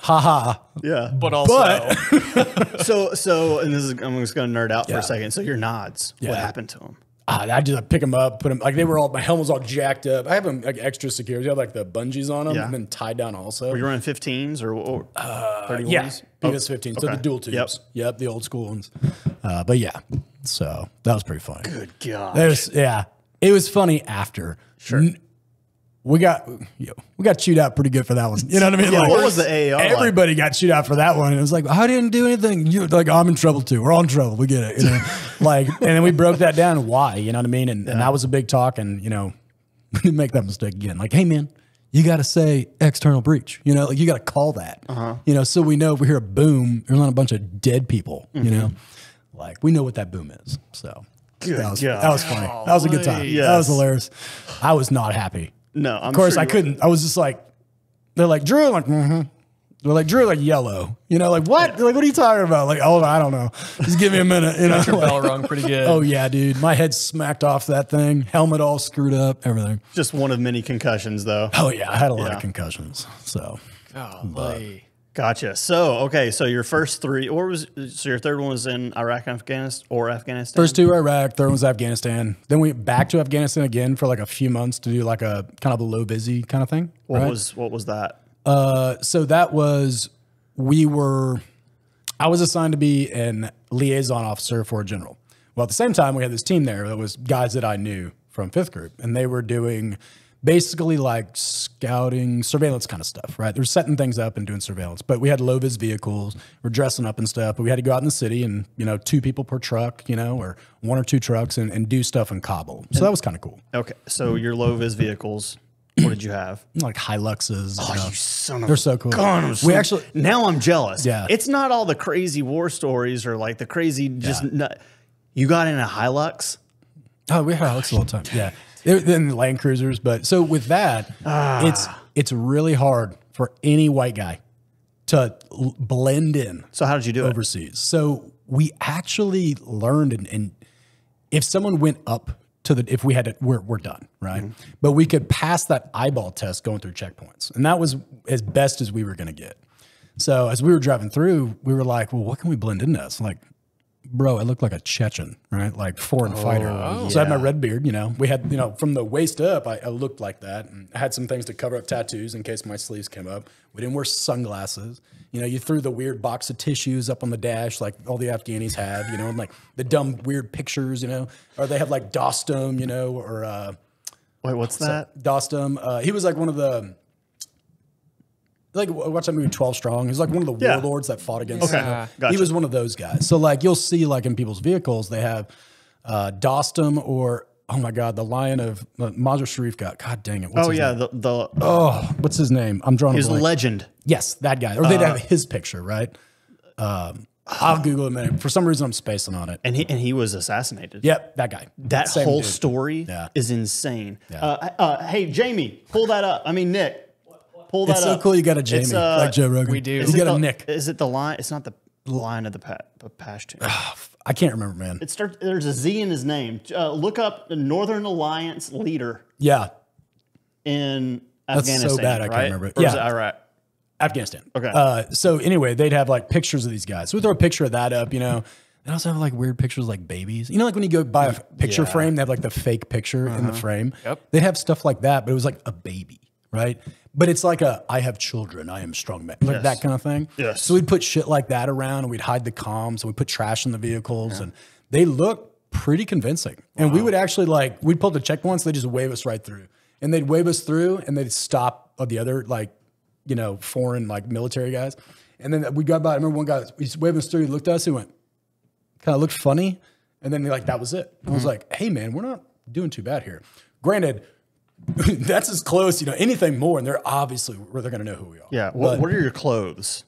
haha. Yeah. But also, But So, so, and this is, I'm just going to nerd out for a second. So, your nods, what happened to him? Ah, I just like, pick them up, put them like they were all. My helmet was all jacked up. I have them like extra security. I have like the bungees on them, Yeah. and then tied down also. Were you running 15s or, or 31s? Yeah, PS 15. So okay. the dual tubes. Yep. Yep. the old school ones. Uh, but yeah, so that was pretty funny. Good God. There's yeah, it was funny after. Sure. we got yo, we got chewed out pretty good for that one. You know what I mean? Yeah, what was the AAR like? Everybody got chewed out for that one. And it was like, I didn't do anything. You like, I'm in trouble too. We're all in trouble. We get it. You know, like, and then we broke that down. Why? You know what I mean? And, and that was a big talk. And you know, we didn't make that mistake again. Like, hey man, you got to say external breach. You know, like you got to call that. Uh-huh. You know, so we know if we hear a boom, there's not a bunch of dead people. You know, like we know what that boom is. So. that was, God. that was funny. That was a good time. That was hilarious. I was not happy. No, I'm Of course, sure I couldn't. I was just like, they're like Drew, I'm like, mm-hmm. They're like Drew, like yellow. You know, like what? They're like, what are you talking about? Like, oh, I don't know. Just give me a minute. You know. your Like, bell rung pretty good. oh yeah, dude. My head smacked off that thing. Helmet all screwed up. Everything. Just one of many concussions, though. Oh yeah, I had a lot Yeah. of concussions. So Golly. Gotcha. So, okay, so your first three, or was so your third one was in Iraq, and Afghanistan, or Afghanistan? first two were Iraq, third one was Afghanistan. Then we went back to Afghanistan again for like a few months to do like a kind of a low vis kind of thing. What right? was what was that? Uh, so that was we were. I was assigned to be an liaison officer for a general. Well, at the same time, we had this team there that was guys that I knew from fifth group, and they were doing basically like scouting, surveillance kind of stuff, right? They're setting things up and doing surveillance. But we had low vis vehicles, we're dressing up and stuff, but we had to go out in the city and, you know, two people per truck, you know, or one or two trucks and, and do stuff in Kabul. So that was kind of cool. Okay, so your low vis vehicles. What did you have? Like Hiluxes. know. Oh, you son of They're so cool. gun. I'm We actually- now I'm jealous. Yeah. it's not all the crazy war stories or like the crazy just. nut- you got in a Hilux. Oh, we had Alex all the time. Yeah, then Land Cruisers. But so with that, ah. it's it's really hard for any white guy to blend in So how did you do it? overseas. So we actually learned, and, and if someone went up to the, if we had to, we're, we're done, right? Mm-hmm. But we could pass that eyeball test going through checkpoints, and that was as best as we were going to get. So as we were driving through, we were like, well, what can we blend in this? Like, bro, I looked like a Chechen, right? Like foreign oh, fighter. So I had my red beard, you know. We had, you know, from the waist up, I, I looked like that. And I had some things to cover up tattoos in case my sleeves came up. We didn't wear sunglasses. You know, you threw the weird box of tissues up on the dash like all the Afghanis have, you know, and like the dumb weird pictures, you know, or they have like Dostum, you know, or uh, Wait, what's that? Dostum. Uh, he was like one of the. Like watch that movie Twelve Strong. He's like one of the Yeah. warlords that fought against. Okay, gotcha. He was one of those guys. So like you'll see like in people's vehicles they have uh, Dostum or oh my god the Lion of uh, Mazar Sharif got God dang it. What's Oh his yeah, name? the the Oh, what's his name? I'm drawing. his a blank. legend. Yes, that guy. Or they'd have his picture, right? Um, I'll Google it in a minute. For some reason, I'm spacing on it. and he and he was assassinated. Yep, that guy. That Same whole dude. story Yeah. is insane. Uh, uh, hey, Jamie, pull that up. I mean, Nick, pull that It's so cool you got a Jamie uh, like Joe Rogan. we do. You Is it got a the- Nick. Is it the line? It's not the line of the pa- the Pashtun. I can't remember, man. It starts. There's a Z in his name. Uh, look up the Northern Alliance leader Yeah, in That's so bad I can't right? remember it. Or Yeah. Iraq? Afghanistan. Okay. Uh, so anyway, they'd have like pictures of these guys. So we throw a picture of that up, you know. They also have like weird pictures like babies. You know, like when you go buy a picture Yeah. Uh-huh. frame, they have like the fake picture in the frame. Yep. They'd have stuff like that, but it was like a baby, right? But it's like a I have children, I am strong man, like Yes. that kind of thing. Yes. So we'd put shit like that around and we'd hide the comms and we'd put trash in the vehicles and they look pretty convincing. And we would actually like we'd pull the checkpoints, they just wave us right through. And they'd wave us through and they'd stop the other like you know, foreign like military guys. And then we got by. I remember one guy he's waving us through. He looked at us. He went, kind of looked funny, and then like that was it. I was mm-hmm. like, hey man, we're not doing too bad here. Granted, that's as close, you know, anything more, and they're obviously where they're going to know who we are. Yeah. What, what are your clothes?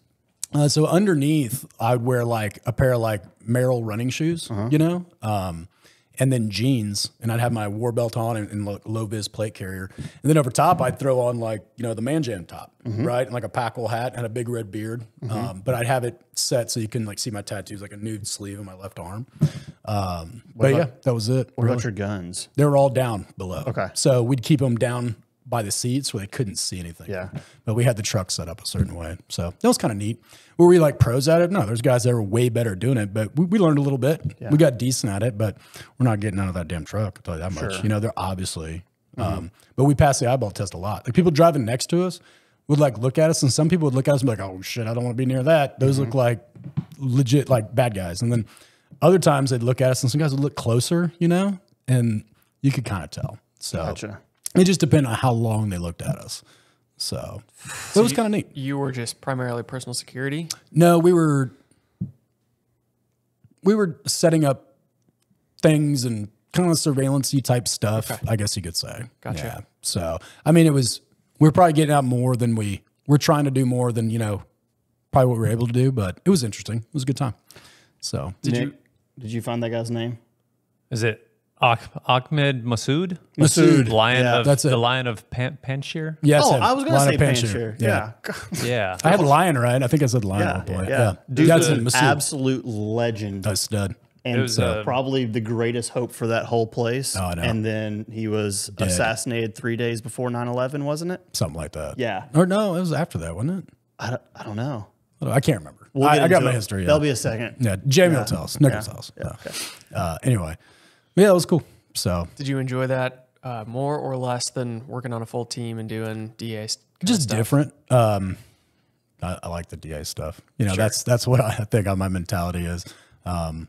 Uh, so underneath, I'd wear like a pair of like Merrell running shoes, you know, um, and then jeans, and I'd have my war belt on and, and low vis plate carrier, and then over top I'd throw on like you know the man jam top, right, and like a pakol hat and a big red beard, um, but I'd have it set so you can like see my tattoos, like a nude sleeve on my left arm. Um, but yeah, that was it. What about your guns? They were all down below. Okay. So we'd keep them down by the seats where they couldn't see anything. Yeah. But we had the truck set up a certain way. So that was kind of neat. Were we like pros at it? No, there's guys that were way better doing it, but we, we learned a little bit. We got decent at it, but we're not getting out of that damn truck. I'll tell you that much. You know, they're obviously, um, but we passed the eyeball test a lot. Like people driving next to us would like look at us and some people would look at us and be like, oh shit, I don't want to be near that. Those look like legit like bad guys. And then other times they'd look at us and some guys would look closer, you know, and you could kind of tell. So Gotcha. It just depended on how long they looked at us. So it was kind of neat. You were just primarily personal security. No, we were we were setting up things and kind of surveillance type stuff, I guess you could say. Gotcha. Yeah. So I mean it was we are probably getting out more than we we're trying to do more than, you know, probably what we were able to do, but it was interesting. It was a good time. So Did Nick, you? did you find that guy's name? Is it Ahmed Masood? Masood. Lion Yeah, of that's it. the Lion of Pan- Panjshir? yes, oh, I was going to say Panshir. Panshir. Yeah. Yeah. I had lion right. I think I said lion Yeah. at one point. yeah. Yeah. Dude's That's an Masood. absolute legend. A stud. and it was, so uh, probably the greatest hope for that whole place. Oh, I know. And then he was assassinated three days before 9 11, wasn't it? Something like that. Yeah. Or no, it was after that, wasn't it? I don't, I don't know. I can't remember. We'll I, I got my it. history. Yeah. There'll be a second. yeah. Jamie will tell us. Nick will tell us. Yeah. Uh, anyway, yeah, it was cool. So Did you enjoy that uh, more or less than working on a full team and doing DA? st- just different. Um, I, I like the DA stuff. You know, that's that's what I think my mentality is. Um,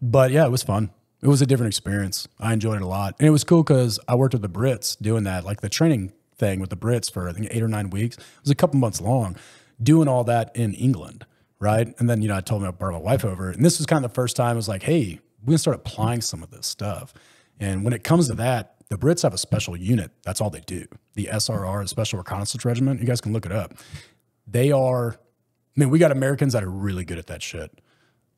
but yeah, it was fun. It was a different experience. I enjoyed it a lot, and it was cool because I worked with the Brits doing that, like the training thing with the Brits for I think eight or nine weeks. It was a couple months long, doing all that in England, right? And then you know I told my brought my wife over, and this was kind of the first time I was like, hey, we can start applying some of this stuff. And when it comes to that, the Brits have a special unit. That's all they do. The SRR, the Special Reconnaissance Regiment. You guys can look it up. They are. I mean, we got Americans that are really good at that shit.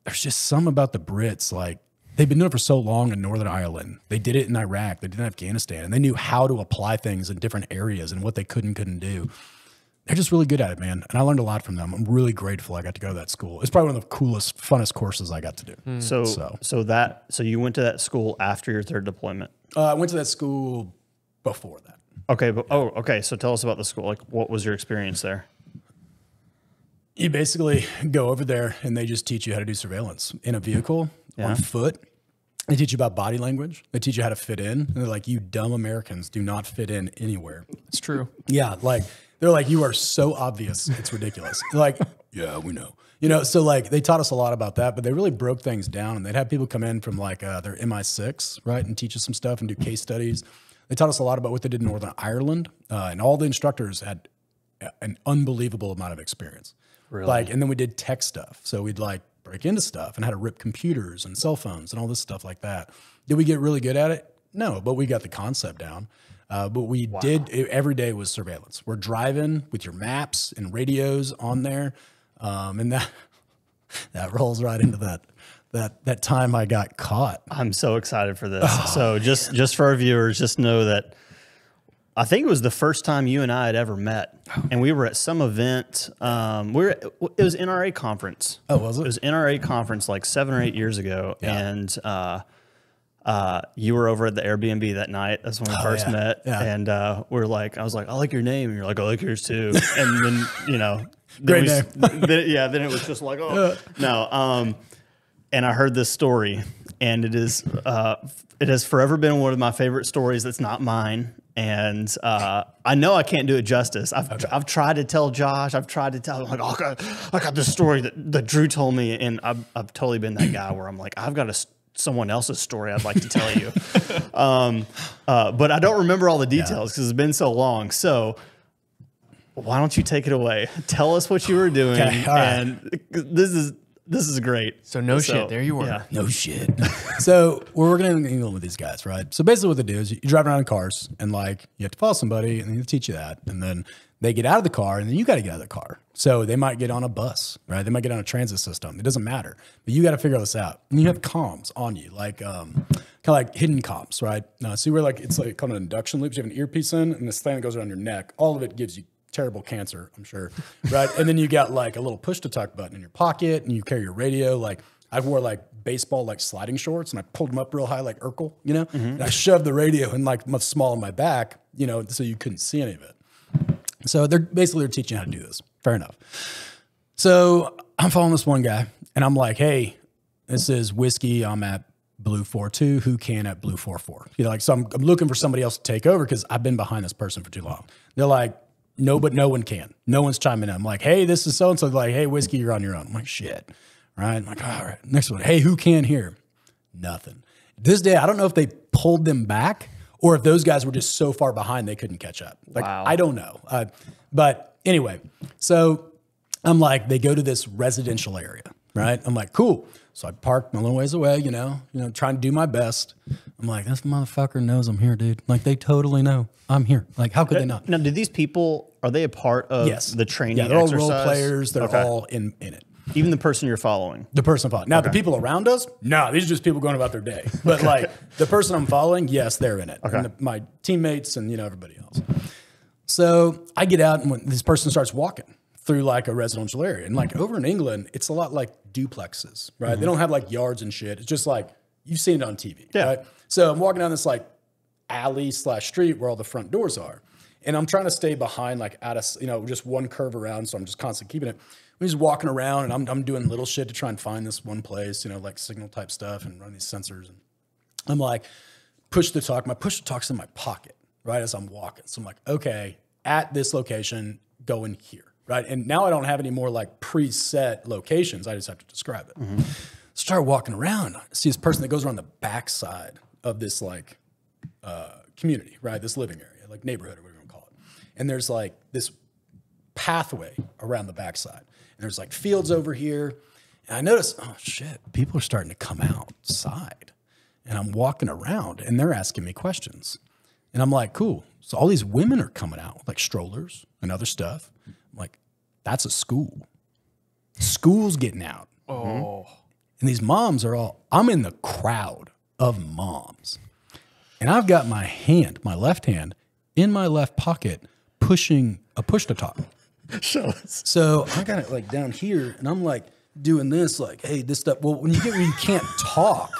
There's just some about the Brits, like they've been doing it for so long in Northern Ireland. They did it in Iraq. They did it in Afghanistan, and they knew how to apply things in different areas and what they could and couldn't do. They're just really good at it, man. And I learned a lot from them. I'm really grateful I got to go to that school. It's probably one of the coolest, funnest courses I got to do. So, So- so that so you went to that school after your third deployment. Uh, I went to that school before that. Okay, but oh, okay. So tell us about the school. Like, what was your experience there? You basically go over there and they just teach you how to do surveillance in a vehicle on foot. They teach you about body language. They teach you how to fit in. And they're like, you dumb Americans do not fit in anywhere. It's true. Yeah, like they're like, you are so obvious. It's ridiculous. like, yeah, we know. You know, so like they taught us a lot about that, but they really broke things down. And they'd have people come in from like uh, their MI6, right, and teach us some stuff and do case studies. They taught us a lot about what they did in Northern Ireland, uh, and all the instructors had an unbelievable amount of experience. Really? Like, and then we did tech stuff. So we'd like break into stuff and how to rip computers and cell phones and all this stuff like that. Did we get really good at it? No, but we got the concept down. Uh, but we did it, every day was surveillance. We're driving with your maps and radios on there, um, and that that rolls right into that that that time I got caught. I'm so excited for this. so just just for our viewers, just know that I think it was the first time you and I had ever met, and we were at some event. Um, we were it was NRA conference. Oh, was It it? was NRA conference like seven or eight years ago, and uh, uh, you were over at the Airbnb that night. That's when we first Oh, yeah. met, Yeah. and uh, we are like, I was like, I like your name, and you're like, I like yours too, and then you know, Great then we, then, yeah, then it was just like, oh no, um, and I heard this story, and it is uh, it has forever been one of my favorite stories. That's not mine, and uh, I know I can't do it justice. I've I've tried to tell Josh. I've tried to tell him like, oh, I got, I got this story that, that Drew told me, and I've I've totally been that guy where I'm like, I've got a someone else's story I'd like to tell you, um, uh, but I don't remember all the details because it's been so long. So. Why don't you take it away? Tell us what you were doing, Okay, all right. and this is This is great. So no shit. There you were. Yeah. No shit. so we're working in England with these guys, right? So basically, what they do is you drive around in cars, and like you have to follow somebody, and they teach you that, and then they get out of the car, and then you got to get out of the car. So they might get on a bus, right? They might get on a transit system. It doesn't matter, but you got to figure this out. And you have comms on you, like um, kind of like hidden comms, right? Uh, so we're like it's like called an induction loop. You have an earpiece in, and this thing that goes around your neck. All of it gives you terrible cancer, I'm sure, right? and then you got like a little push to talk button in your pocket, and you carry your radio. Like I wore like baseball like sliding shorts, and I pulled them up real high like Urkel, you know. And I shoved the radio in like much small in my back, you know, so you couldn't see any of it. So they're basically they're teaching you how to do this. Fair enough. So I'm following this one guy, and I'm like, hey, this is whiskey. I'm at blue four two. Who can at blue four four? You know, like so I'm, I'm looking for somebody else to take over because I've been behind this person for too long. They're like, no, but no one can. No one's chiming in. I'm like, hey, this is so and so. Like, hey, whiskey, you're on your own. I'm like, shit. Right. I'm like, all right. Next one. Hey, who can here? Nothing. This day, I don't know if they pulled them back or if those guys were just so far behind they couldn't catch up. Like, Wow. I don't know. Uh, but anyway, so I'm like, they go to this residential area, right? I'm like, cool. So I parked my little ways away, you know, you know, trying to do my best. I'm like, this motherfucker knows I'm here, dude. Like, they totally know I'm here. Like, how could they not? Now, do these people are they a part of Yes. the training? Yeah, they're all role players. They're Okay. all in, in it. Even the person you're following. The person following. Now, the people around us, no, these are just people going about their day. But like the person I'm following, yes, they're in it. And the, my teammates and you know everybody else. So I get out and when this person starts walking through like a residential area, and like over in England, it's a lot like duplexes, right? They mm-hmm. don't have like yards and shit. It's just like you've seen it on TV, Yeah. right? So I'm walking down this like alley slash street where all the front doors are. And I'm trying to stay behind, like out of, you know, just one curve around. So I'm just constantly keeping it. I'm just walking around and I'm, I'm doing little shit to try and find this one place, you know, like signal type stuff and run these sensors. And I'm like, push to talk. My push to talk's in my pocket, right? As I'm walking. So I'm like, okay, at this location, go in here, right? And now I don't have any more like preset locations. I just have to describe it. Start walking around. I see this person that goes around the backside of this like uh, community, right? This living area, like neighborhood or whatever you want to call it. And there's like this pathway around the backside. There's like fields over here. And I notice, oh shit, people are starting to come outside. And I'm walking around and they're asking me questions. And I'm like, cool. So all these women are coming out with like strollers and other stuff. I'm like, that's a school. School's getting out. Oh. And these moms are all, I'm in the crowd of moms. And I've got my hand, my left hand, in my left pocket, pushing a push to talk. Show us. So I got it like down here, and I'm like doing this, like, hey, this stuff. Well, when you get where you can't talk,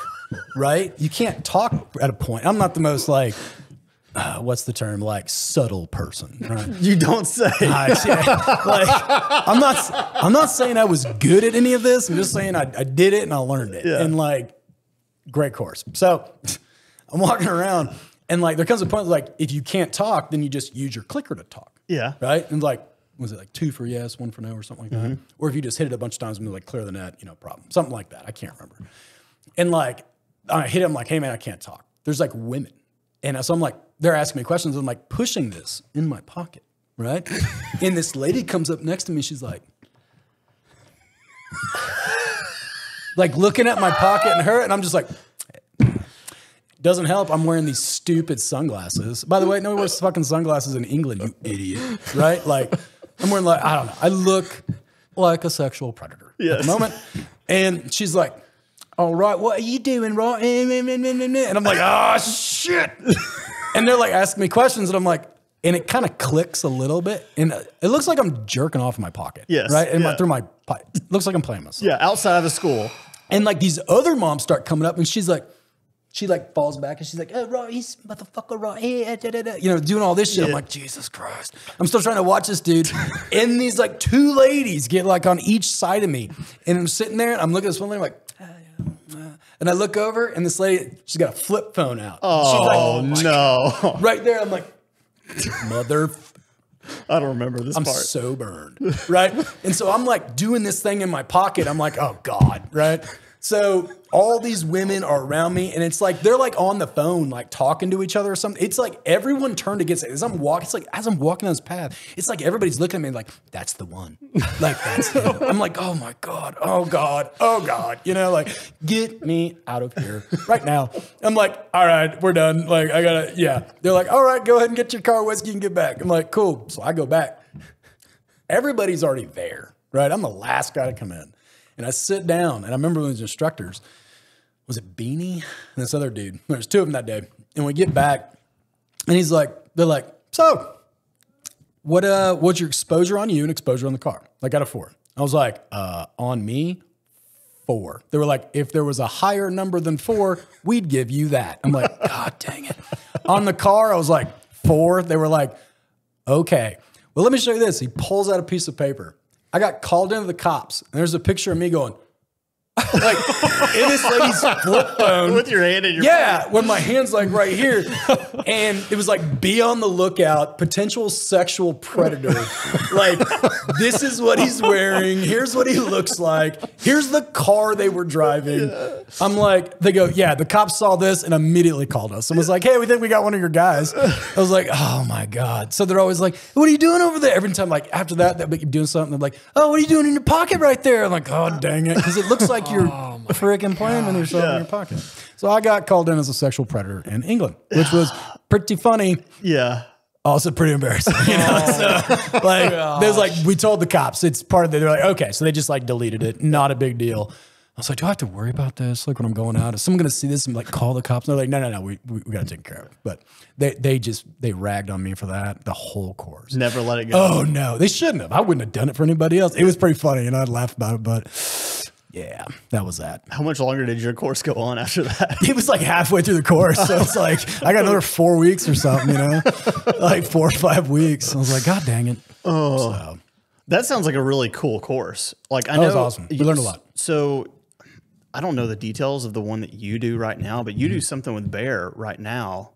right? You can't talk at a point. I'm not the most like, uh, what's the term? Like subtle person, right? You don't say. I, like, I'm not. I'm not saying I was good at any of this. I'm just saying I, I did it and I learned it. Yeah. And like, great course. So I'm walking around, and like, there comes a point like, if you can't talk, then you just use your clicker to talk. Yeah. Right. And like, was it like two for yes, one for no, or something like that? Mm-hmm. Or if you just hit it a bunch of times and like, clear the net, you know, problem, something like that. I can't remember. And like, I hit him like, hey man, I can't talk. There's like women, and so I'm like, they're asking me questions. I'm like pushing this in my pocket, right? and this lady comes up next to me. She's like, like looking at my pocket and her, and I'm just like, doesn't help. I'm wearing these stupid sunglasses. By the way, no one wears fucking sunglasses in England, you idiot. Right? Like, I'm wearing like, I don't know. I look like a sexual predator at the moment. And she's like, all right, what are you doing, right? And I'm like, oh, shit. and they're like asking me questions, and I'm like, and it kind of clicks a little bit. And it looks like I'm jerking off in my pocket. Yes, Right? And my, through my pocket. Looks like I'm playing myself. Yeah, outside of the school. And like these other moms start coming up, and she's like, she like falls back and she's like, oh, right, he's motherfucker right here, da, da, da," you know, doing all this shit. I'm like, Jesus Christ. I'm still trying to watch this dude. and these like two ladies get like on each side of me. And I'm sitting there and I'm looking at this one lady, I'm like, "Ah, yeah, ah." and I look over and this lady, she's got a flip phone out. Oh, she's like, no. right there. I'm like, mother I don't remember this I'm part. so burned, right? and so I'm like doing this thing in my pocket. I'm like, oh God, right? So all these women are around me, and it's like they're like on the phone, like talking to each other or something. It's like everyone turned against it. As I'm walking, it's like as I'm walking down this path, it's like everybody's looking at me like, that's the one. Like that's him. I'm like, oh my God, oh God, oh God. You know, like, get me out of here right now. I'm like, all right, we're done. Like, I gotta, yeah. They're like, all right, go ahead and get your car whiskey and get back. I'm like, cool. So I go back. Everybody's already there, right? I'm the last guy to come in. And I sit down, and I remember those instructors, was it Beanie and this other dude? There's two of them that day. And we get back, and he's like, they're like, so what uh what's your exposure on you and exposure on the car? Like out of four. I was like, uh, on me, four. They were like, if there was a higher number than four, we'd give you that. I'm like, God dang it. On the car, I was like, four. They were like, okay. Well, let me show you this. He pulls out a piece of paper. I got called into the cops, and there's a picture of me going, like in this lady's flip phone. With your hand in your Yeah, when my hand's like right here. And it was like, be on the lookout, potential sexual predator. like, this is what he's wearing. Here's what he looks like. Here's the car they were driving. I'm like, they go, yeah, the cops saw this and immediately called us and was like, hey, we think we got one of your guys. I was like, oh my God. So they're always like, what are you doing over there? Every time, like, after that, they'll be doing something. They're like, oh, what are you doing in your pocket right there? I'm like, oh, dang it. Because it looks like you're freaking planning yourself in your pocket. So I got called in as a sexual predator in England, which was pretty funny, Yeah. Oh, also pretty embarrassing. You know, oh so like there's like we told the cops it's part of the. They're like okay, so they just like deleted it. Not a big deal. I was like, do I have to worry about this? Like when I'm going out, is someone going to see this and like call the cops? And they're like, no, no, no, we, we, we got to take care of it. But they they just they ragged on me for that the whole course. Never let it go. Oh no, they shouldn't have. I wouldn't have done it for anybody else. It was pretty funny, and I'd laugh about it, but yeah, that was that. How much longer did your course go on after that? It was like halfway through the course, so it's like I got another four weeks or something, you know, like four or five weeks. I was like, God dang it! Oh, so, That sounds like a really cool course. Like I That know was awesome. We learned a lot. So I don't know the details of the one that you do right now, but you do something with Baer right now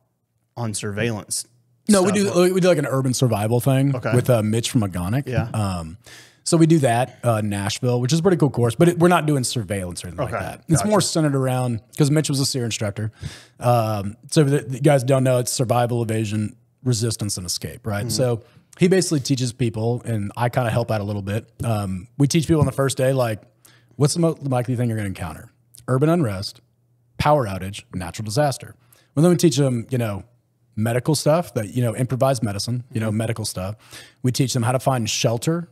on surveillance. no, we do we do like an urban survival thing Okay. with uh, Mitch from Agonic. Yeah. Um, so we do that uh, Nashville, which is a pretty cool course, but it, we're not doing surveillance or anything Okay. like that. It's more centered around because Mitch was a SERE instructor. Um, so the, the guys don't know it's survival, evasion, resistance, and escape, right? So he basically teaches people, and I kind of help out a little bit. Um, we teach people on the first day, like, what's the most likely thing you're going to encounter? Urban unrest, power outage, natural disaster. Well, then we teach them, you know, medical stuff that, you know, improvised medicine, you know, medical stuff. We teach them how to find shelter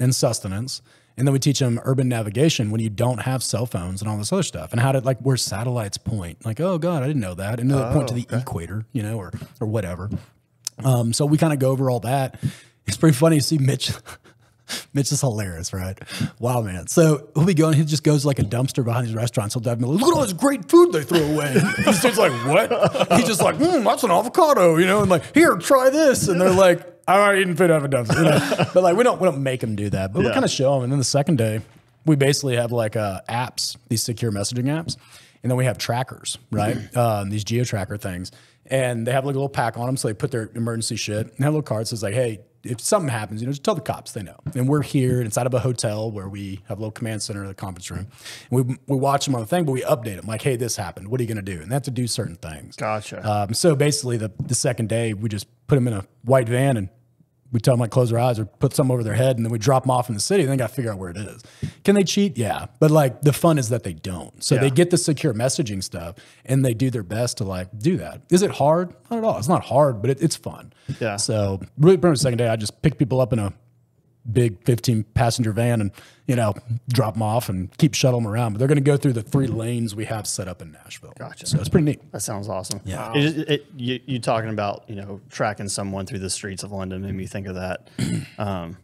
and sustenance. And then we teach them urban navigation when you don't have cell phones and all this other stuff, and how to like where satellites point. Like, oh god, I didn't know that, and they point to the equator, you know, or or whatever. Um, so we kind of go over all that. It's pretty funny to see Mitch. Mitch is hilarious, right? Wow, man. So he'll be going, he just goes like a dumpster behind these restaurants. He'll dive in, look at all this great food they throw away. He's just like, what? He's just like, hmm, that's an avocado, you know, and like, here, try this. And they're like, I'm not eating food of a dumpster. You know? But like, we don't we don't make them do that. But we kind of show them. And then the second day, we basically have like uh, apps, these secure messaging apps. And then we have trackers, right? um, these geo tracker things. And they have like a little pack on them. So they put their emergency shit and have a little card that says like, hey, if something happens, you know, just tell the cops they know. And we're here inside of a hotel where we have a little command center, the conference room. And we, we watch them on the thing, but we update them like, hey, this happened. What are you going to do? And they have to do certain things. Gotcha. Um, so basically, the, the second day, we just put them in a white van and we tell them like close their eyes or put some over their head, and then we drop them off in the city. And then got to figure out where it is. Can they cheat? Yeah, but like the fun is that they don't. So Yeah. they get the secure messaging stuff, and they do their best to like do that. Is it hard? Not at all. It's not hard, but it, it's fun. Yeah. So really, pretty much the second day, I just pick people up in a big 15 passenger van and you know drop them off and keep shuttle them around. But they're going to go through the three lanes we have set up in Nashville. Gotcha. So it's pretty neat. That sounds awesome. Yeah. It, it, it- you, you talking about you know tracking someone through the streets of London made me think of that. um,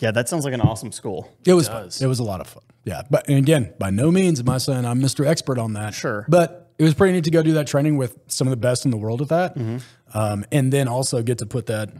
yeah, that sounds like an awesome school. It was fun. It was a lot of fun. Yeah, but and again, by no means am I saying I'm Mr. Expert on that. Sure. but it was pretty neat to go do that training with some of the best in the world at that, Mm-hmm. um, and then also get to put that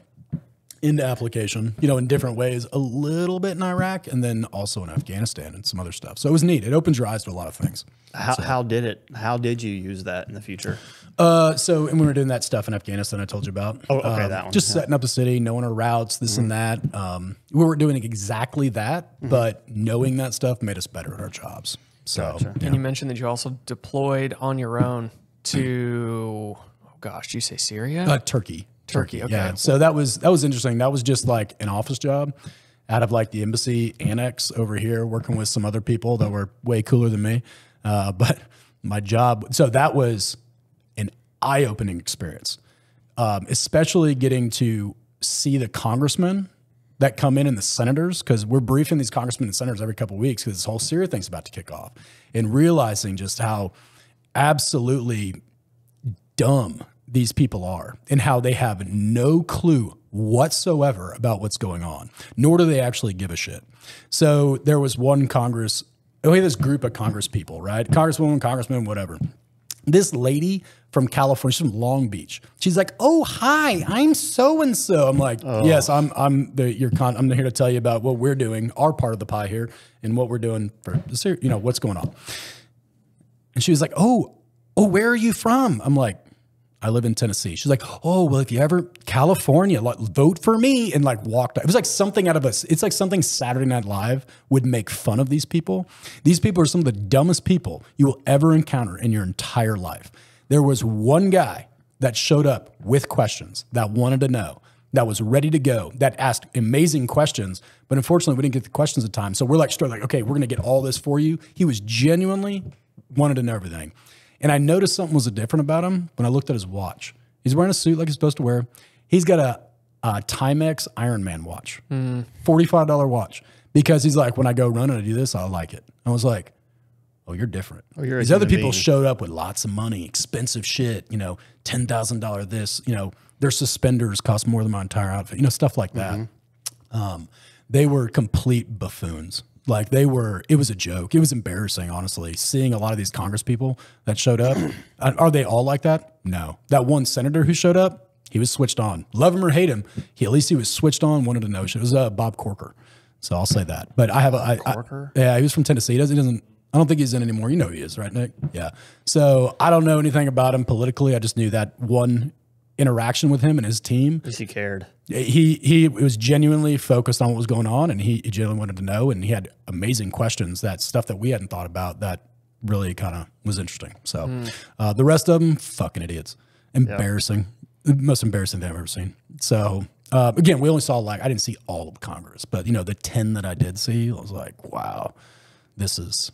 into application, you know, in different ways, a little bit in Iraq, and then also in Afghanistan and some other stuff. So it was neat. It opens your eyes to a lot of things. How, how did it? How did you use that in the future? Uh, so and we were doing that stuff in Afghanistan I told you about. Oh, okay, Um, that one, Just yeah. Mm-hmm. setting up the city, knowing our routes, this and that. Um, we weren't doing exactly that, Mm-hmm. but knowing that stuff made us better at our jobs. So And you mentioned that you also deployed on your own to, oh gosh, did you say Syria? Uh, Turkey. Turkey, okay. Yeah. So that was that was interesting. That was just like an office job out of like the embassy annex over here, working with some other people that were way cooler than me. Uh, but my job, so that was an eye-opening experience, um, especially getting to see the congressmen that come in and the senators because we're briefing these congressmen and senators every couple of weeks because this whole Syria thing's about to kick off, and realizing just how absolutely dumb these people are and how they have no clue whatsoever about what's going on, nor do they actually give a shit. So there was one Congress, oh, we had this group of Congress people, right? Congresswoman, congressman, whatever. This lady from California, she's from Long Beach. She's like, "Oh, hi, I'm so and so." I'm like, oh. "Yes, I'm. I'm the your con. I'm here to tell you about what we're doing, our part of the pie here, and what we're doing for you know what's going on." And she was like, "Oh, oh, where are you from?" I'm like, "I live in Tennessee." She's like, "Oh, well, if you ever California, like, vote for me," and like walked. It was like something out of us. It's like something Saturday Night Live would make fun of these people. These people are some of the dumbest people you will ever encounter in your entire life. There was one guy that showed up with questions that wanted to know. That was ready to go. That asked amazing questions, but unfortunately, we didn't get the questions at time. So we're like, like, okay, we're gonna get all this for you. He was genuinely wanted to know everything. And I noticed something was different about him when I looked at his watch. He's wearing a suit like he's supposed to wear. He's got a, a Timex Ironman watch, $45 watch. Because he's like, when I go running I do this, I like it. I was like, oh, you're different. you're These other people being. showed up with lots of money, expensive shit, you know, $10,000 this, you know, their suspenders cost more than my entire outfit, you know, stuff like that Mm-hmm. um, they were complete buffoons. Like they were, it was a joke. It was embarrassing, honestly, seeing a lot of these Congress people that showed up. Are- they all like that? No. That one senator who showed up, he was switched on. Love him or hate him, he at least he was switched on. Wanted to know. It was uh, Bob Corker. So I'll say that. But I have a I, I- Corker? yeah, he was from Tennessee. He doesn't, he doesn't. I don't think he's in anymore. You know he is, right, Nick? Yeah. So I don't know anything about him politically. I just knew that one interaction with him and his team Because he cared. He he was genuinely focused on what was going on and he, he genuinely wanted to know and he had amazing questions that stuff that we hadn't thought about that really kind of was interesting. So uh, the rest of them fucking idiots. Embarrassing. The most embarrassing thing i've ever seen. So uh, again we only saw like i didn't see all of congress but you know the 10 that i did see i was like wow. This is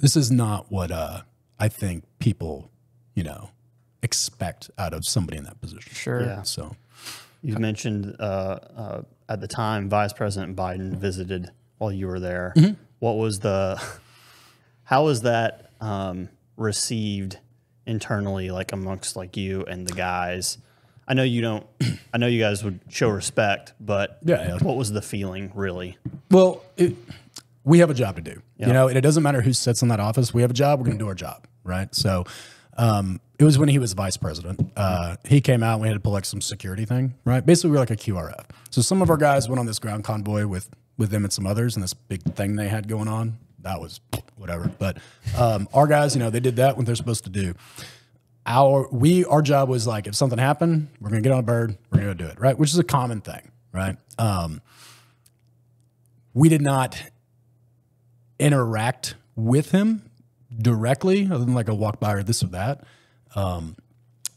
this is not what uh, i think people you know expect out of somebody in that position. Sure. Yeah. so You mentioned uh, uh, at the time Vice President Biden visited while you were there. Mm-hmm. What was the? How was that um, received internally, like amongst like you and the guys? I know you don't. I know you guys would show respect, but Yeah, yeah. what was the feeling really? Well, it, we have a job to do, Yeah. you know, and it doesn't matter who sits in that office. We have a job. We're going to do our job, right? So, um, it was when he was vice president. Uh, he came out. and We had to pull like some security thing, right? Basically, we were like a QRF. So some of our guys went on this ground convoy with with them and some others, and this big thing they had going on. That was whatever. But um, our guys, you know, they did that what they're supposed to do our we our job was like if something happened, we're gonna get on a bird, we're gonna do it, right? Which is a common thing, right? Um, we did not interact with him directly, other than like a walk by or this or that. Um,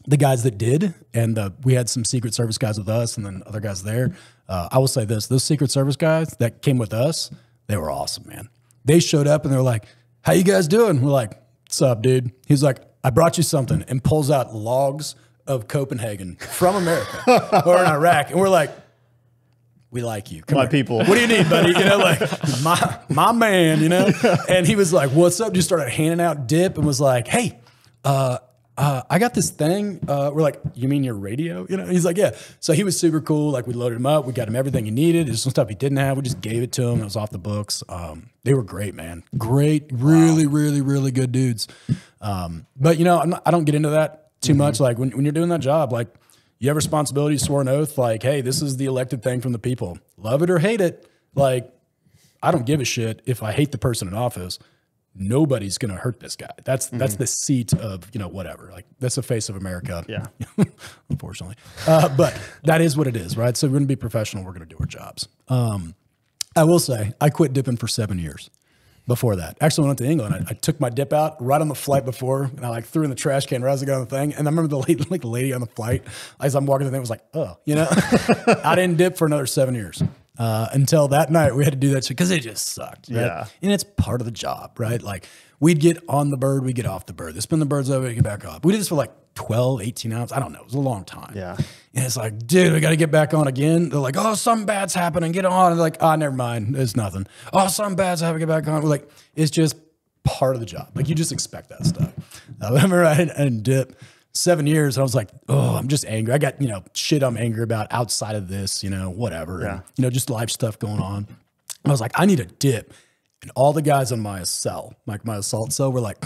the guys that did, and uh, we had some Secret Service guys with us, and then other guys there. Uh, I will say this: those Secret Service guys that came with us, they were awesome, man. They showed up and they were like, "How you guys doing?" We're like, "What's up, dude?" He's like, "I brought you something," and pulls out logs of Copenhagen from America or in Iraq, and we're like, "We like you, Come My here. people. What do you need, buddy? You know, like my my man, you know. And he was like, "What's up?" Just started handing out dip and was like, "Hey, uh, uh, I got this thing." Uh, we're like, "You mean your radio?" You know. He's like, "Yeah." So he was super cool. Like we loaded him up. We got him everything he needed. There's some stuff he didn't have. We just gave it to him. It was off the books. Um, they were great, man. Great, really, really, really good dudes. Um, but you know, I'm not, I don't get into that too much. Like when when you're doing that job, like you have responsibility, you swore an oath, like, hey, this is the elected thing from the people. Love it or hate it. Like, I don't give a shit if I hate the person in office. Nobody's gonna hurt this guy. That's that's the seat of, you know, whatever. Like that's the face of America. Yeah. unfortunately. Uh, but that is what it is, right? So we're gonna be professional, we're gonna do our jobs. Um, I will say I quit dipping for seven years. Before that. Actually, when I went to England, I, I took my dip out right on the flight before, and I like threw in the trash can right as I got on the thing. And I remember the lady, like the lady on the flight, as I'm walking the thing, was like, "Oh, you know." I didn't dip for another seven years uh, until that night. We had to do that shit because it just sucked. Right? Yeah. and it's part of the job, right? Like we'd get on the bird, we'd get off the bird. They spin the birds over, we get back up. We did this for like 12, 18 hours. I don't know. It was a long time. Yeah. And it's like, dude, we got to get back on again. They're like, oh, something bad's happening. Get on. And they're like, ah, oh, never mind. It's nothing. Oh, something bad's happening. Get back on. We're like, it's just part of the job. Like you just expect that stuff. I remember I had, had dip seven years. And I was like, oh, I'm just angry. I got, you know, shit I'm angry about outside of this, you know, whatever. Yeah. And, you know, just life stuff going on. I was like, I need a dip. And all the guys on my cell, like my assault cell, were like,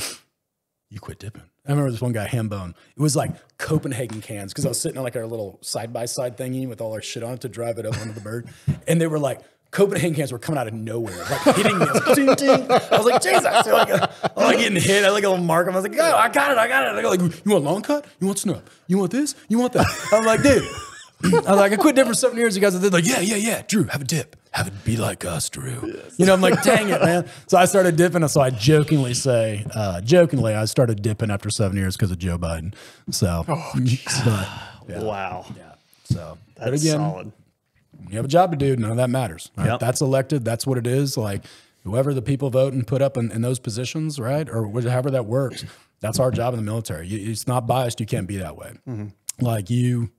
you quit dipping. I remember this one guy, Hambone. It was like Copenhagen cans because I was sitting on like our little side by side thingy with all our shit on it to drive it up under the bird. And they were like, Copenhagen cans were coming out of nowhere, like hitting me. I was like, ding, ding. I was like Jesus. So like, uh, I'm like getting hit. I like a little mark. I was like, oh, I got it. I got it. I go like, you want long cut? You want snub? You want this? You want that? I'm like, dude. I was like, I quit dipping for seven years. You guys are like, yeah, yeah, yeah. Drew, have a dip. Have it be like us, Drew. You know, I'm like, dang it, man. So I started dipping. So I jokingly say, uh, jokingly, I started dipping after seven years because of Joe Biden. So, but, yeah, Wow. yeah. So, but That's again, solid. you have a job to do. None of that matters. Right? Yep. That's elected. That's what it is. Like whoever the people vote and put up in, in those positions, right, or however that works. That's our job in the military. You, it's not biased. You can't be that way. Mm-hmm. Like you,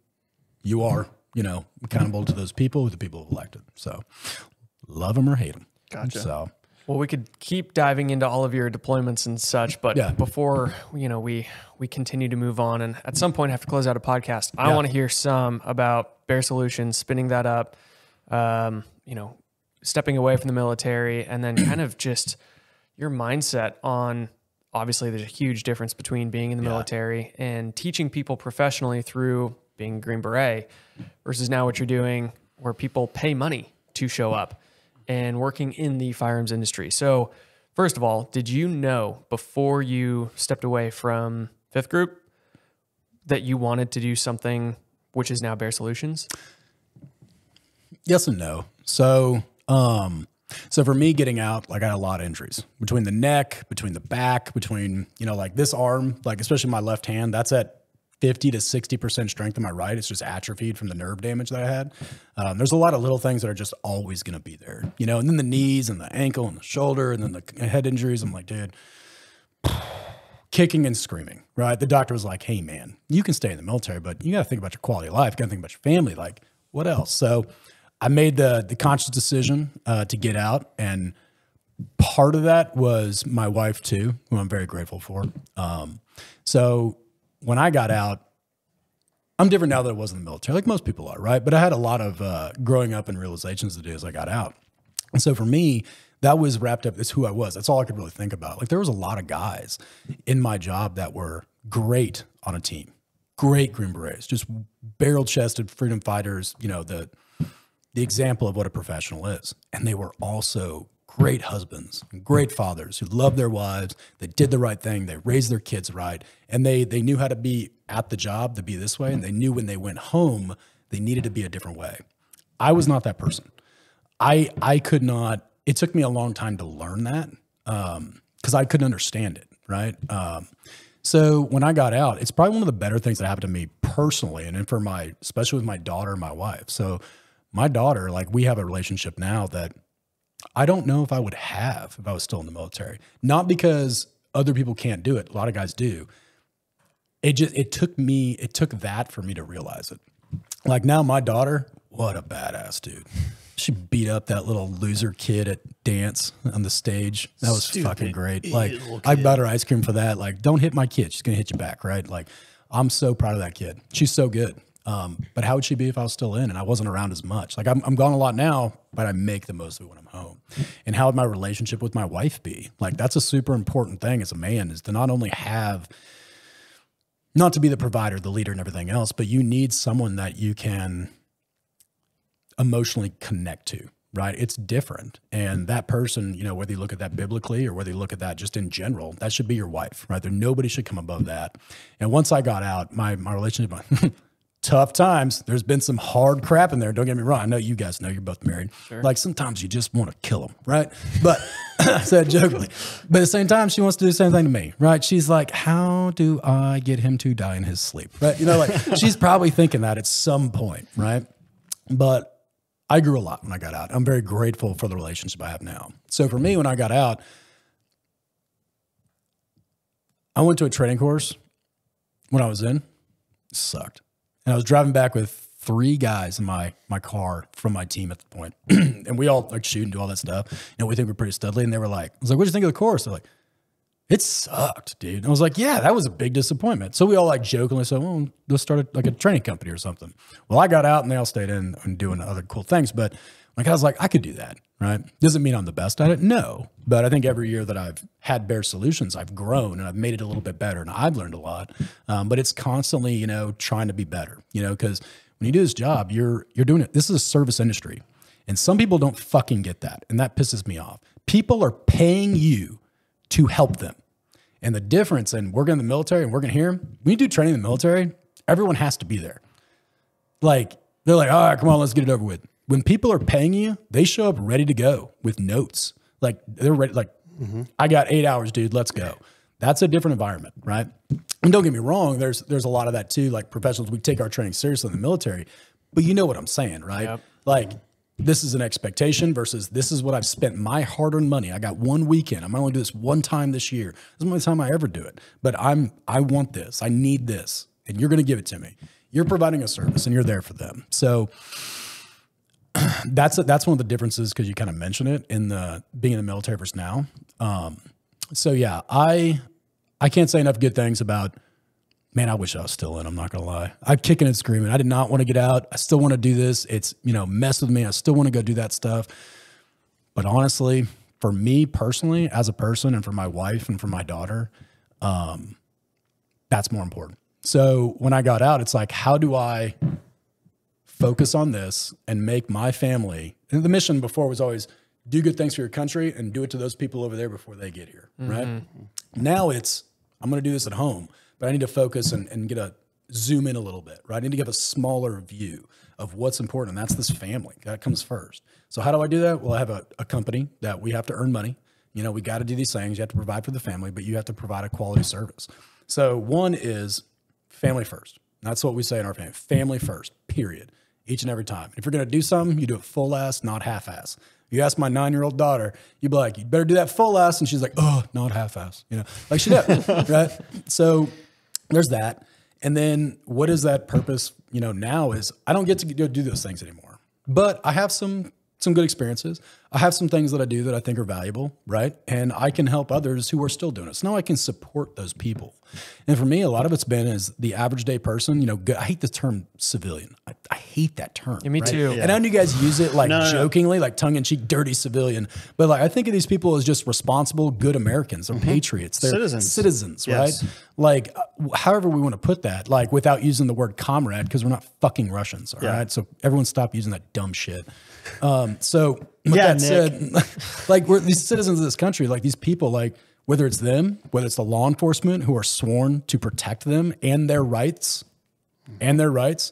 you are, you know, accountable to those people who the people have elected. So love them or hate them. Gotcha. So Well, we could keep diving into all of your deployments and such, but Yeah. before you know we we continue to move on, and at some point have to close out a podcast. I Yeah. want to hear some about Baer Solutions, spinning that up, um, you know, stepping away from the military, and then kind of just your mindset on. Obviously, there's a huge difference between being in the military and teaching people professionally through being Green Beret versus now what you're doing where people pay money to show up and working in the firearms industry. So, first of all, did you know before you stepped away from Fifth Group that you wanted to do something which is now Baer Solutions? Yes and no. So, um, so for me getting out, like I had a lot of injuries between the neck, between the back, between, you know, like this arm, like especially my left hand, that's at 50 to 60% strength in my right. It's just atrophied from the nerve damage that I had. Um, there's a lot of little things that are just always going to be there, you know, and then the knees and the ankle and the shoulder and then the head injuries. I'm like, dude, kicking and screaming, right? The doctor was like, hey, man, you can stay in the military, but you got to think about your quality of life. You got to think about your family. Like, what else? So I made the, the conscious decision uh, to get out. And part of that was my wife, too, who I'm very grateful for. Um, so when I got out, I'm different now than I was in the military, like most people are, right? But I had a lot of uh, growing up and realizations to do as I got out. And so for me, that was wrapped up. It's who I was. That's all I could really think about. Like there was a lot of guys in my job that were great on a team, great Green Berets, just barrel chested freedom fighters. You know the the example of what a professional is, and they were also great husbands, and great fathers who loved their wives. They did the right thing. They raised their kids right, and they they knew how to be at the job to be this way, and they knew when they went home they needed to be a different way. I was not that person. I I could not. It took me a long time to learn that because I couldn't understand it. Right. Um, so when I got out, it's probably one of the better things that happened to me personally, and for my, especially with my daughter and my wife. So my daughter, like we have a relationship now that I don't know if I would have if I was still in the military. Not because other people can't do it. A lot of guys do. It just it took me it took that for me to realize it. Like now my daughter, what a badass dude. She beat up that little loser kid at dance on the stage. That was fucking great. Like I bought her ice cream for that. Like don't hit my kid. She's gonna hit you back, right? Like I'm so proud of that kid. She's so good. Um, but how would she be if I was still in and I wasn't around as much? Like I'm, I'm gone a lot now, but I make the most of it when I'm home. And how would my relationship with my wife be? Like that's a super important thing as a man is to not only have not to be the provider, the leader, and everything else, but you need someone that you can emotionally connect to, right? It's different. And that person, you know, whether you look at that biblically or whether you look at that just in general, that should be your wife, right? There nobody should come above that. And once I got out, my my relationship tough times. There's been some hard crap in there. Don't get me wrong. I know you guys know you're both married. Like sometimes you just want to kill them, right? But I said jokingly. But at the same time, she wants to do the same thing to me, right? She's like, how do I get him to die in his sleep? Right? You know, like she's probably thinking that at some point, right? But I grew a lot when I got out. I'm very grateful for the relationship I have now. So for me, when I got out, I went to a training course when I was in. It sucked. And I was driving back with three guys in my my car from my team at the point. and we all like shoot and do all that stuff. And we think we're pretty studly. And they were like, I was like, what'd you think of the course? They're like, it sucked, dude. And I was like, yeah, that was a big disappointment. So we all like jokingly said, well, let's start a, like a training company or something. Well, I got out and they all stayed in and doing other cool things. But like I was like, I could do that, right? Doesn't mean I'm the best at it, no. But I think every year that I've had Baer Solutions, I've grown and I've made it a little bit better, and I've learned a lot. Um, but it's constantly, you know, trying to be better, you know, because when you do this job, you're you're doing it. This is a service industry, and some people don't fucking get that, and that pisses me off. People are paying you to help them. And the difference in working in the military and working here, when you do training in the military, everyone has to be there. Like, they're like, all right, come on, let's get it over with. When people are paying you, they show up ready to go with notes. Like, they're ready, like, I got eight hours, dude, let's go. That's a different environment, right? And don't get me wrong, there's there's a lot of that too. Like professionals, we take our training seriously in the military, but you know what I'm saying, right? Like this is an expectation versus this is what I've spent my hard-earned money. I got one weekend. I'm only do this one time this year. This is the only time I ever do it. But I'm I want this. I need this, and you're going to give it to me. You're providing a service, and you're there for them. So that's that's one of the differences because you kind of mentioned it in the being in the military versus now. Um, so yeah, I I can't say enough good things about. Man, I wish I was still in. I'm not gonna lie. I'm kicking and screaming. I did not want to get out. I still want to do this. It's you know mess with me. I still want to go do that stuff. But honestly, for me personally, as a person, and for my wife and for my daughter, um, that's more important. So when I got out, it's like, how do I focus on this and make my family? And the mission before was always do good things for your country and do it to those people over there before they get here, mm-hmm. right? Now it's I'm going to do this at home, but I need to focus and, and get a zoom in a little bit, right? I need to give a smaller view of what's important, and that's this family. That comes first. So how do I do that? Well, I have a, a company that we have to earn money. You know, we got to do these things. You have to provide for the family, but you have to provide a quality service. So one is family first. That's what we say in our family. Family first, period. Each and every time. If you're going to do something, you do it full ass, not half ass. You ask my nine year old daughter, you'd be like, you better do that full ass. And she's like, oh, not half ass. You know, like she does, right? So there's that. And then what is that purpose, you know, now is I don't get to go do those things anymore. But I have some some good experiences. I have some things that I do that I think are valuable, right? And I can help others who are still doing it. So now I can support those people. And for me, a lot of it's been as the average day person, you know, good, I hate the term civilian. I, I hate that term. Yeah, me right? too. And I know you guys use it like jokingly, like tongue in cheek, dirty civilian. But like I think of these people as just responsible, good Americans. They're patriots. They're Citizens. citizens, Yes. right? Like, uh, however we want to put that, like without using the word comrade, because we're not fucking Russians, all right? So everyone stop using that dumb shit. Um, so with Yeah, that Nick. said, like we're these citizens of this country, like these people, like whether it's them, whether it's the law enforcement who are sworn to protect them and their rights, and their rights,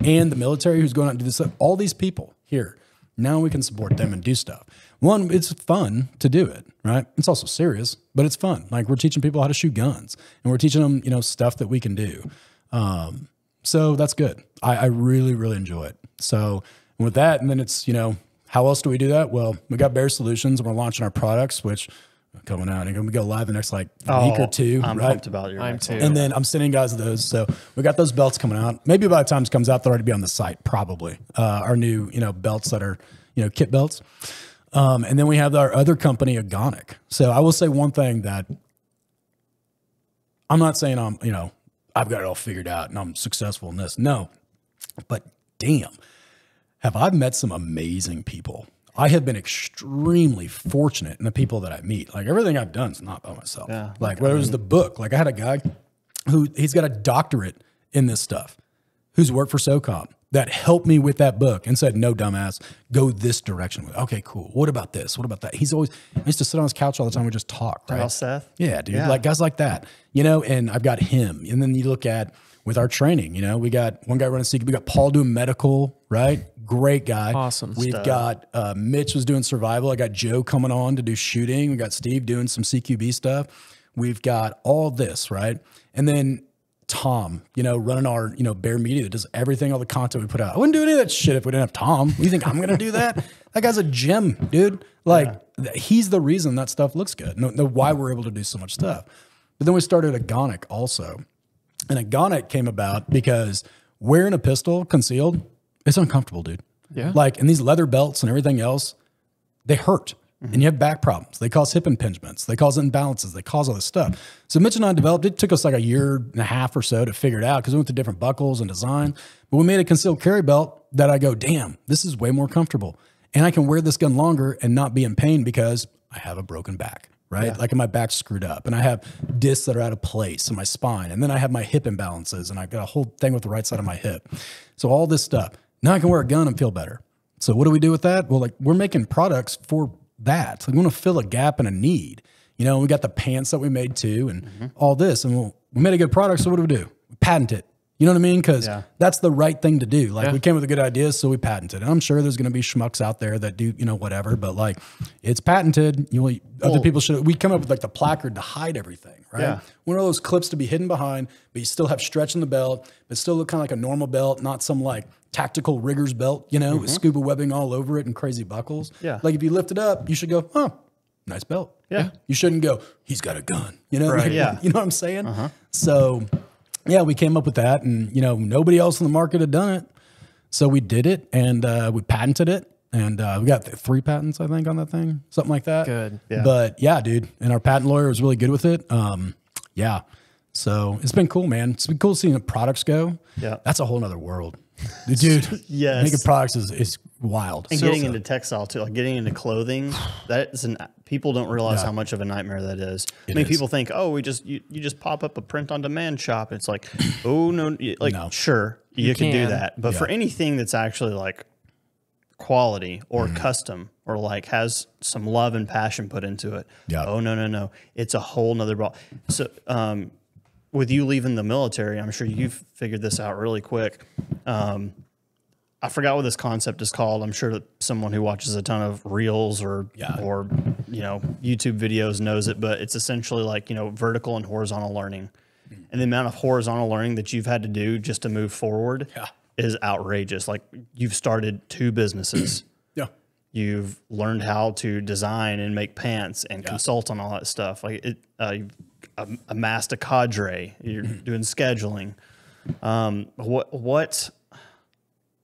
and the military who's going out and do this stuff, all these people here. Now we can support them and do stuff. One, it's fun to do it, right? It's also serious, but it's fun. Like we're teaching people how to shoot guns, and we're teaching them, you know, stuff that we can do. Um, so that's good. I, I really, really enjoy it. So with that, and then it's you know, how else do we do that? Well, we got Baer Solutions, and we're launching our products, which are coming out and going to go live in the next like week or two. I'm right? pumped about your I'm too. And then I'm sending guys those. So we got those belts coming out. Maybe by the time it comes out, they'll already be on the site, probably. Uh, our new, you know, belts that are, you know, kit belts. Um, and then we have our other company, Agonic. So I will say one thing that I'm not saying I'm, you know, I've got it all figured out and I'm successful in this. No. But damn, have I met some amazing people. I have been extremely fortunate in the people that I meet. Like everything I've done is not by myself. Yeah. Like whether it was the book, like I had a guy who he's got a doctorate in this stuff who's worked for SOCOM that helped me with that book and said, no, dumbass, go this direction. Okay, cool. What about this? What about that? He's always, I used to sit on his couch all the time and just talk, right? Seth? Yeah, dude. Yeah. Like guys like that, you know, and I've got him. And then you look at with our training. You know, we got one guy running CQ, we got Paul doing medical, right? Great guy. Awesome. We've got uh, Mitch was doing survival. I got Joe coming on to do shooting. We got Steve doing some CQB stuff. We've got all this, right? And then Tom, you know, running our, you know, Baer Media that does everything, all the content we put out. I wouldn't do any of that shit if we didn't have Tom. You think I'm going to do that? that guy's a gem, dude. Like, th- he's the reason that stuff looks good. No, no, why we're able to do so much stuff. But then we started Agonic also. And Agonic came about because wearing a pistol concealed, it's uncomfortable, dude. Yeah. Like, and these leather belts and everything else, they hurt. Mm-hmm. And you have back problems. They cause hip impingements. They cause imbalances. They cause all this stuff. So Mitch and I developed. It took us like a year and a half or so to figure it out because we went to different buckles and design. But we made a concealed carry belt that I go, damn, this is way more comfortable, and I can wear this gun longer and not be in pain because I have a broken back. Right, like my back's screwed up, and I have discs that are out of place in my spine, and then I have my hip imbalances, and I got a whole thing with the right side of my hip. So all this stuff. Now I can wear a gun and feel better. So what do we do with that? Well, like we're making products for that. Like we want to fill a gap and a need. You know, we got the pants that we made too, and mm-hmm. all this, and we'll, we made a good product. So what do we do? We patent it. You know what I mean? Because that's the right thing to do. Like we came with a good idea, so we patented. And I'm sure there's going to be schmucks out there that do, you know, whatever. But like, it's patented. You know, other people should. We come up with like the placard to hide everything, right? Yeah. One of those clips to be hidden behind, but you still have stretch in the belt, but still look kind of like a normal belt, not some like tactical riggers belt, you know, with scuba webbing all over it and crazy buckles. Mm-hmm. Yeah. Like if you lift it up, you should go, huh, nice belt. Yeah. You shouldn't go, he's got a gun. You know, Right. Like, Yeah. You know what I'm saying? So yeah, we came up with that and you know, nobody else in the market had done it. So we did it and uh, we patented it. And uh, we got th- three patents, I think, on that thing, something like that. Good. Yeah. But yeah, dude, and our patent lawyer was really good with it. Um, yeah, so it's been cool, man. It's been cool seeing the products go. Yeah. that's a whole nother world, dude. Yes. making products is, is wild. and So- getting into textile too, like getting into clothing, that is an people don't realize how much of a nightmare that is. I mean, is. people think, oh, we just you, you just pop up a print on demand shop. It's like, oh no, you- like No. sure you, can do that, but for anything that's actually like quality or Mm-hmm. custom or like has some love and passion put into it. Yeah. Oh no no no, it's a whole nother ball. So um, with you leaving the military, I'm sure you've figured this out really quick. Um, I forgot what this concept is called. I'm sure that someone who watches a ton of reels or Yeah. or you know YouTube videos knows it, but it's essentially like you know vertical and horizontal learning, and the amount of horizontal learning that you've had to do just to move forward Yeah. is outrageous. Like you've started two businesses. yeah, You've learned how to design and make pants and consult on all that stuff. Like it, uh, you've amassed a cadre. You're doing scheduling. Um, what what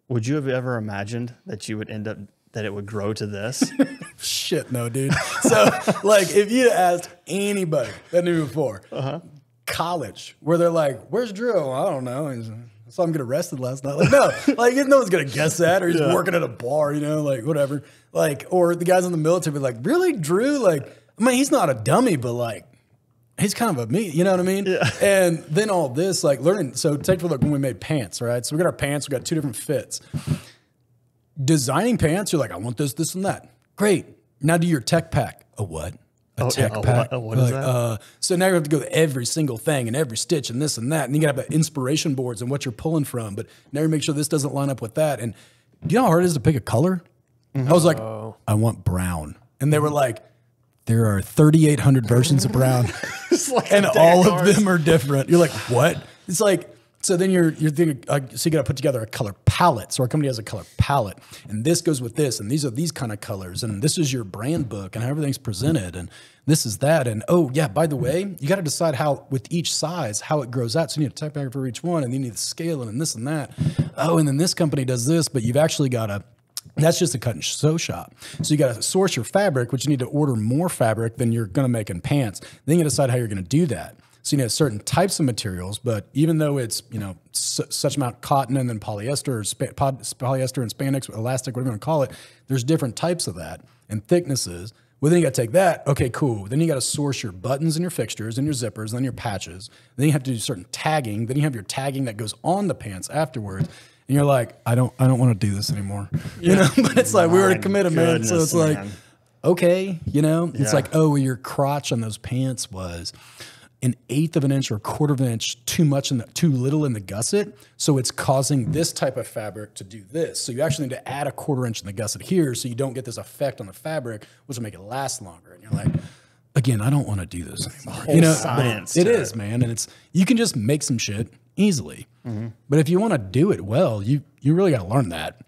would you have ever imagined that you would end up that it would grow to this? shit, no, dude. So like, if you asked anybody that knew before, Uh-huh. college, where they're like, "Where's Drew?" I don't know. He's, I saw him get arrested last night. Like, no, like no one's gonna guess that, or he's working at a bar, you know, like whatever. Like, or the guys in the military be like, "Really, Drew?" Like, I mean, he's not a dummy, but like. He's kind of a me, you know what I mean? Yeah. And then all this, like learning. So take a look when we made pants, right? So we got our pants, we got two different fits designing pants, you're like, I want this, this, and that. Great. Now do your tech pack. A what? A Oh, tech yeah, a pack. what- a what is Like, that? Uh, so now you have to go to every single thing and every stitch and this and that. And you got to have inspiration boards and what you're pulling from. But now you make sure this doesn't line up with that. And do you know how hard it is to pick a color? I was like, I want brown. And they were like, there are 3,800 versions of brown and all of them are different. You're like, what? It's like, so then you're you're thinking, uh, so you got to put together a color palette. So our company has a color palette, and this goes with this, and these are these kind of colors, and this is your brand book, and how everything's presented, and this is that, and oh yeah, by the way, you got to decide how with each size how it grows out. So you need a type packer for each one, and you need the scaling and this and that. Oh, and then this company does this, but you've actually got to that's just a cut and sew shop. So you got to source your fabric, which you need to order more fabric than you're going to make in pants. Then you decide how you're going to do that. So you need certain types of materials, but even though it's you know su- such amount cotton and then polyester, or polyester and spandex, elastic, whatever you want to call it, there's different types of that and thicknesses. Well, then you got to take that. Okay, cool. Then you got to source your buttons and your fixtures and your zippers, and then your patches. Then you have to do certain tagging. Then you have your tagging that goes on the pants afterwards. And you're like, I don't, I don't want to do this anymore. You know, but it's like we were My to commit a man, so it's like, okay, you know, it's like, oh, well, your crotch on those pants was an eighth of an inch or a quarter of an inch too much in the too little in the gusset. So it's causing this type of fabric to do this. So you actually need to add a quarter inch in the gusset here so you don't get this effect on the fabric, which will make it last longer. And you're like, again, I don't want to do this anymore. You know, science it to is, man. And it's you can just make some shit easily. But if you want to do it well, you you really got to learn that.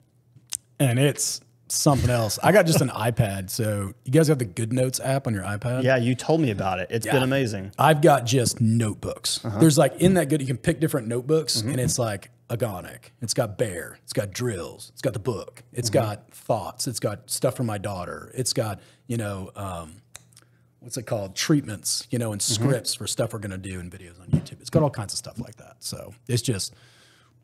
And it's something else. I got just an iPad. So you guys have the GoodNotes app on your iPad? Yeah, you told me about it. It's been amazing. I've got just notebooks. Uh-huh. There's like in that good, you can pick different notebooks, Mm-hmm. and it's like agonic. It's got Baer. It's got drills. It's got the book. It's Mm-hmm. got thoughts. It's got stuff from my daughter. It's got you know um, what's it called treatments. You know, and Mm-hmm. scripts for stuff we're gonna do in videos on YouTube. It's got all kinds of stuff like that. So it's just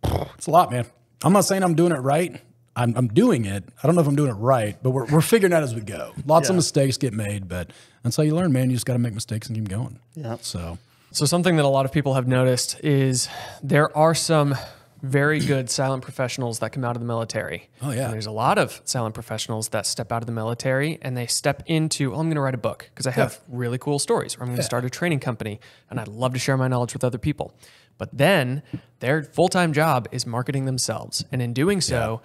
it's a lot, man. I'm not saying I'm doing it right. I'm, I'm doing it. I don't know if I'm doing it right, but we're, we're figuring out as we go. Lots of mistakes get made, but that's how you learn, man. You just got to make mistakes and keep going. Yeah. So So something that a lot of people have noticed is there are some very good silent professionals that come out of the military. Oh, yeah. And there's a lot of silent professionals that step out of the military and they step into, oh, I'm going to write a book because I have really cool stories, or I'm going to start a training company and I'd love to share my knowledge with other people. But then their full time job is marketing themselves. And in doing so,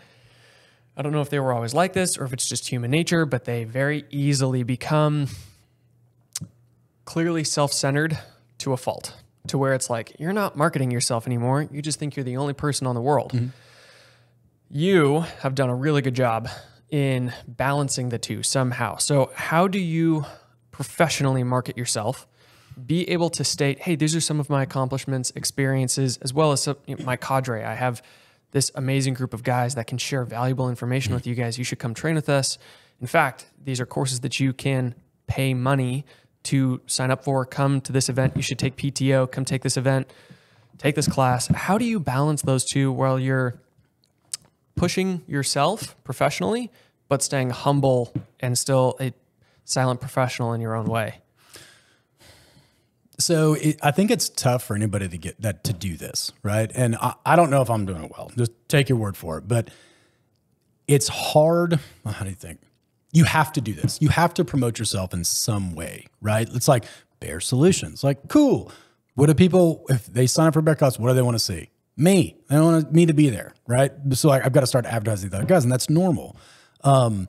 I don't know if they were always like this or if it's just human nature, but they very easily become clearly self centered to a fault, to where it's like, you're not marketing yourself anymore. You just think you're the only person on the world. Mm-hmm. You have done a really good job in balancing the two somehow. So, how do you professionally market yourself? Be able to state, hey, these are some of my accomplishments, experiences, as well as some, you know, my cadre. I have this amazing group of guys that can share valuable information mm-hmm. with you guys. You should come train with us. In fact, these are courses that you can pay money to sign up for. Come to this event. You should take PTO. Come take this event. Take this class. How do you balance those two while you're pushing yourself professionally, but staying humble and still a silent professional in your own way? So it, I think it's tough for anybody to get that to do this, right? And I, I don't know if I'm doing it well. Just take your word for it. But it's hard. How do you think? You have to do this. You have to promote yourself in some way, right? It's like Baer Solutions. Like, cool. What do people, if they sign up for Bear Cuts, what do they want to see? Me. They want me to be there, right? So I, I've got to start advertising the other guys, and that's normal um,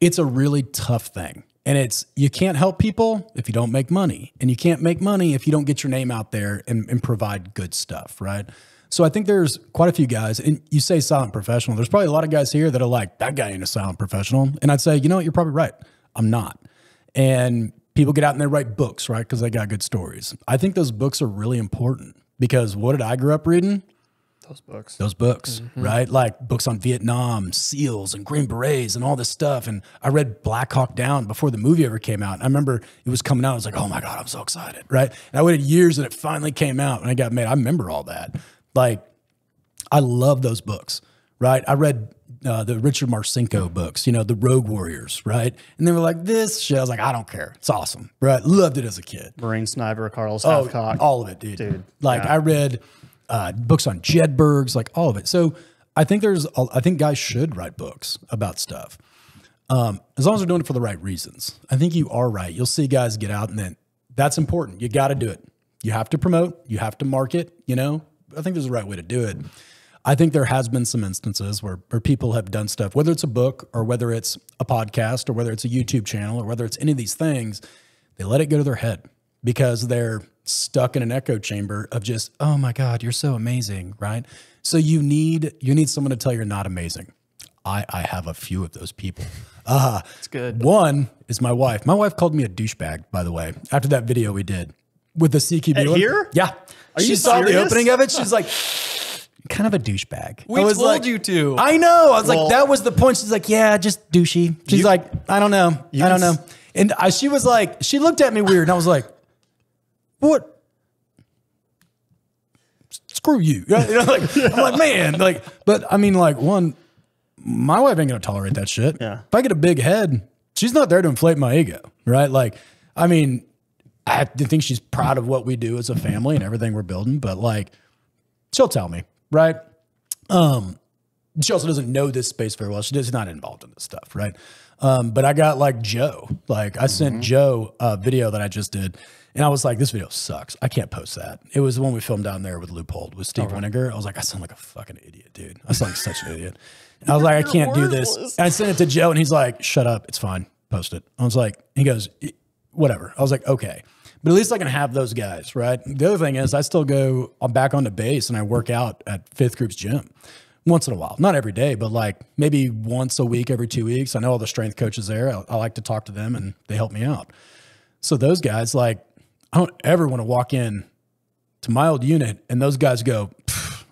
it's a really tough thing. And it's you can't help people if you don't make money. And you can't make money if you don't get your name out there and, and provide good stuff, right? So I think there's quite a few guys, and you say silent professional. There's probably a lot of guys here that are like, that guy ain't a silent professional. And I'd say, you know what, you're probably right. I'm not. And people get out and they write books, right? Because they got good stories. I think those books are really important because what did I grow up reading? Those books. those books, mm-hmm. right? Like books on Vietnam, SEALs, and Green Berets, and all this stuff. And I read Black Hawk Down before the movie ever came out. I remember it was coming out. I was like, oh my God, I'm so excited, right? And I waited years and it finally came out and I got made. I remember all that. Like, I love those books, right? I read uh, the Richard Marcinko books, you know, the Rogue Warriors, right? And they were like, this shit. I was like, I don't care. It's awesome, right? Loved it as a kid. Marine Sniper, Carlos Oh, Hathcock. all of it, dude. Dude, Like yeah. I read uh, books on Jedburghs, like all of it. So I think there's, I think guys should write books about stuff, um, as long as they're doing it for the right reasons. I think you are right. You'll see guys get out, and then that's important. You got to do it. You have to promote. You have to market. You know, I think there's a right way to do it. I think there has been some instances where, where people have done stuff, whether it's a book or whether it's a podcast or whether it's a YouTube channel or whether it's any of these things, they let it go to their head because they're stuck in an echo chamber of just, oh my God, you're so amazing, right? So you need you need someone to tell you're not amazing. I, I have a few of those people. Uh, It's good. one is my wife. My wife called me a douchebag, by the way, after that video we did with the CQB. At here? Yeah. Are she saw the opening of it. She's like, kind of a douchebag. We I was told like- you to. I know. I was Well- like, that was the point. She's like, yeah, just douchey. She's You- like, I don't know. I don't know. And I, she was like, she looked at me weird, and I was like, what? Screw you. You know, like, I'm like, man, like, but I mean, like, one, my wife ain't gonna tolerate that shit. Yeah. If I get a big head, she's not there to inflate my ego, right? Like, I mean, I think she's proud of what we do as a family and everything we're building, but like, she'll tell me, right? Um, she also doesn't know this space very well. She's not involved in this stuff, right? Um, but I got like Joe. Like I sent Joe a video that I just did, and I was like, "This video sucks. I can't post that." It was the one we filmed down there with Loophole with Steve Winiger. I was like, "I sound like a fucking idiot, dude. I sound like such an idiot." And I was like, "I can't do this." And I sent it to Joe, and he's like, "Shut up. It's fine. Post it." I was like, he goes, "Whatever." I was like, "Okay." But at least I can have those guys, right? The other thing is, I still go I'm back on the base and I work out at Fifth Group's gym once in a while. Not every day, but like maybe once a week, every two weeks. I know all the strength coaches there. I, I like to talk to them and they help me out. So those guys, like, I don't ever want to walk in to my old unit and those guys go,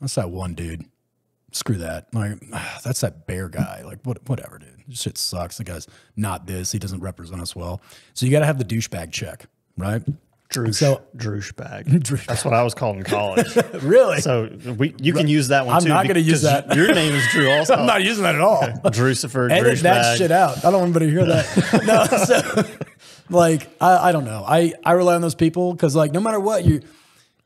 that's that one dude. Screw that. Like, ah, that's that Baer guy. Like, what, whatever, dude. Shit sucks. The guy's not this. He doesn't represent us well. So you got to have the douchebag check, right? Droosh, So- droosh bag. Droosh That's what I was called in college. Really? so we, you can use that one I'm too. not gonna use that. Your name is Drew also. I'm not using that at all. Drucifer, edit that bag. shit out. I don't want anybody to hear that. no, so like I, I don't know. I I rely on those people because like no matter what you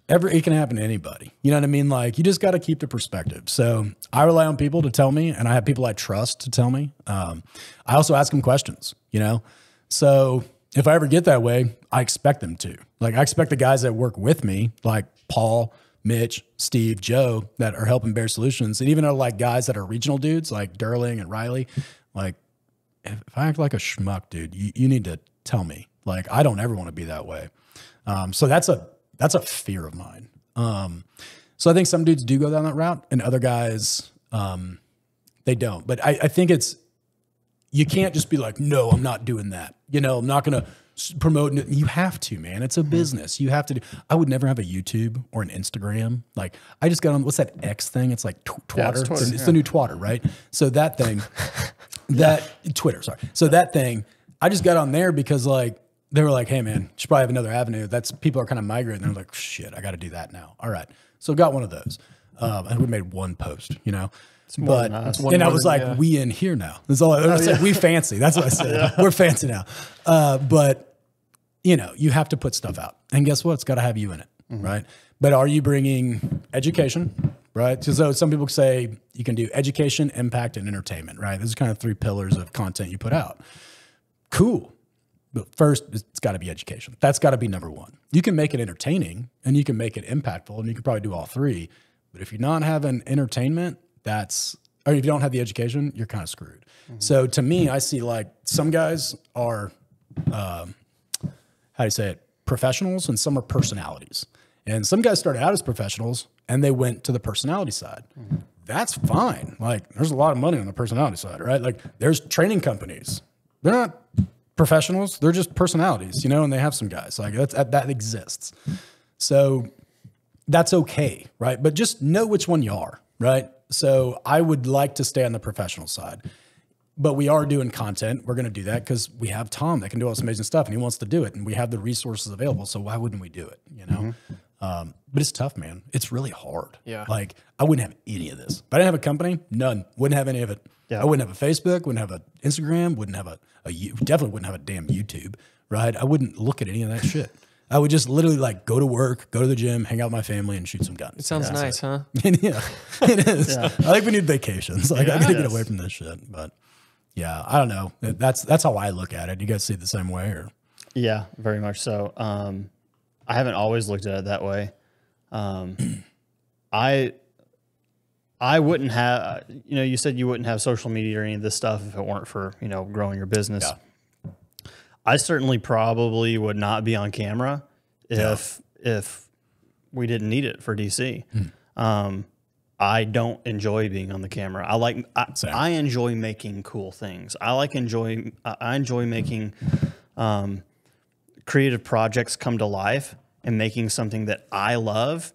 ever it can happen to anybody. You know what I mean? Like you just got to keep the perspective. So I rely on people to tell me, and I have people I trust to tell me. Um, I also ask them questions. You know, so if I ever get that way, I expect them to. Like I expect the guys that work with me, like Paul. Mitch, Steve, Joe, that are helping Baer Solutions, and even are like guys that are regional dudes like Derling and Riley, like if I act like a schmuck, dude, you, you need to tell me. Like, I don't ever want to be that way. Um, so that's a that's a fear of mine. Um, so I think some dudes do go down that route, and other guys um, they don't. But I, I think it's you can't just be like, no, I'm not doing that. You know, I'm not going to promote. it. You have to, man. It's a business. You have to do. I would never have a YouTube or an Instagram. Like, I just got on. What's that X thing? It's like tw- Yeah, it's Twitter, it's the new Twatter, right? So that thing, that Twitter, sorry. So that thing, I just got on there because like they were like, hey man, you should probably have another avenue. That's people are kind of migrating. They're like, shit, I got to do that now. All right. So I got one of those. Um, and we made one post, you know. But than us. and I was than- like, yeah. we in here now. That's all. I, I said, we fancy. That's what I said. We're fancy now. Uh, but you know, you have to put stuff out, and guess what? It's got to have you in it, right? But are you bringing education, right? So some people say you can do education, impact, and entertainment, right? Those are kind of three pillars of content you put out. Cool. But first, it's got to be education. That's got to be number one. You can make it entertaining and you can make it impactful, and you can probably do all three. But if you're not having entertainment, that's, or if you don't have the education, you're kind of screwed. So to me, I see like some guys are, um, how do you say it, professionals, and some are personalities. And some guys started out as professionals and they went to the personality side. That's fine. Like, there's a lot of money on the personality side, right? Like, there's training companies. They're not professionals. They're just personalities, you know, and they have some guys like that's, that, that exists. So that's okay, right? But just know which one you are, right? So I would like to stay on the professional side, but we are doing content. We're going to do that because we have Tom that can do all this amazing stuff and he wants to do it and we have the resources available. So why wouldn't we do it, you know? Um, but it's tough, man. It's really hard. Yeah. Like I wouldn't have any of this. If I didn't have a company, none. Wouldn't have any of it. Yeah. I wouldn't have a Facebook, wouldn't have an Instagram, wouldn't have a, a definitely wouldn't have a damn YouTube, right? I wouldn't look at any of that shit. I would just literally like go to work, go to the gym, hang out with my family, and shoot some guns. It sounds nice, huh? yeah, it is. I think we need vacations. Like I gotta get away from this shit. But yeah, I don't know. That's that's how I look at it. You guys see it the same way, or Yeah, very much so. Um, I haven't always looked at it that way. Um, I I wouldn't have. You know, you said you wouldn't have social media or any of this stuff if it weren't for you know growing your business. Yeah. I certainly probably would not be on camera if if we didn't need it for DC. Um, I don't enjoy being on the camera. I like I, I enjoy making cool things. I like enjoy I I enjoy making um, creative projects come to life and making something that I love.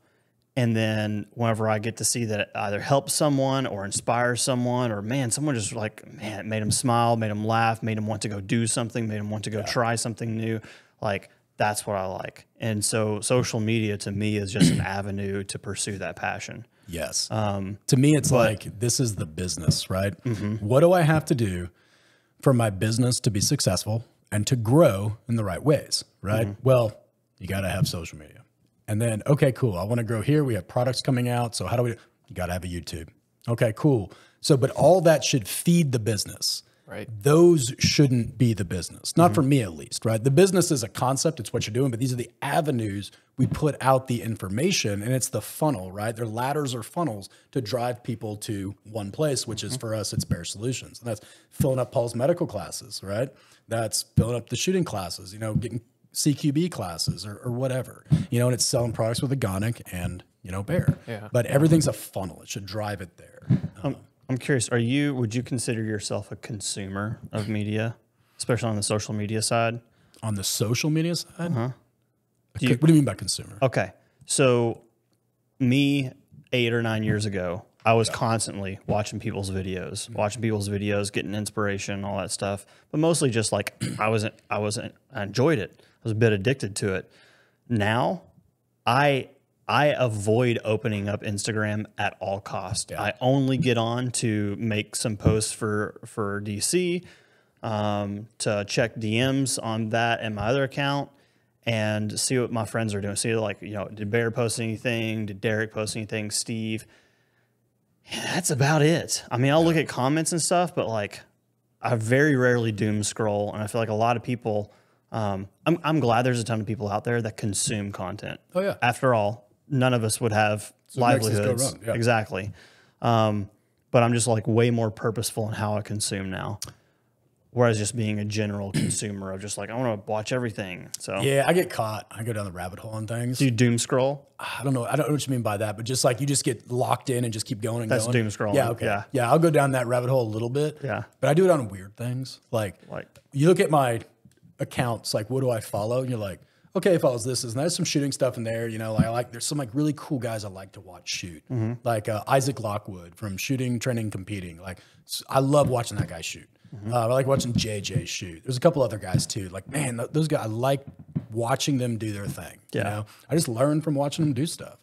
And then whenever I get to see that it either helps someone or inspires someone, or man, someone just like, man, it made them smile, made them laugh, made them want to go do something, made them want to go try something new. Like, that's what I like. And so social media to me is just an avenue to pursue that passion. yes. Um, to me, it's like this is the business, right? Mm-hmm. What do I have to do for my business to be successful and to grow in the right ways, right? Mm-hmm. Well, you got to have social media. And then, okay, cool. I want to grow here. We have products coming out. So how do we? You got to have a YouTube. Okay, cool. So, but all that should feed the business. Right. Those shouldn't be the business. Not for mm-hmm. me, at least, right? The business is a concept, it's what you're doing, but these are the avenues we put out the information and it's the funnel, right? They're ladders or funnels to drive people to one place, which is mm-hmm. for us, it's Baer Solutions. And that's filling up Paul's medical classes, right? That's filling up the shooting classes, you know, getting CQB classes or, or whatever, you know, and it's selling products with Agonic and, you know, Baer. Yeah. But everything's a funnel. It should drive it there. I'm, I'm curious. Are you? Would you consider yourself a consumer of media, especially on the social media side? On the social media side, Uh-huh. Okay, what do you mean by consumer? Okay, so me eight or nine years ago, I was constantly watching people's videos, watching people's videos, getting inspiration, all that stuff. But mostly just like I wasn't, I wasn't, I enjoyed it. I was a bit addicted to it. Now, I I avoid opening up Instagram at all cost. I only get on to make some posts for for DC, um, to check DMs on that and my other account, and see what my friends are doing. See like you know, did Baer post anything? Did Derek post anything? Steve. And that's about it. I mean, I'll look at comments and stuff, but like, I very rarely doom scroll, and I feel like a lot of people. Um, I'm I'm glad there's a ton of people out there that consume content. Oh, yeah. After all, none of us would have go livelihoods. yeah. Exactly. Um, but I'm just like way more purposeful in how I consume now. Whereas just being a general consumer of just like I want to watch everything. So Yeah, I get caught. I go down the rabbit hole on things. do you doom scroll? I don't know. I don't know what you mean by that, but just like you just get locked in and just keep going and That's going. doom scrolling, Yeah, okay. yeah. Yeah. I'll go down that rabbit hole a little bit. Yeah. But I do it on weird things. Like, Like- you look at my accounts, like what do I follow? And you're like, okay, it follows this, this, and there's some shooting stuff in there. You know, like I like there's some like really cool guys I like to watch shoot. Mm-hmm. Like uh, Isaac Lockwood from Shooting, Training, Competing. Like I love watching that guy shoot. Mm-hmm. Uh, I like watching JJ shoot. There's a couple other guys too. Like man, th- those guys I like watching them do their thing. Yeah. Mm-hmm. You know, I just learn from watching them do stuff.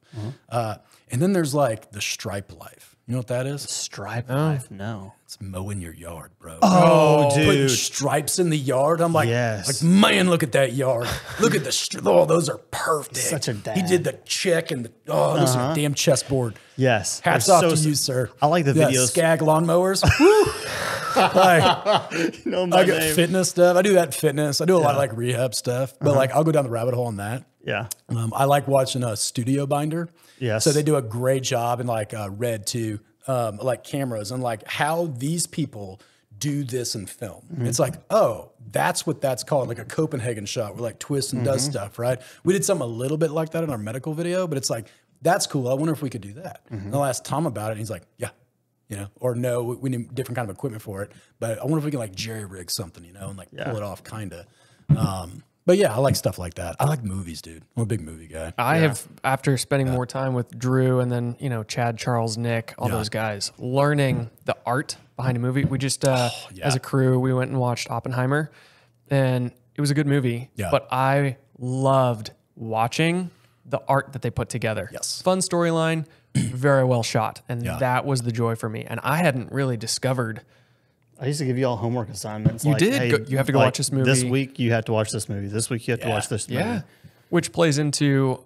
Uh, and then there's like the stripe life. You know what that is? Stripe life? No. It's mowing your yard, bro. Oh, Putting dude. stripes in the yard. I'm like, Yes. like man, look at that yard. Look at the stri- oh, those are perfect. Such a He dad. Uh-huh. did the check and the oh, those are damn chessboard. Yes. Hats They're off so to you, sir. I like the Yeah, videos. Scag lawnmowers. Woo. like, You know I my get name. fitness stuff. I do that fitness. I do a lot of like rehab stuff, but Uh-huh. like I'll go down the rabbit hole on that. Yeah. Um, I like watching a StudioBinder. Yes. So they do a great job in like uh, red too, um, like cameras and like how these people do this in film. Mm-hmm. It's like, oh, that's what that's called, like a Copenhagen shot where like twists and Mm-hmm. does stuff, right? We did something a little bit like that in our medical video, but it's like, that's cool. I wonder if we could do that. Mm-hmm. And I'll ask Tom about it, and he's like, yeah. You know, or no, we- we need different kind of equipment for it. But I wonder if we can like jerry rig something, you know, and like Yeah. pull it off, kind of. Um, but yeah, I like stuff like that. I like movies, dude. I'm a big movie guy. I have, after spending more time with Drew and then, you know, Chad, Charles, Nick, all Yeah. those guys, learning the art behind a movie. We just, uh, Oh, yeah. as a crew, we went and watched Oppenheimer and it was a good movie. Yeah. But I loved watching the art that they put together. Yes. Fun storyline, very well shot. And Yeah. that was the joy for me. And I hadn't really discovered I used to give you all homework assignments. You like, did? hey, Go- you have to go like, watch this movie. This week you have to watch this movie. This week you have to watch this movie. Yeah. Which plays into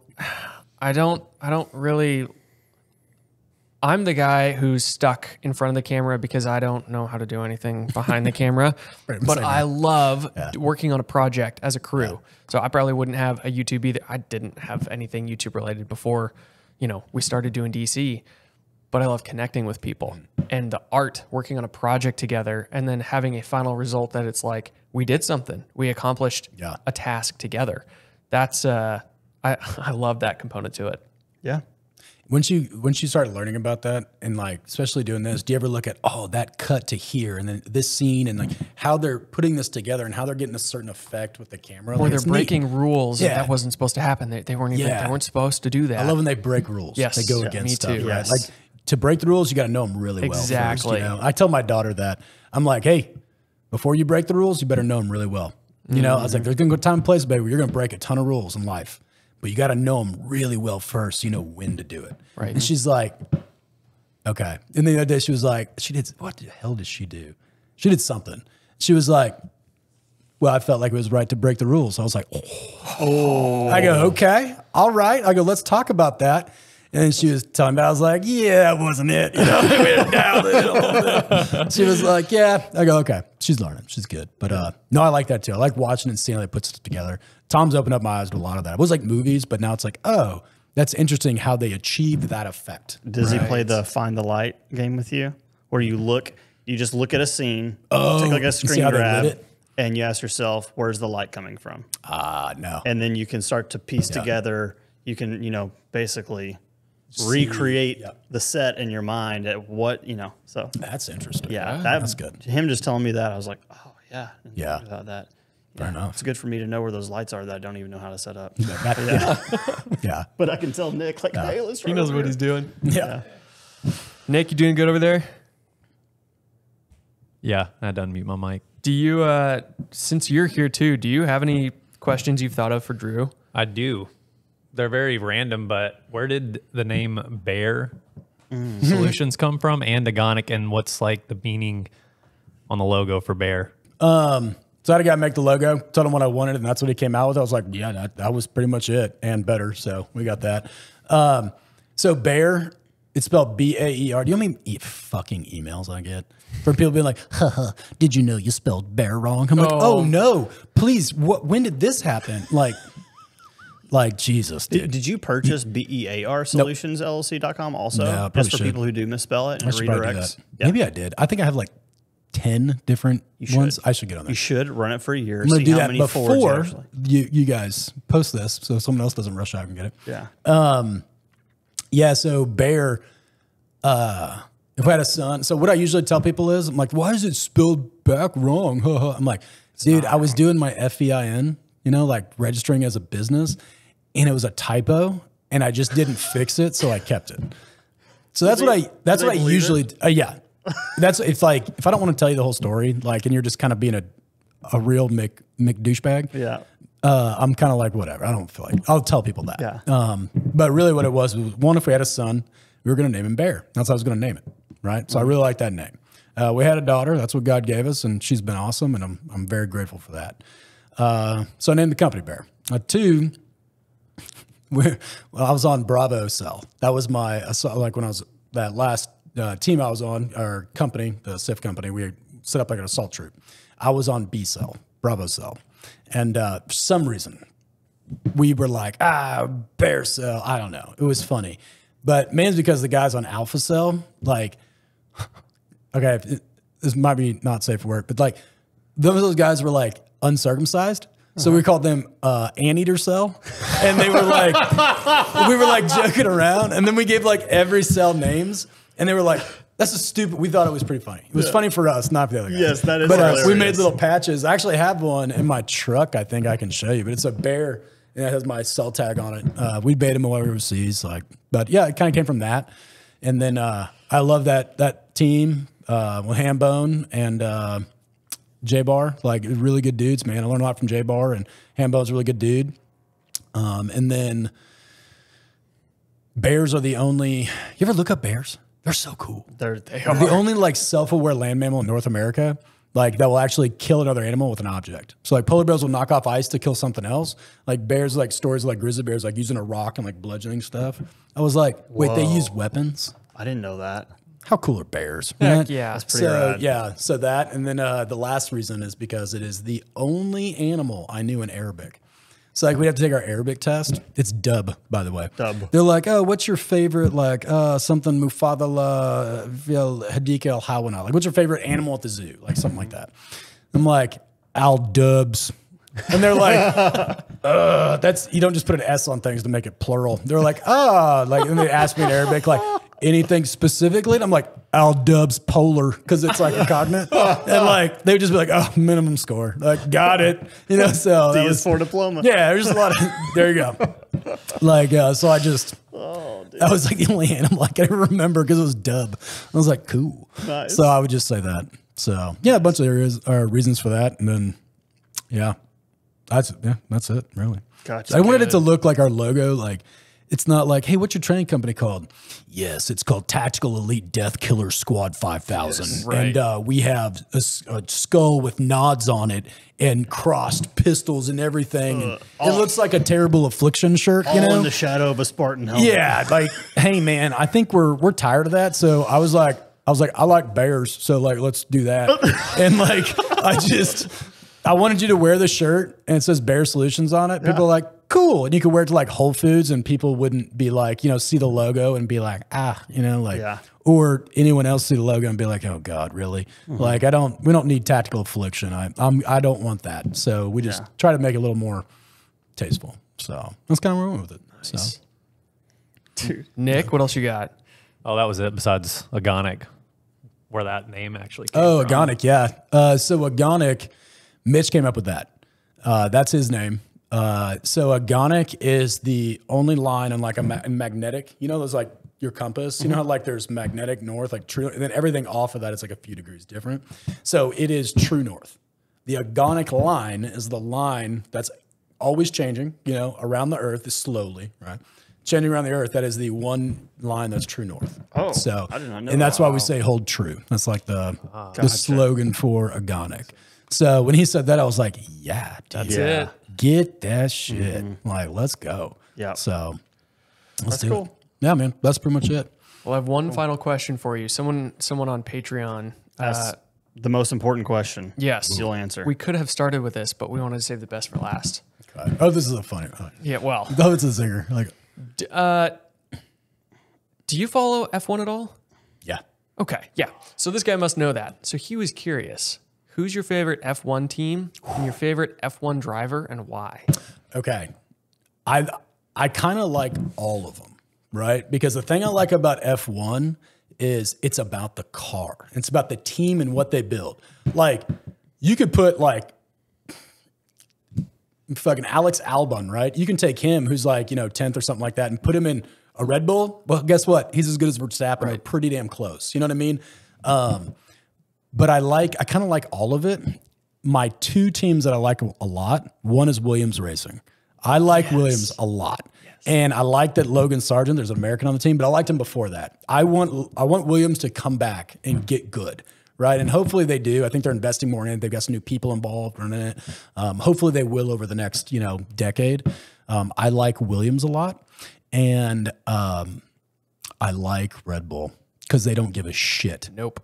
I don't I don't really I'm the guy who's stuck in front of the camera because I don't know how to do anything behind the camera. Right, but I here. love working on a project as a crew. So I probably wouldn't have a YouTube either. I didn't have anything YouTube related before, you know, we started doing DC. But I love connecting with people and the art, working on a project together, and then having a final result that it's like we did something, we accomplished Yeah. a task together. That's uh, I I love that component to it. Yeah. Once you once you start learning about that and like especially doing this, do you ever look at oh that cut to here and then this scene and like how they're putting this together and how they're getting a certain effect with the camera? Or Like, they're it's neat. breaking rules that Yeah. that wasn't supposed to happen. They, they weren't even Yeah. they weren't supposed to do that. I love when they break rules. Yes. they go Yeah, against me stuff, too. right? Yes. Like to break the rules, you got to know them really well. Exactly. First, you know? I tell my daughter that I'm like, hey, before you break the rules, you better know them really well. You know, I was like, mm-hmm. there's gonna go time and place, baby. where You're gonna break a ton of rules in life, but you got to know them really well first. So you know when to do it. Right. And she's like, okay. And the other day she was like, she did what the hell did she do? She did something. She was like, well, I felt like it was right to break the rules. I was like, oh. I go, oh. okay, all right. I go, let's talk about that. And she was telling me, I was like, yeah, that wasn't it. You know, we had dialed it a little bit. She was like, yeah. I go, okay. She's learning. She's good. But uh, no, I like that too. I like watching and seeing how they put stuff together. Tom's opened up my eyes to a lot of that. It was like movies, but now it's like, oh, that's interesting how they achieved that effect. Does he play the find the light game with you, where you look, you just look at a scene, take like a Oh, screen how they lit grab, and you ask yourself, "Where's the light coming from?" Ah, no. And then you can start to piece together. You can, you know, basically recreate yeah. the set in your mind at what you know. So That's interesting. yeah, that, that's good. Him just telling me that, I was like, "Oh yeah, Yeah. think about that." Fair enough. It's good for me to know where those lights are that I don't even know how to set up. That- yeah. yeah. but I can tell Nick like, "Hey, let's." He knows what he's doing. Yeah. Nick, you doing good over there? Yeah, I had to unmute my mic. Do you, uh, since you're here too, do you have any questions you've thought of for Drew? I do. They're very random, but where did the name Baer Solutions come from and Agonic and what's like the meaning on the logo for Baer? So I had a guy make the logo, told him what I wanted, and that's what he came out with. I was like, yeah, that, that was pretty much it and better. So we got that. Um, so Baer, it's spelled B A E R. Do you know how many e- fucking emails I get from people being like, Haha, did you know you spelled bear wrong? I'm like, oh, Oh. no, please. What? When did this happen? Like, like Jesus, dude. Did, did you purchase BEAR Solutions LLC.com also? No, Just for should. people who do misspell it and I it should probably do redirects. Yeah. Maybe I did. I think I have like ten different ones. I should get on there. You should run it for a year. I'm gonna see do how that many forwards you before you, you guys post this, so someone else doesn't rush out and get it. Yeah. Um, Yeah, so Bear, uh, if I had a son, so what I usually tell people is, I'm like, why is it spelled back wrong? I'm like, dude, I was doing my FEIN, you know, like registering as a business, and it was a typo, and I just didn't fix it, so I kept it. So that's what I that's what I usually uh, yeah. That's it's like if I don't want to tell you the whole story, like, and you're just kind of being a a real Mick Mick douchebag yeah. uh, I'm kind of like whatever. I don't feel like I'll tell people that. Yeah. Um, but really, what it was was one. If we had a son, we were going to name him Bear. That's how I was going to name it. Right. So I really like that name. Uh, we had a daughter. That's what God gave us, and she's been awesome, and I'm I'm very grateful for that. Uh, so I named the company Baer. Uh, two. We well, I was on Bravo Cell. That was my like when I was that last uh, team I was on, our company, the CIF company. We set up like an assault troop. I was on B Cell, Bravo Cell, and uh, for some reason we were like, ah, bear cell. I don't know. It was funny. But mainly because the guys on Alpha Cell, like, okay, it- this might be not safe for work, but like, those those guys were like uncircumcised. So we called them uh, anteater cell, and they were like, we were like joking around, and then we gave like every cell names, and they were like, "That's a stupid." We thought it was pretty funny. It was funny for us, not for the other guys. Yes, that is But uh, we made little patches. I actually have one in my truck. I think I can show you, but it's a bear and it has my cell tag on it. Uh, we bait him while we were overseas, like, but yeah, it kind of came from that. And then uh, I love that that team uh, with Hambone and uh, J Bar, like really good dudes, man. I learned a lot from J Bar, and Hambone's a really good dude. Um, and then bears are the only. You ever look up bears? They're so cool. They're, they They're the only like self-aware land mammal in North America, like that will actually kill another animal with an object. So like polar bears will knock off ice to kill something else. Like bears, like stories like grizzly bears, like using a rock and like bludgeoning stuff. I was like, wait, they use weapons? I didn't know that. How cool are bears? Heck yeah. That's pretty so rad. yeah, so that and then uh, the last reason is because it is the only animal I knew in Arabic. So like we have to take our Arabic test. It's dub, by the way. Dub. They're like, oh, what's your favorite like uh, something mufadala hadika al hawana? Like, what's your favorite animal at the zoo? Like something like that. I'm like al dubs, and they're like, uh, that's you don't just put an S on things to make it plural. They're like, ah, like, and they ask me in Arabic, like, anything specifically? And I'm like, Al Dubs Polar, because it's like a cognate. and like, they would just be like, oh, minimum score. Like, got it. You know, so that was, DS4 diploma. yeah, there's a lot of, there you go. Like, uh, so I just, that was like the only animal I can remember because it was dub. I was like, cool. Nice. So I would just say that. So yeah, a bunch of areas are reasons for that. And then, yeah, that's, yeah, that's it really. Gotcha. I wanted it to look like our logo, like it's not like, hey, what's your training company called? Yes, it's called Tactical Elite Death Killer Squad 5000. right. And uh, we have a skull with nods on it and crossed pistols and everything. and it looks like a terrible affliction shirt, you All know? in the shadow of a Spartan helmet. Yeah, like, hey man, I think we're we're tired of that. So I was like, I was like, I like bears, so like, let's do that. and like, I just, I wanted you to wear the shirt and it says Baer Solutions on it. People are like, cool, and you could wear it to like Whole Foods, and people wouldn't be like, you know, see the logo and be like, ah, you know, like, Yeah. or anyone else see the logo and be like, oh god, really? Like, I don't, we don't need tactical affliction. I, I'm, I don't want that. So we just try to make it a little more tasteful. So that's kind of where we went with it. So. Nick, what else you got? Oh, that was it. Besides Agonic, where that name actually came Oh, from. Agonic, yeah. Uh, so Agonic, Mitch came up with that. Uh, that's his name. Uh, so Agonic is the only line on like a ma- mm-hmm. magnetic. You know, those like your compass. You know how mm-hmm. like there's magnetic north, like true, and then everything off of that is like a few degrees different. So it is true north. The Agonic line is the line that's always changing. You know, around the Earth is slowly right. Changing around the Earth, that is the one line that's true north. Oh, so I did not know and that's why we say hold true. That's like the ah, the slogan for Agonic. So when he said that, I was like, yeah, dude, That's it. Get that shit. Like, let's go. Yeah. So let's do cool. it. Yeah, man. That's pretty much it. Well, I have one final question for you. Someone, someone on Patreon. That's Uh, the most important question. yes, You'll answer. We could have started with this, but we wanted to save the best for last. Okay. Oh, this is a funny. Oh, Yeah. Well, it's a zinger. Like, d- uh, do you follow F1 at all? yeah. Okay. Yeah. So this guy must know that. So he was curious. Who's your favorite F1 team and your favorite F1 driver and why? Okay. I I kind of like all of them, right? Because the thing I like about F1 is it's about the car. It's about the team and what they build. Like you could put like fucking Alex Albon, right? You can take him who's like, you know, 10th or something like that and put him in a Red Bull. Well, guess what? He's as good as Verstappen. They're pretty damn close. You know what I mean? Um, but I like, I kind of like all of it. My two teams that I like a lot, one is Williams Racing. I like Williams a lot. And I like that Logan Sargeant, there's an American on the team, but I liked him before that. I want I want Williams to come back and get good. Right. And hopefully they do. I think they're investing more in it. They've got some new people involved in it. Um, hopefully they will over the next, you know, decade. Um, I like Williams a lot. And um, I like Red Bull because they don't give a shit. Nope.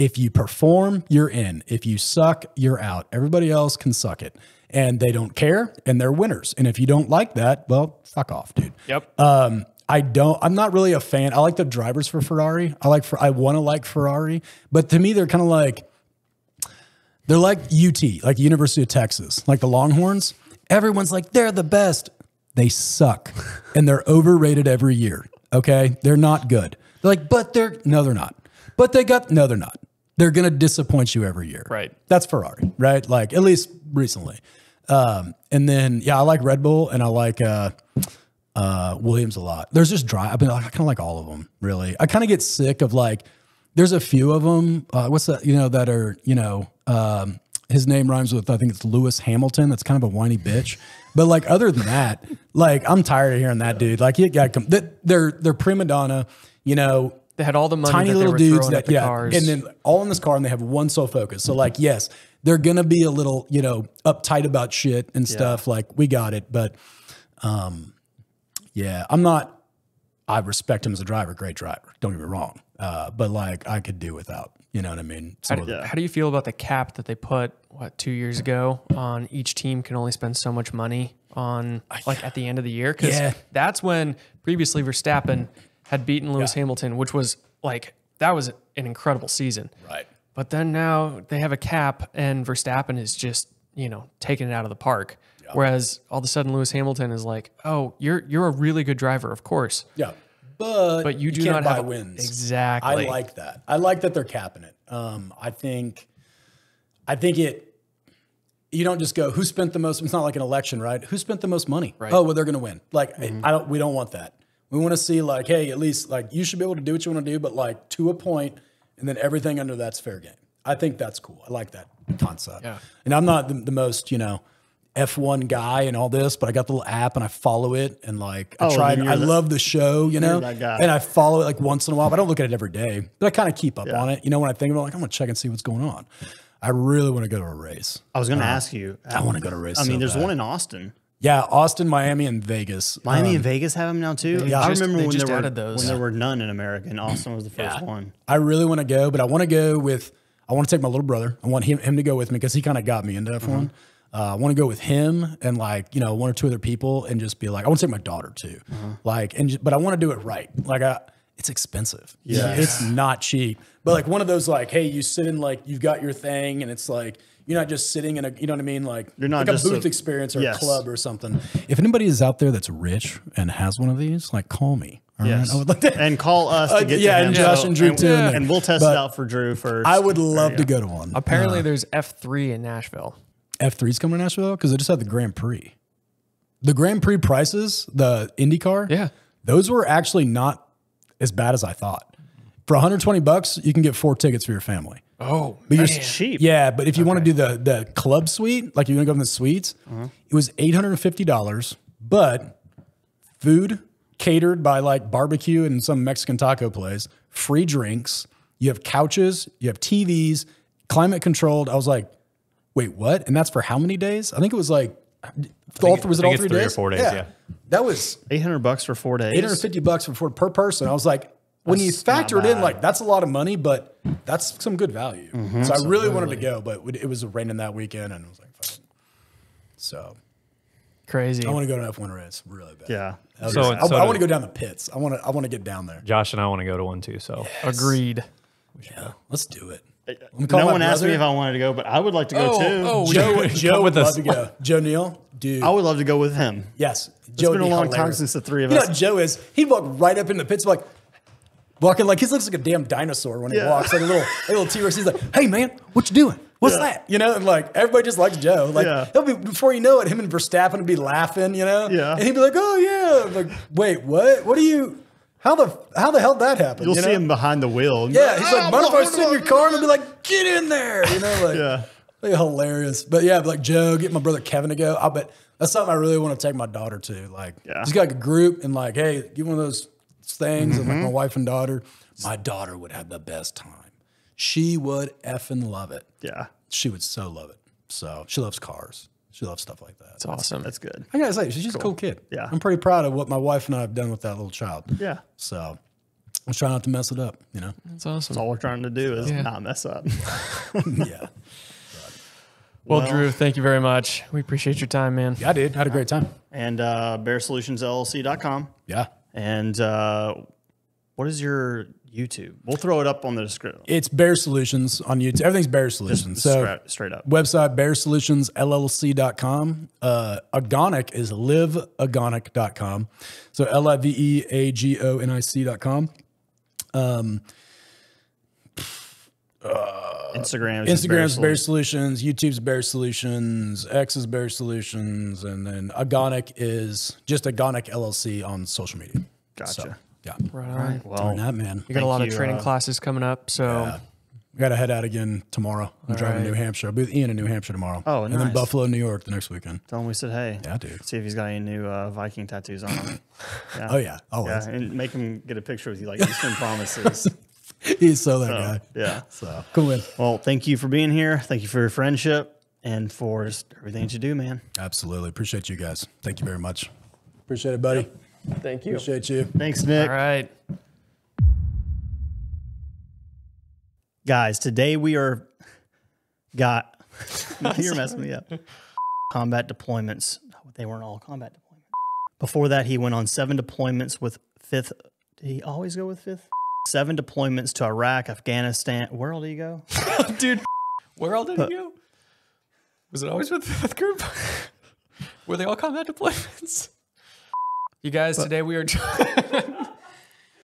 If you perform, you're in. If you suck, you're out. Everybody else can suck it. And they don't care and they're winners. And if you don't like that, well, fuck off, dude. Yep. Um, I don't. I'm not really a fan. I like the drivers for Ferrari. I like. For, I want to like Ferrari, but to me, they're kind of like they're like UT, like University of Texas, like the Longhorns. Everyone's like they're the best. They suck, and they're overrated every year. Okay, they're not good. They're like, but they're no, they're not. But they got no, they're not. They're gonna disappoint you every year. Right. That's Ferrari, right? Like at least recently. Um, and then yeah, I like Red Bull and I like uh, uh, Williams a lot. There's just dry. I mean, I kind of like all of them, really. I kind of get sick of like, there's a few of them. Uh, what's that? You know, that are, you know, um, his name rhymes with, I think it's Lewis Hamilton. That's kind of a whiny bitch. But like, other than that, like, I'm tired of hearing that dude. Like, he got, come, they're, they're prima donna, you know, They had all the money tiny that little they were dudes that yeah, cars. and then all in this car, and they have one sole focus. So like, yes, they're gonna be a little, you know, uptight about shit and stuff. Like, we got it, but, um, yeah, I'm not. I respect him as a driver, great driver. Don't get me wrong, uh, but like, I could do without. You know what I mean? how, do, how do you feel about the cap that they put what two years ago on each team can only spend so much money on like at the end of the year? Because Yeah. that's when previously Verstappen had beaten Lewis Hamilton, which was like that was an incredible season. Right. But then now they have a cap, and Verstappen is just you know taking it out of the park. Whereas all of a sudden Lewis Hamilton is like, oh, you're you're a really good driver, of course, Yeah, but but you do can't not buy have wins. exactly. I like that. I like that they're capping it. Um, I think, I think it. You don't just go who spent the most. It's not like an election, right? Who spent the most money? Right. Oh, well, they're going to win. Like Mm-hmm. I don't. We don't want that. We want to see like, hey, at least like you should be able to do what you want to do, but like to a point, and then everything under that's fair game. I think that's cool. I like that concept. Yeah. And I'm not the, the most, you know, F1 guy and all this, but I got the little app and I follow it and like I Oh, try. then I the- love the show, you know, and I follow it like once in a while. But I don't look at it every day, but I kind of keep up on it. You know, when I think about it, like I'm gonna check and see what's going on. I really want to go to a race. I was going to uh, ask you. I want to go to a race. I mean, so there's bad. one in Austin. Yeah, Austin, Miami, and Vegas. Miami Um, and Vegas have them now too. Yeah. I just- remember when there were those. when there were none in America, and Austin was the first one. I really want to go, but I want to go with. I want to take my little brother. I want him him to go with me because he kind of got me into F1. Mm-hmm. Uh, I want to go with him and like you know one or two other people and just be like I want to take my daughter too, Mm-hmm. like and just, but I want to do it right. Like I, it's expensive. Yeah, it's not cheap. But like one of those like hey you sit in like you've got your thing and it's like you're not just sitting in a you know what I mean like You're not like just a booth a- experience or Yes. a club or something. If anybody is out there that's rich and has one of these, like call me. all right? Yes, I would like to. and call us to Uh, get yeah, to him. and Josh So- and Drew and, too, and and, we'll test but it out for Drew first. I would love to go to one. Apparently, there's F3 in Nashville. F3's coming to Nashville because they just had the Grand Prix. The Grand Prix prices, the IndyCar, Yeah. those were actually not as bad as I thought. For 120 bucks, you can get four tickets for your family. Oh, But you're That's cheap. Yeah, but if you want to do the the club suite, like you're gonna go in the suites, uh-huh. it was eight hundred and fifty dollars. But food catered by like barbecue and some Mexican taco place, free drinks. You have couches, you have TVs, climate controlled. I was like, wait, what? And that's for how many days? I think it was like all it- was it I all think three it's three or four days, yeah. that was 800 bucks for four days. eight hundred fifty bucks for, four per person. I was like, when you factor it in, like that's a lot of money, but that's some good value. Mm-hmm. So I really wanted to go, but it was raining that weekend, and I was like, Fuck. so crazy. I want to go to an F one race really bad. Yeah. So, I, so I want to go down the pits. I want to. I want to get down there. Josh and I want to go to one too. So Agreed. Yeah, let's do it. No one asked me if I wanted to go, but I would like to go Oh, too. oh, Joe, Joe would with love us. to go. Joe Neal, dude. I would love to go with him. yes, It's Joe been a be long time since the three of You know us. what Joe is? He'd walk right up in the pits like walking like he looks like a damn dinosaur when he Yeah. walks, like a little, a little T Rex. He's like, "Hey man, what you doing? What's Yeah. that?" You know, and like everybody just likes Joe. Like Yeah. he'll be before you know it, him and Verstappen would be laughing. You know, Yeah. and he'd be like, "Oh yeah," like, wait, what? What do you? How the how the hell did that happen? You'll you see him behind the wheel. Yeah, he's like, ah, "Mind if I sit in your car?" And I'll be like, "Get in there," you know, like. Yeah. Like, hilarious. But yeah, but like Joe, get my brother Kevin to go. I bet that's something I really want to take my daughter to. Like, Yeah. just got like a group and like, hey, get one of those things and Mm-hmm. like my wife and daughter. My daughter would have the best time. She would effing love it. Yeah. She would so love it. So she loves cars. She loves stuff like that. It's awesome. That's good. I gotta say, she's just a cool kid. Yeah. I'm pretty proud of what my wife and I have done with that little child. Yeah. So I'm trying not to mess it up, you know? That's awesome. All we're trying to do is Yeah. not mess up. yeah. well, Well- Drew, thank you very much. We appreciate your time, man. Yeah, I did. I had a great time. and uh, baersolutionsllc.com. Yeah. And uh, what is your YouTube? We'll throw it up on the description. It's Baer Solutions on YouTube. Everything's Baer Solutions. so straight, straight up. website baersolutionsllc.com. Uh, Agonic is liveagonic.com. So L I V E A G O N I C.com. Instagram. Is just Instagram's Baer Baer Solutions. Solutions, YouTube's Baer Solutions, X is Baer Solutions, and then Agonic is just Agonic LLC on social media. Gotcha. So, yeah. Right on. Well, Other that, man. You got a lot you, of training uh, classes coming up, so We got to head out again tomorrow. I'm driving to. New Hampshire. I'll be with Ian in New Hampshire tomorrow. Oh, nice. And then. Buffalo, New York the next weekend. tell him we said hey. Yeah, dude. See if he's got any new uh, Viking tattoos on him. Yeah. Oh, yeah. Always. Yeah, and make him get a picture with you like Eastern Promises. He's so that So, guy. yeah. So cool win. Well, thank you for being here. Thank you for your friendship and for just everything that you do, man. Absolutely. Appreciate you guys. Thank you very much. Appreciate it, buddy. thank you. Appreciate you. Thanks, Nick. All right. Guys, today we are got you're messing me up. Combat deployments. They weren't all combat deployments. Before that, he went on seven deployments with fifth. Did he always go with fifth? Seven deployments to Iraq, Afghanistan. Where all did he go? Dude, where all did you go? Was it always with the fifth group? Were they all combat deployments? You guys, today we are.